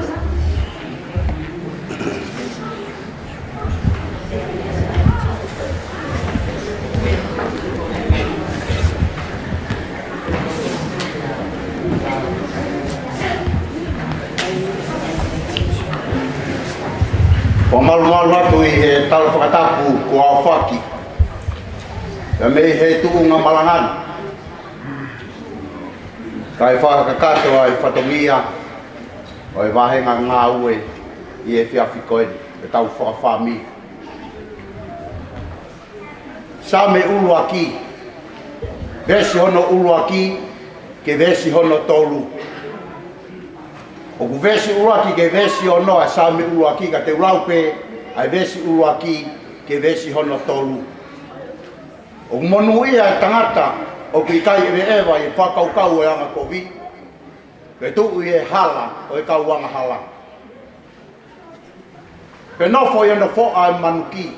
Wa malu malu atu i he talo whakatapu ko au whaki. Ia mei he tuku ngā malangan. Ka e whakakato a i whatomia, o i wahenga ngā ue i e whiawhi koeni, e tau whakawhami. Sa me ulu aki, vesi hono ulu aki, ke vesi Vesi hono tolu o ku vesi uraki ke vesi o noa e sami uraki ka te uraupe ai vesi uraki ke vesi hono tolu o ku monu ia e tangata o ki tai e ewa e whakaukau e anga kovi pe tuu e hala o e kau anga hala pe nofo e no fo ai manuki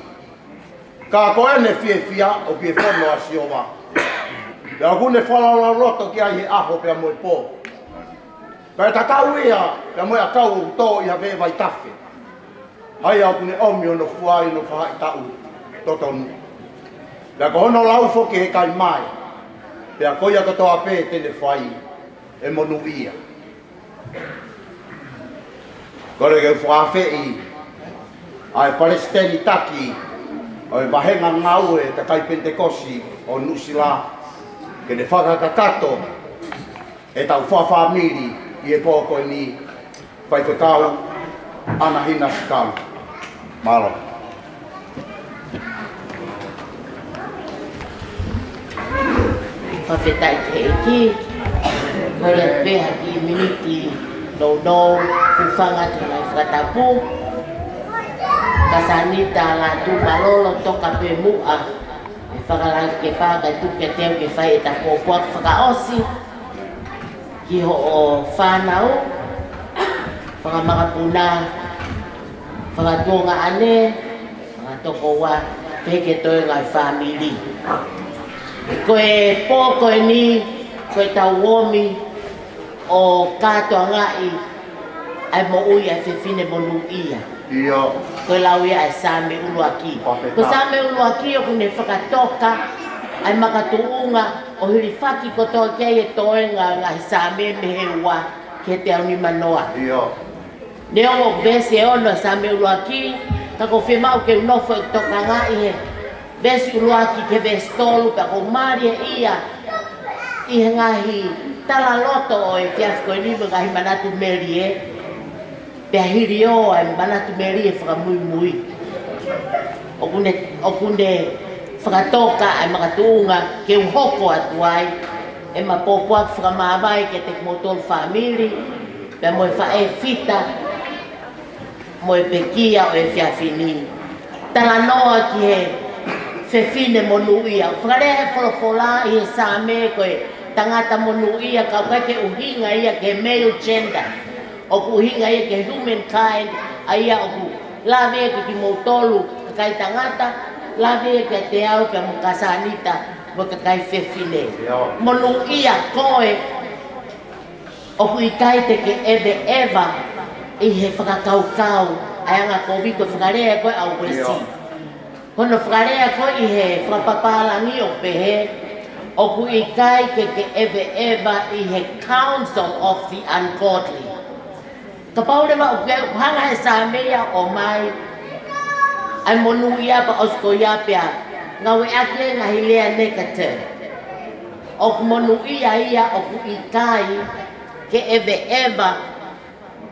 ka ko ene fie fia o ki e fono a siowa Ya gune fala la roto ki ai aho pe amoi po. Pai ta tau ia, e mo ia tau o tō ia vē vai tawhi. Hai au kune omi ono fuai no whaha i tau, toto nu. Pia ko hono lau fwke he kai mai, pia koia katoa pē tene whai, e monu ia. Kore ke fwa fei, ai palestini taki, ai vahenga ngaue te kai pentekosi o nusila, kene whakakakato, e tau fwa familii, i e pōko ni whai te tau anahina si tau. Mālo. Whai te tai te eki, mai e eh. peha ki miniti nou nou, ku whangatu mai whatapu, kasanita la tu malolo toka pe mua, e whakalangi ke pāka tu ke teo ke whai e tako kua whakaosi, whakaosi, ki ho o whanau, whakamakapuna, whakatonga ane, whakatoko wa, peke toi ngai whamili. Koe pō koe ni, koe tau womi, o kātoa ngai, ai mo ui ai whewhine mo nu ia. Ia. Koe lau ia ai sāme uluaki. Ko sāme uluaki o kune whakatoka, ai maka tuunga o hiri whaki kotoa kia e toenga ngā hisa me mehe ua ke te auni manoa. Iyo. Neo o vese ono sa me ulua ki, tako whemau ke unofo e i toka ngā ihe, vese ulua ki ke vese tolu, tako maria e ia, ihe ngahi tala loto o e fiasko i e nima ngahi manatu meri e, pe ahiri o e manatu meri e whakamui mui. O kune, o kune, whakatoka ai e makatunga ke un hoko atu ai e ma pōkua ki whakamāwai ke te kumotolu whamili pe moe whae fita moe pe kia o e whiawhini tala noa ki he whewhine mo nuia whakarea he wholofola i he sāme koe tangata mo nuia kau kai ke uhinga ia ke male gender o ku uhinga ia ke humankind a ia o ku lawe ke kumotolu kai tangata la vie que te hago que nunca sanita porque cae fe file monuía coe o cui caite que es de eva y he fraca cau cau hay una covid que fraré co a uesi cuando fraré co y he fra papá la mío pehe o cui caite que es de eva y he council of the ungodly Tapaurema, o kia, hanga he sāmeia o mai, ai monu ia pa osko ia pia nga we ate na hilea ne kate ok monu ia ia ok itai ke eve eva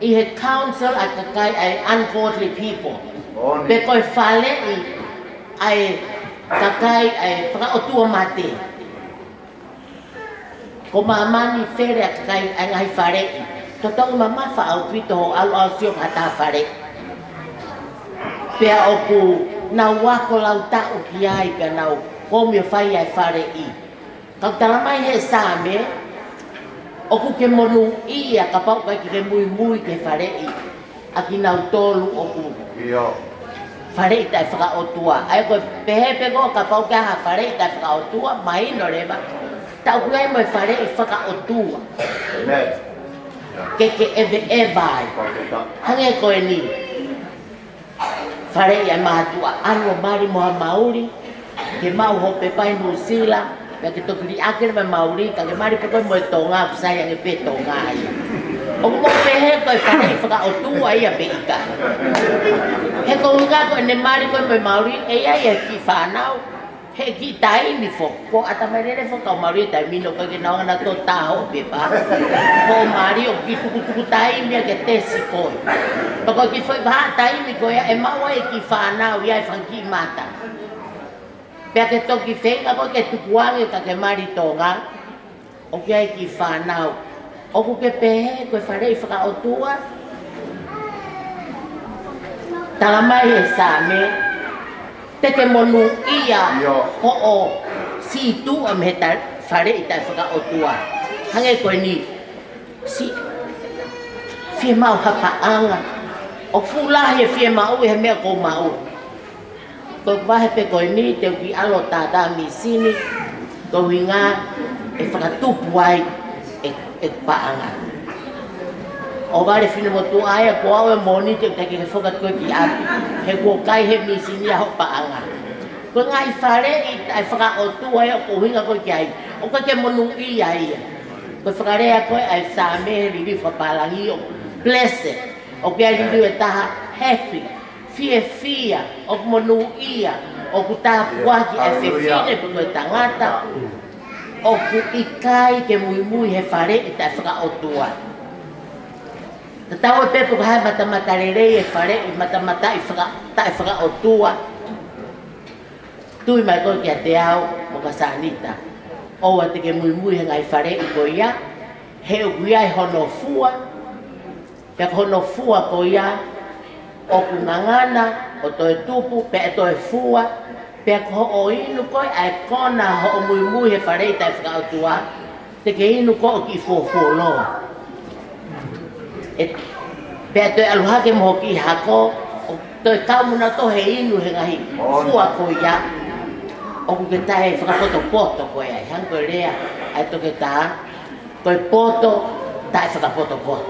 i he council at the kai ai ungodly people be koi fale i ai takai ai fra o mate ko mamani fere at kai ai ai fare to to mama fa au pito au au fare pea oku na wako lau ta o ki ai ka na o komi o fai ai fare i. Kau tala mai he sa me, oku ke monu i a ka pau kai ki ke mui mui ke fare i. A ki na utolu oku. Iyo. Fare i tai whaka o tua. Ai koe pehe pego ka pau kai ha fare i tai whaka o tua, mai no rewa. Ta oku ai moi fare i whaka o tua. Amen. Ke ke eve e vai. Hange koe ni fare ia ma tu ano mari mo mauri ke mau ho pe pai no sila ya ke to kri aker ma mauri ta ke mari pe ko mo to nga sa ya ke pe to nga ai o mo pe he ko fa ni o tu ia ya pe ta he ko ga ko ne mari ko mo mauri e ia ya e ki fa he ki tai ni fo ko ata mai rere fo ka mari e tai mi no ka ki nau na to ta ho pe pa ko mari o ki tu tu tai mi ke te si ko pa ko ki foi ba tai mi ko ya e ma wa e ki fa na o ya e fan ki mata pe ke to ki fe ka ko ke tu kwa ni ta ke mari to ga o e ki ai ki fa na o ku ke pe ko fa rei fa o tua Tama e sa me, te te monu ia ho o si tu am heta fare ita faka o tua hange ko ni si fi mau hapa anga o fula e e he fi mau he me ko mau ko va he pe ko ni te ki alo ta da mi sini ko winga e faka tu puai e e pa anga o vale fino mo tu ai ko au e mo ni te te ke foka ko ki ar he ko kai he mi sini ho pa anga ko ngai fare i ai foka o tu ai ko hinga ko ki o ka ke mo nu i ko fare ya ko ai sa me ri ri fo pa la io blesse o ke ai ri ta fi e fia o monu nu i ia o ku ta kwa ki e fie fine ko ta ngata o ku ikai ke mui mui he fare i ta fra o tu ai Ta tau e pepo kaha mata mata e fare e mata mata e fra ta e fra o tua. Tu mai koe kia te ao mo ka sanita. Oua teke mui mui hanga i fare i koia. He uia e hono fua. Pea ka hono fua koia. O ku ngangana, o to e tupu, pe e to e fua. Pea ka o inu koe a e kona ho o mui mui he fare i ta e fra o tua. Teke inu koe ki fua fua loa e pea toi aloha ke moho ki hako o toi kaumuna to he inu he ngahi fua ko ia o ku ke tae whakapoto poto ko ea hang ko rea ai toke ta toi poto tae whakapoto poto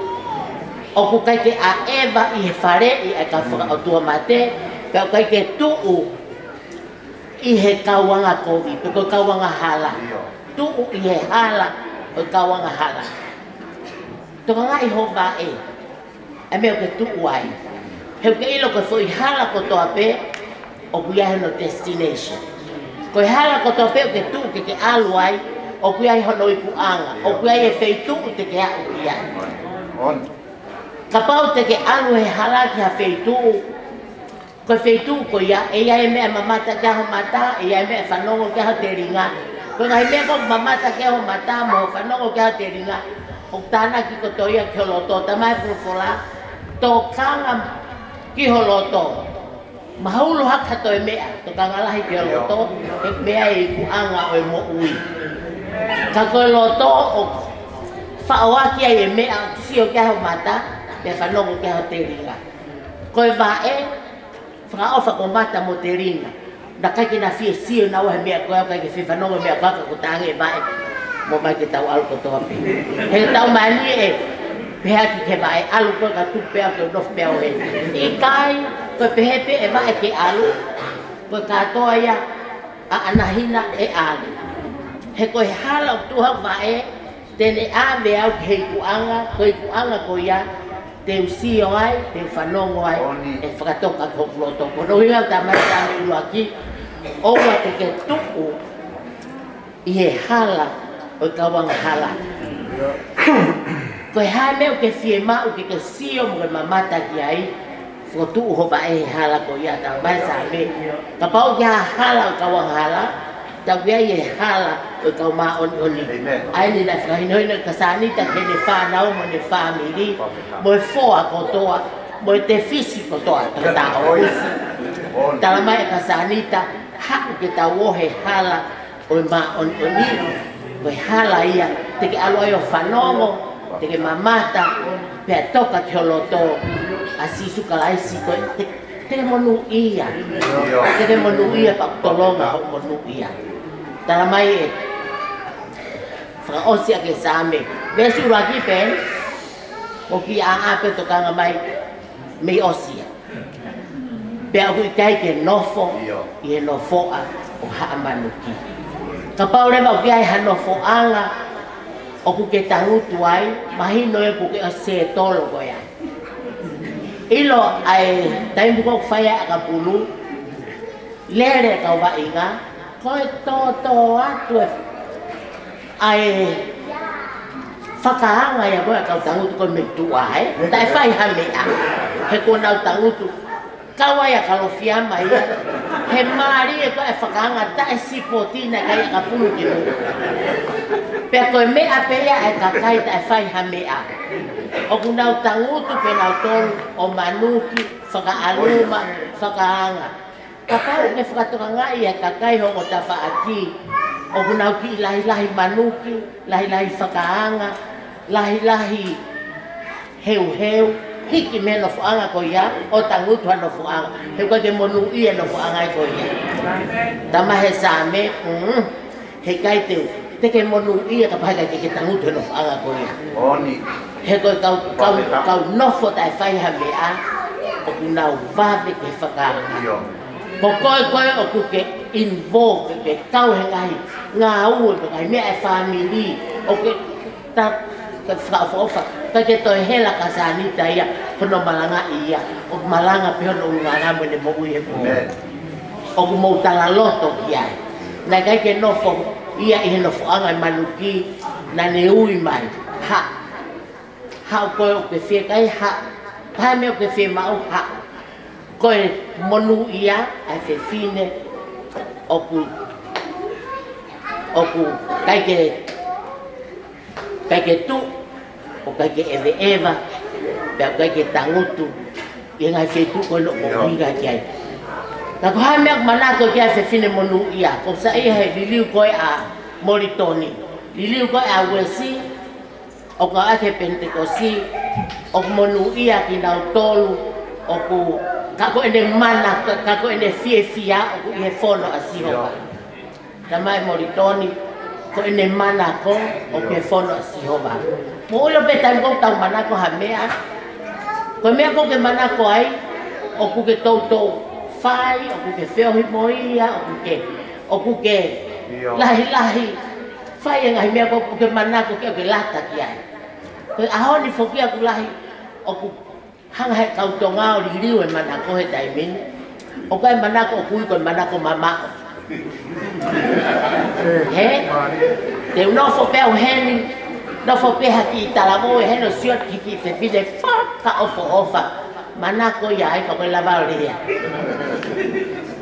o ku kai ke a eva i he whare i ai ka whaka o tua mate pea kai ke tuu i he kawanga kovi pe ko kawanga hala tuu i he hala o kawanga hala Tō ngā i hōwha e, e me o ke tuku ai. He o ke ilo ko fōi hala ko tō ape, o ku iahe no destination. Ko i ko tō ape o ke tuku ke ke alu ai, o ku iahe hono i anga, o ku iahe e fei tuku te ke au ki ai. Ka pau te ke alu he hala ki ha fei tuku, ko i fei tuku ko ia, e iahe mea mamata ke aho mata, e iahe mea whanongo ke aho te ringa. Ko ngai mea ko mamata ke aho mata, mo whanongo ke aho te ringa. Ko ngai mea ko mamata ke aho mata, mo whanongo ke aho te ringa o tana ki ko toia ki holoto, ta mai furufola, tō kanga ki holoto. Mahaulu haka toi mea, tō kanga lahi ki holoto, e mea i ku anga o i mo ui. Ka koe loto o whaoa ki ai e mea, o kisi o keha mata, pe whanongo keha te ringa. Koe wā e, whaofa ko mata mo te ringa. Na kai ki na fie sio na wahe mea koe, kai ki whanongo mea koe, kai ku tāngi e mea koe mo mai ke tau alko to ape he tau mani e pe ki ke mai alu ko ka tu pe ape pea pe ape e kai ko pe pe e mai ke alu ko ka to ia a anahina e alu he ko hala o tu ha vae tene a me au kei kuanga, koi kuanga ko ia, te usi o ai, te ufanongo ai, e whakatoka ko kuloto. Ko no hiwa ta mai tāne ulua ki, oua te ke tuku i e hala utawa hala. Kau hane o ke fie ma o ke ke sio mo ma mata ki ai e hala ko ya ta ba sa me ka pau ya hala ka wa hala ta ya ye hala o ma on oni. ai ni na fai no na kasani ta ke fa na o mo ne fa mi ni mo fo a ko toa. a mo te fisico to a ta o ta la mai kasani ta ha ke he hala o ma on oni. koe hala ia, te ke aloa o whanongo, te ke mamata, pe toka ke holoto, a sisu ka laisi koe, te, te ke monu ia, te ke monu ia pa kolonga o monu ia. Tara mai e, whaka osi ake sa ame, vesu raki pe, o ki a ape to kanga mai, mei osi ia. Pea hui kai ke nofo, i e nofoa o haamanu ki. Yeah. Ka pau lewa ki ai hano fo ala o ku ke tarutu ai, mahi no e ku ke o se tolo ko ia. Ilo ai taimu ko whaia a ka pulu, lere kau wa inga, koe tō tō atu e ai whakaanga ia koe a kau tarutu ko me tu ai, ta e whai hamea, he kua nau tarutu, kau ai a kalofiama ia, he maari e koe e whakaanga ta e sipo tina kai e kapulu ki nuku. Pea koe mea pea e ka kaita e whai ha mea. O ku nau tangutu pe nau tonu o manuki, whakaaluma, whakaanga. Ka pau me whakatonga ngai e ka kai hongo ta whaaki. O ku nau ki lahi lahi manuki, lahi lahi whakaanga, lahi lahi heu. heu. ki ki me no fuanga ko ia o tangu tuan no fuanga he ko te monu ia no fuanga ko ia tama he sa me mm-hmm. he kai te te ke monu ia ka pai ke tangu tuan no fuanga ko ia oni he ko kau kau kau no fo tai fai ha me a o ku nau va ke faka e io ko koe koe o ku ke involve ke tau he ngai ngā ua ke kai me ai family o ke ta ka fa fa kake to hela kasani taya kono malanga iya o malanga pion o ngana mene mo uye ko o mo tala loto kia na kake no fo ia i no fo anga maluki na ne ui mai ha ha ko o ke fie kai ha pa me o ke fie ma o ha ko monu ia a fe fine o ku o ku kai ke kai ke tu okake eve eva pe okake yang yenga fetu kolo omiga kiai na ko hame ak manako kia se fine monu iya ko sa i he liliu koe a moritoni liliu koe a wesi oka ka ake pentekosi ok monu iya ki nau tolu o ku kako ene mana kako ene fie fia oku ku ihe fono asihoka tamai moritoni ko ene mana ko o ku fono asihoka Mo ulo pe tan ko tau mana ko hamea. Ko mea ko ke mana ko ai o ku ke tau tau fai o ku ke feo hi moia o ku ke o ku ke lahi lahi fai e ngai mea ko ku ke mana ko ke o ke lata ki ai. Ko aho ni foki aku lahi o ku hanga he tau tau ngao li liu e mana ko he tai mene. O ka e mana ko kui ko e mana ko mama ko. (laughs) Eh, he? Te unofo pe o henin No fo peha ki es e heno siot que ki te falta whaka ofo ofa. Manako ia ai ka koe lava o rea.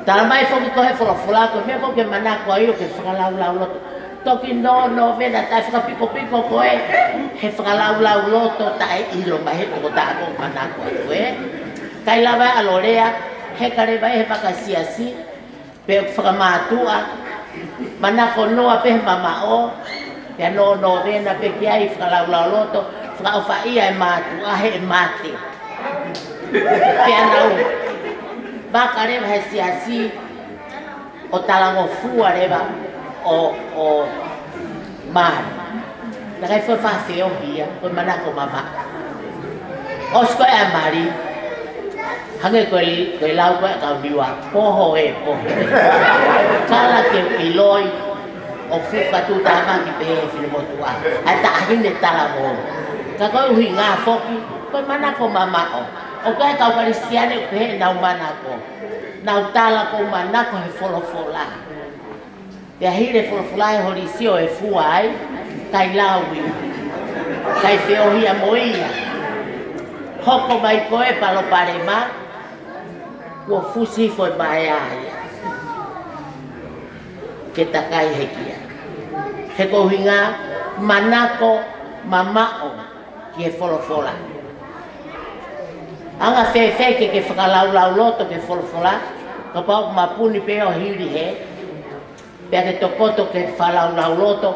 Tala mai fo que manaco whakafula koe mea koe manako o ke whakalau lau uloto Toki no no vena tai whakapiko piko koe he whakalau lau loto ta e ilo mahe koko ta ako manako ai koe. Pues. Kai lava alorea he kare vai he whakasiasi pe whakamātua manako noa pe oh. Pea no no vena pe kia i fra la loto, fra o fa ia e matu, a he mate. Pea na u. Vaka reva he si asi, o talango fua reva o, o mare. Na kai fo fa feo hia, o mana ko mama. Osko e mari. Hange koe li, koe lau koe kau diwa, poho e eh, poho. Kala ke piloi, o fifa tu ta ma ki pe fi mo tu a a ahi ne ta la mo ta ko hi nga fo ki ko mana ko mama o o ka ta ka ristiane pe na u mana ko na u ta la ko mana ko he folo fola pe ahi le folo fola e hori e fu ai tai la wi tai fe o hi a mo i hoko mai ko e palo pare ma ko fusi fo e, mai ai ke takai hekia he kohinga manako mamao ke folofola. Anga fe fe ke ke whakalau lau loto ke folofola, ka pao ma puni peo hiri he, pia ke tokoto ke whalau lau loto,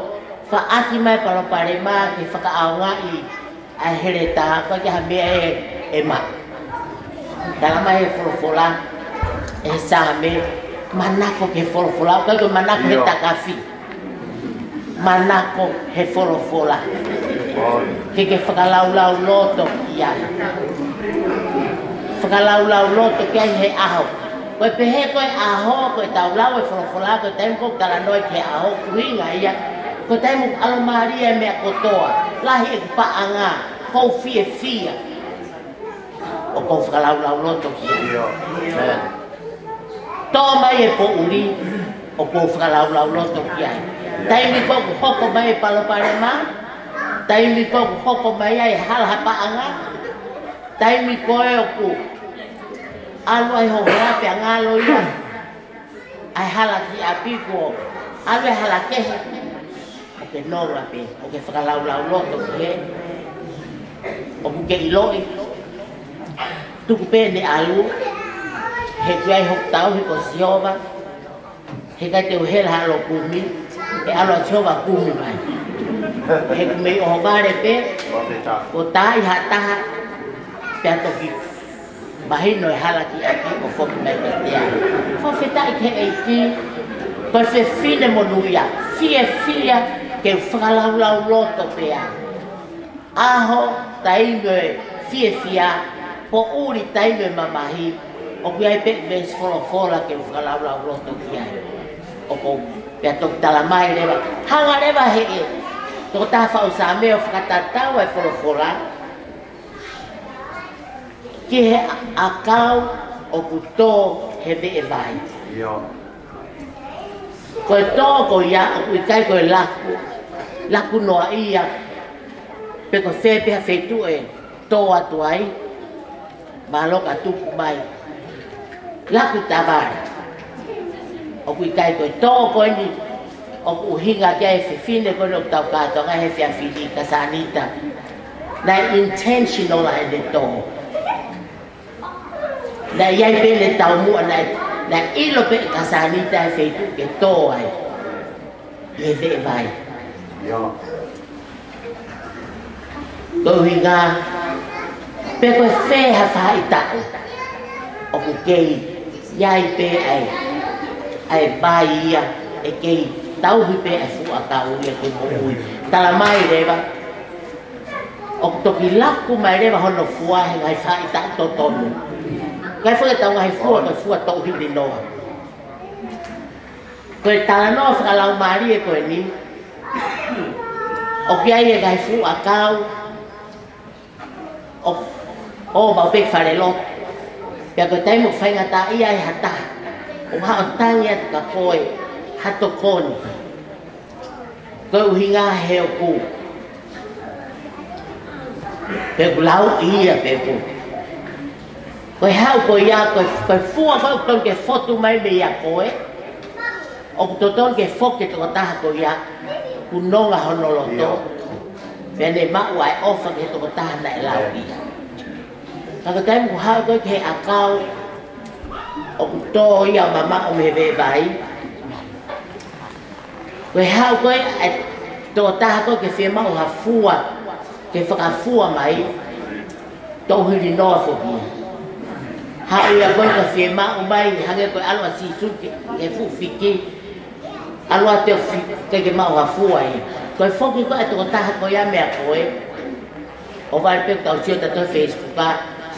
wha aki mai palo pare ma ke whakaau ngai a here ta, kwa ke hamea e, e ma. Tala mai e folofola, e sa me, manako ke folofola, kwa ke manako he takawhi. Yeah manako he folofola. Ke ke whakalaulau loto ki ai. Whakalaulau loto ki ai he aho. Koe pehe koe aho, koe taulau e folofola, koe kala koe ke aho kuinga ia. Koe taimu alo maria mea kotoa, lahi e kupaa ngā, kou fie fia. O kou whakalaulau loto ki ai. toma mai e po uri, o kou whakalaulau loto ki ai. Taimi po ko hoko bay paloparema. Taimi po ko hoko bay ay halhapaanga. Taimi ko oku. Ano alo ay ho hohora pe angalo ya. Ay halaki apiko. Alo ay halake. Oke nora pe. Oke fakalau-lau lo oke. Oke ke iloi. Tuku pe ne alu. Hekuai hok tau hekosiova. Hekaiteu hel halo kumi. Hekaiteu hel halo kumi. e alo a tsoba kumi mai. He kume i oho mare pe, o tai ha taha pe ato ki. Mahino e hala ki aki o fopi mai te tea. Fofeta i ke eiki, koe fe fine monuia, fie fia ke whakalaulau loto pea. Aho taino e fie fia, po uri taino e mamahi, o kuia i pek vese wholo wholo ke whakalaulau loto pia. O kou pia tok tala mai leva hanga leva he e toko taha fa'ausame o whakatatau ai wholofora ki he akau o kutō he ve'e vai koe tō ko ia o kui kai koe laku laku noa ia pe ko fe pe fetu e tō atu ai maloka tupu mai laku tavara o kui kai koe tō koe ni o ku hinga kia e whiwhine koe no tau kātonga he whia whini ka sānita na intentional ai le tō na iai pe le tau mua na, na ilo pe ka sānita he whetu ke tō ai he ve vai koe hinga pe koe whē hawha i tau o ku kei iai pe ai ai bay bai ia e kei tau hipe a fua tau ia ke mokui tala mai rewa o toki laku mai rewa ngày sai he to to, i tau tō tonu ngai whaka tau ngai fua ngai fua tau hipe noa koe tala noa whakalau mari e koe ni o kia ia ngai fua kau o o mau pe whare loto Pia koe taimu whainga ta ia e hataha uhaotaiat ka koe hatokoni kau hinga heo ku pe lau ia pe ku koe hau koe ia koe koe fua koe ton ke fotu mai me ia koe o to ton ke foke to taha koe ia ku nonga honoloto Vene ma uai ofa ke to taha na lau ia Kaka taimu hau koe ke akau o ku tō i au mama o mehe vai. Koe hau koe, e tō taha koe ke whema o hafua, ke whakafua mai, tō huri noa whoki. Ha o ia koe ke whema o mai, hange koe alua si suke, ke fu fiki, alua te o fiki, ke mau hafua i. Koe whoki koe, e tō taha koe a mea koe, o vai pe tau sio tatoe Facebook-a,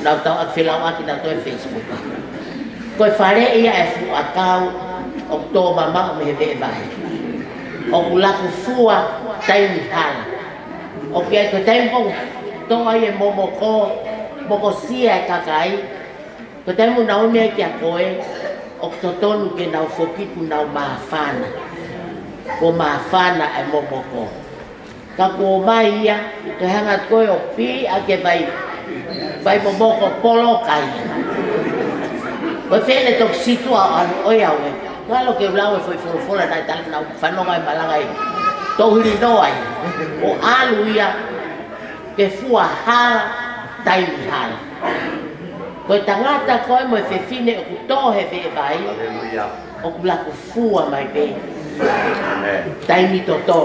nau tau ak whelau aki tatoe Facebook-a. Koe whare ia e fu atau o tō mama o mehe vee ông O ulaku fua taimi hala. O kia cái taimi pongu tō ai e momo kō, moko sia cái kakai. Koe taimi nau mea kia koe, o tō tonu ke nau fokipu nau maafana. Ko maafana e momo kō. Ka kō mai ia, te hanga koe o pi a ke vai, vai momoko polo kai. Oi fe le tok situ a an oi au. Ka e. lo ke blau e foi foro fora dai tal na fa no mai malaga e. To hiri no ai. O aluia ke fua ha dai ha. Ko ta ngata ko mo fe fine ku to he ve vai. Aleluia. O ku e la ku fua mai be. Dai mi to to.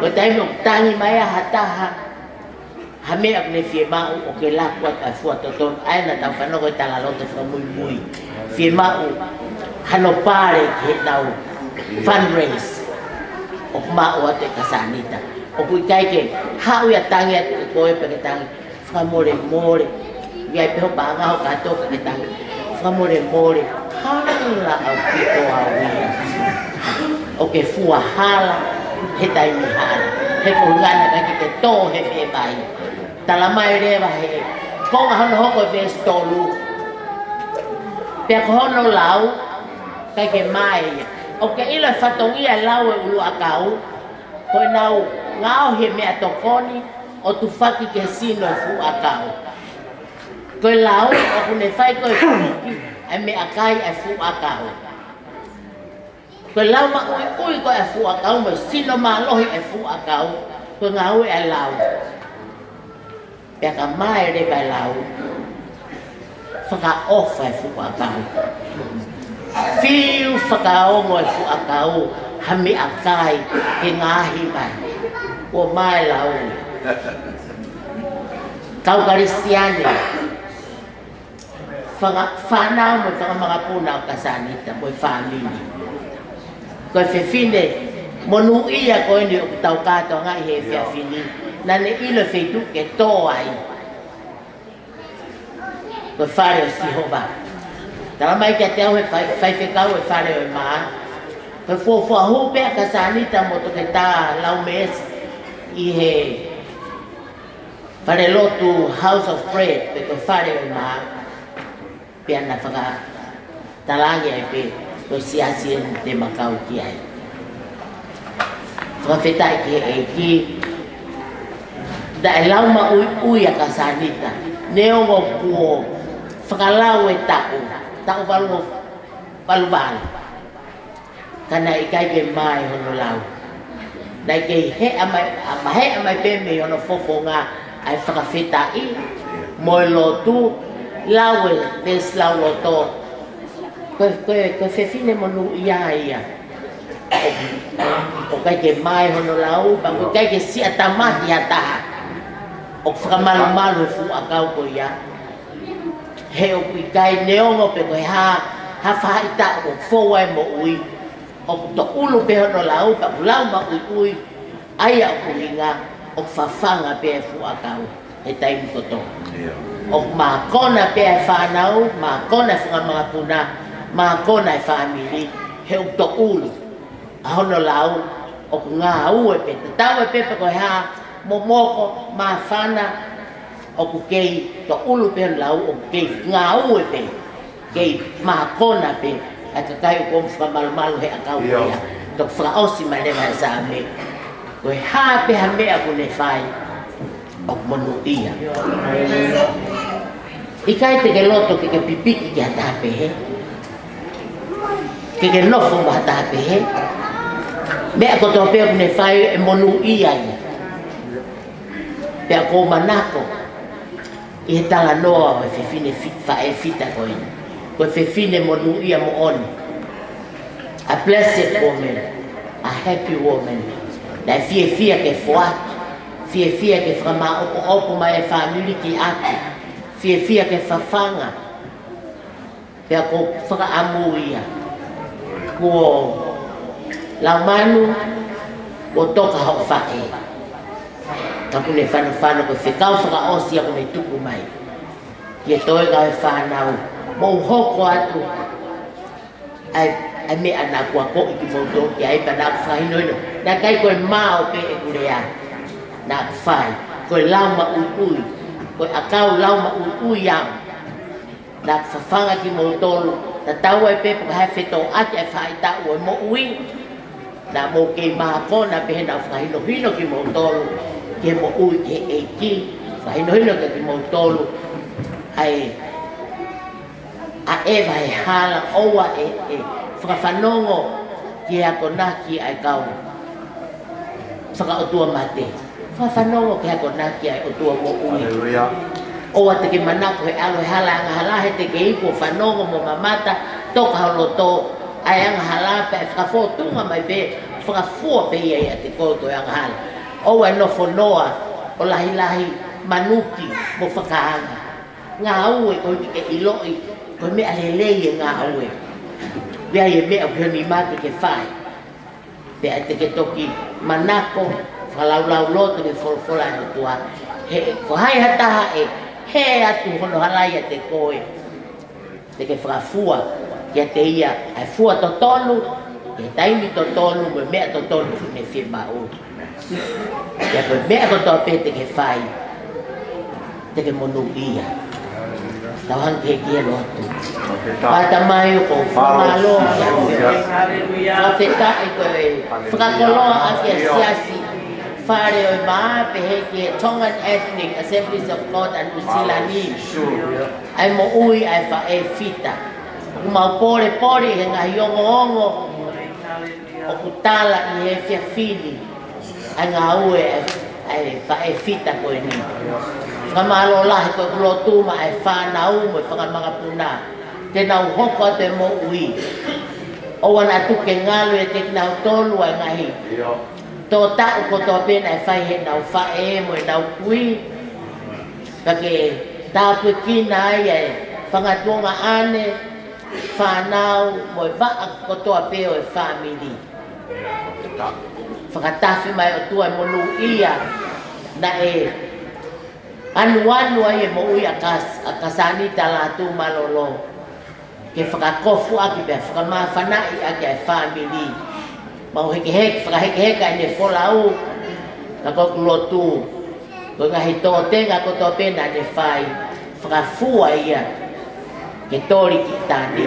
Ko dai no tani mai a hataha. ha hame a kune fie mau o ke la kua ka fua to ton ai na tau fa nogo ta la lote fa mui mui fie mau hano pare ke tau fundraise o ma o ate ka sanita o kui kai ke hau ya tangi at ko e pe ke tangi fa more more ya pe ho pa ga ho ka to ke tangi fa more more hala a ki to a wi o ke fua hala he tai ni hala he ko ngana ka ke to he pe bai ต่ละไม่เร่ไปก็งานห้องก็เป็นสตอลูเปียกห้องเราเหลาแต่เก็บไม่โอแค่อีละสตงอีเล่าเอวลูอากาศคนเราเงาเห็นเมียตกคนนี้โอตุฟักกิเกสินอฟูอากาศคนเล่าโอคุณเอฟไฟก็เอ็มเมอากายเอฟูอากาศคนเล่ามาอุ้ยอุ้ยก็เอฟูอากาศมาสินอมาโลฮิเอฟูอากาศคนเราเอเล่า pe ka mai le pai lau faka ofa e fu ka tau fiu faka o mo e fu ka o hami akai ke ngahi mai o mai lau tau ka ristiane faka fana mo faka mga puna ka sanita mo family ko fe fine monu ia ko ni tau ka to ngai he fe fine yeah. lale ile feituke toa i ko fario o si hova tala mai ke teo he fai fekau e fare o e maa ko fofua hu pea ka sanita mo toke tā lau mes i he lotu house of prayer pe ko fare o e maa pea na whaka talangi ai pe ko siasi e te makau ki ai Whakawhetai ki e ki da e lau ma ui ui a ya ka neo mo puo whakalau e taku taku walu mo walu walu kana ke mai hono lau nai ke he amai amahe amai peme hono fofonga ai whakawhita i mo lau e des lau ke koe koe koe fine monu ia ia o kai ke mai hono lau, pa kai ke si atamati ta o whakamalu malu e fua kau ko ia. He o kui kai neongo pe koe ha, ha whaita o fowa e mo ui. O kuto ulu pe hono la upa u lau ma ui ui, ai au kui ngā o whawhanga pe e fua kau e tai mi koto. O mā kona pe e whanau, mā kona e whakamalu puna, mā kona e whamiri, he o kuto ulu. A hono la upa, o kui ngā ue pe, te tau e pe pe koe haa, momoko mafana o ku kei to ulu pe lau o kei ngā ue pe kei mahakona pe a tatai o komu whamalumalu he akau pia to whakaosi ma lewa e sa me ko e hā pe ha mea ku ne whai o monu ia i kai te ke loto ke ke pipiki ki atape he ke ke nofo ma atape he mea ko tō pia ku ne whai e monu ia ia pe ko manako i he tanga noa o e fefine fa e fita ko ina ko e fefine mo nuia mo on a blessed woman a happy woman na e fie fie ke fua fie fie ke frama opo opo ma e family ki ake fie fie ke fafanga pe ko fra amu ia ko la manu o toka ho fa'e. ia ka kune fana fana ko se ka fa o si ko tu ku mai ye to ga fa na o mo ho ko atu ai ai me ana ko ko ki mo do ki ai pada fa hi no no na kai ko ma o pe e ku ya na fa ko la ma u ku ko aka u la ma u ku ya na fa fa ki mo do na ta u pe ko ha fe to a ke fa ta u mo u na mo ke ma ko na pe na fa hi no hi no ki mo do e mo u e e ki fa i noi ke ti mo tolu ai a e e hala owa e e fra fa ki a konaki ai ka saka fra ka o mate fra ki a konaki ai o mo u aleluya o wa te ke manako e alo e hala anga hala te ke ipo fa mo mamata toka holo to ai anga hala pe fra fo tunga mai pe fra fo pe ia te koto e anga hala oa no fo o lahi lahi manuki mo fakaanga. Ngā ue koi tike iloi, koi mea leleie ngā ue. Bea ye mea kia mi mātu ke whai. Bea te ke toki manako, whalaulau lo te wholwhola no tua. He, ko hai hataha e, he atu hono halaia te koe. Te ke whakafua, kia te ia, ai fua to tonu, kia taimi to tonu, me mea to tonu, me whi maoki. Ya ko me ko to pe te ke fai. Te ke mo ia. Tau han ke ke lo tu. Pa ta mai ko fa ma lo. Sa te ta e ko le. Fa ko lo a ke si a si. Fa re o ma pe he ke Tongan Ethnic Assemblies of God and Usilani. Ai mo ui ai fa e fita. Ma pore pore he ngai yo ngongo. O ku tala i he fia fili. Fili anga ue e fa e fita ko e ni fa malo la ko lo tu ma e fa na u mo fa ma puna te na u ho ko te mo ui o wa na tu ke nga lo e te na u to lu a hi to ta u ko to pe na fa he na u fa e mo e na u kui ka ke ta pu ki na ai e fa tu ma ane fa na u mo va ko to pe o e fa mi ni fakatafi mai otua mo lu ia na e anu anu ai e mo ui kas akasani tala tu malolo ke fakakofu aki be fakama i aki ai family mau heke hek heke heke ai ne folau na ko tu ko ngahi to tenga ko to pena ne fai fakafua ia ke tori ki tani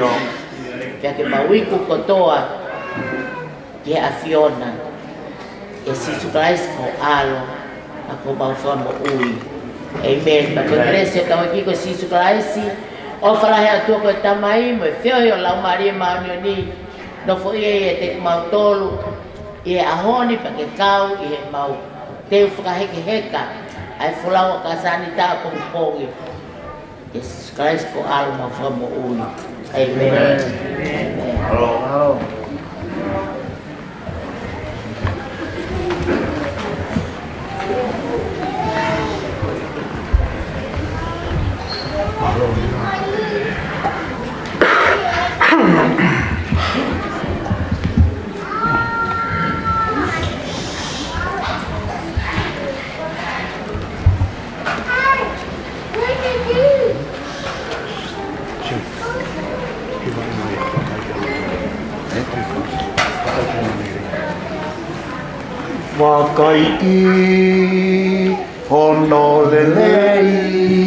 ke ke ikut kotoa ke afiona Yesu com alo ako bang famo ui. Amen. É ba eu tamo aqui com Yesu Kristo ou fala a tua ko tamai tá mo eu lá o Maria maunio ni no fo ye te tolo tolu é a ahoni pa ke kau ye é mau te fuka reca, aí ai lá o kasani tá com ko ko ye. Yesu com alo ma famo ui. Amen. Amen. Amen. 若いきほのれれい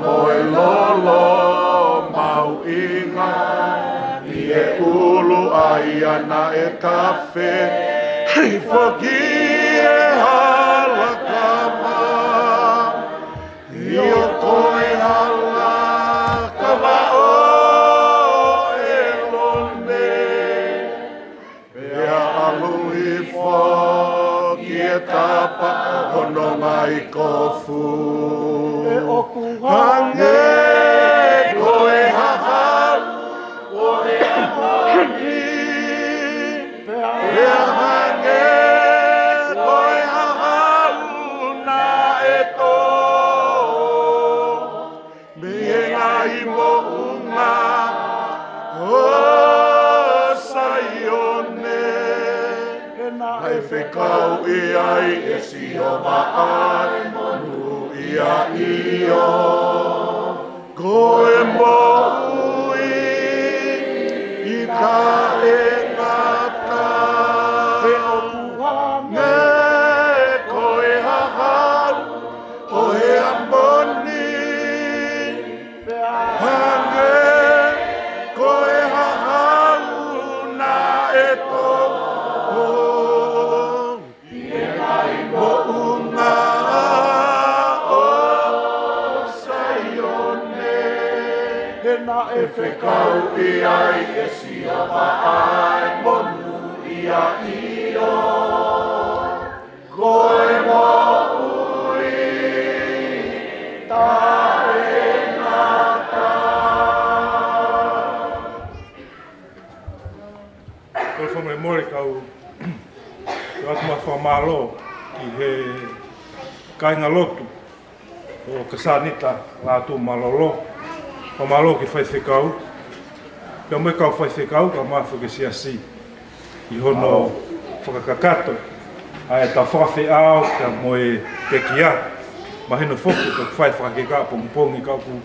ulu ayana e kafe rifogie hala kama io koe hala kama o e londe pea alu i fogie tapa hono mai kofu e oku hange whekau e ai e si o maai monu ia io. Koe mo ui i E kau i ai e si pa (clears throat) ai monu ia a i o. Koe mo ui, ta e na ta. Koe fo me mori kau, kau atu ma fa malo ki he kainga lotu o kasanita la tu malolo. Koe fo Ka malo ki fai whikau. Pia mwe kau fai whikau, ka maa whuke si asi. I hono wow. whakakakato. Ae ta whawhi au, ka moe te kia. Ma hino whuke, ka fai whakake ka pongpongi kau ku.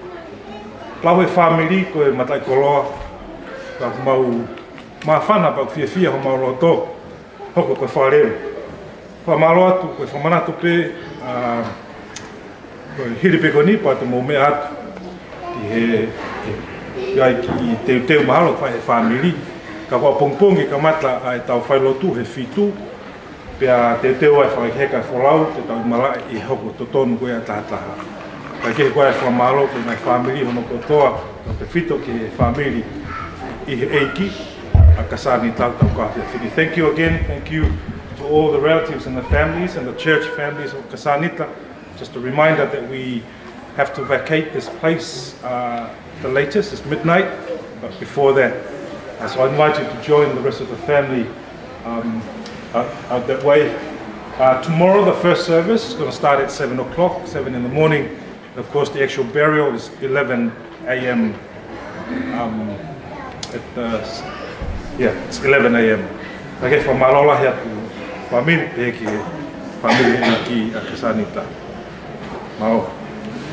Lau e whamiri, ko e matai koloa. Ka mau maa whana, pa kufia fia ho maoro tō. Hoko koe whareo. Wha malo atu, koe whamanatu pē. Koe hiripeko ni, pa te mou atu ki he ai ki te te malo fa family ka ko pong pong ka mata ai tau fa lo tu he fitu pe a te te wa fa he ka folau te tau mala i hoko to tonu ko ya tata ka ke ko fa malo ko mai family ho no ko to no te fitu ki family i he eiki a ka sa ni tau tau ka fitu thank you again thank you to all the relatives and the families and the church families of Kasanita. Just a reminder that we have to vacate this place. Uh, the latest is midnight, but before that. Uh, so I invite you to join the rest of the family um, uh, that way. Uh, tomorrow, the first service is going to start at 7 o'clock, 7 in the morning. And of course, the actual burial is 11 a.m. Um, at the, yeah, it's 11 a.m. Okay, from Malola here to Family Peki, Famil, Ki, Akasanita.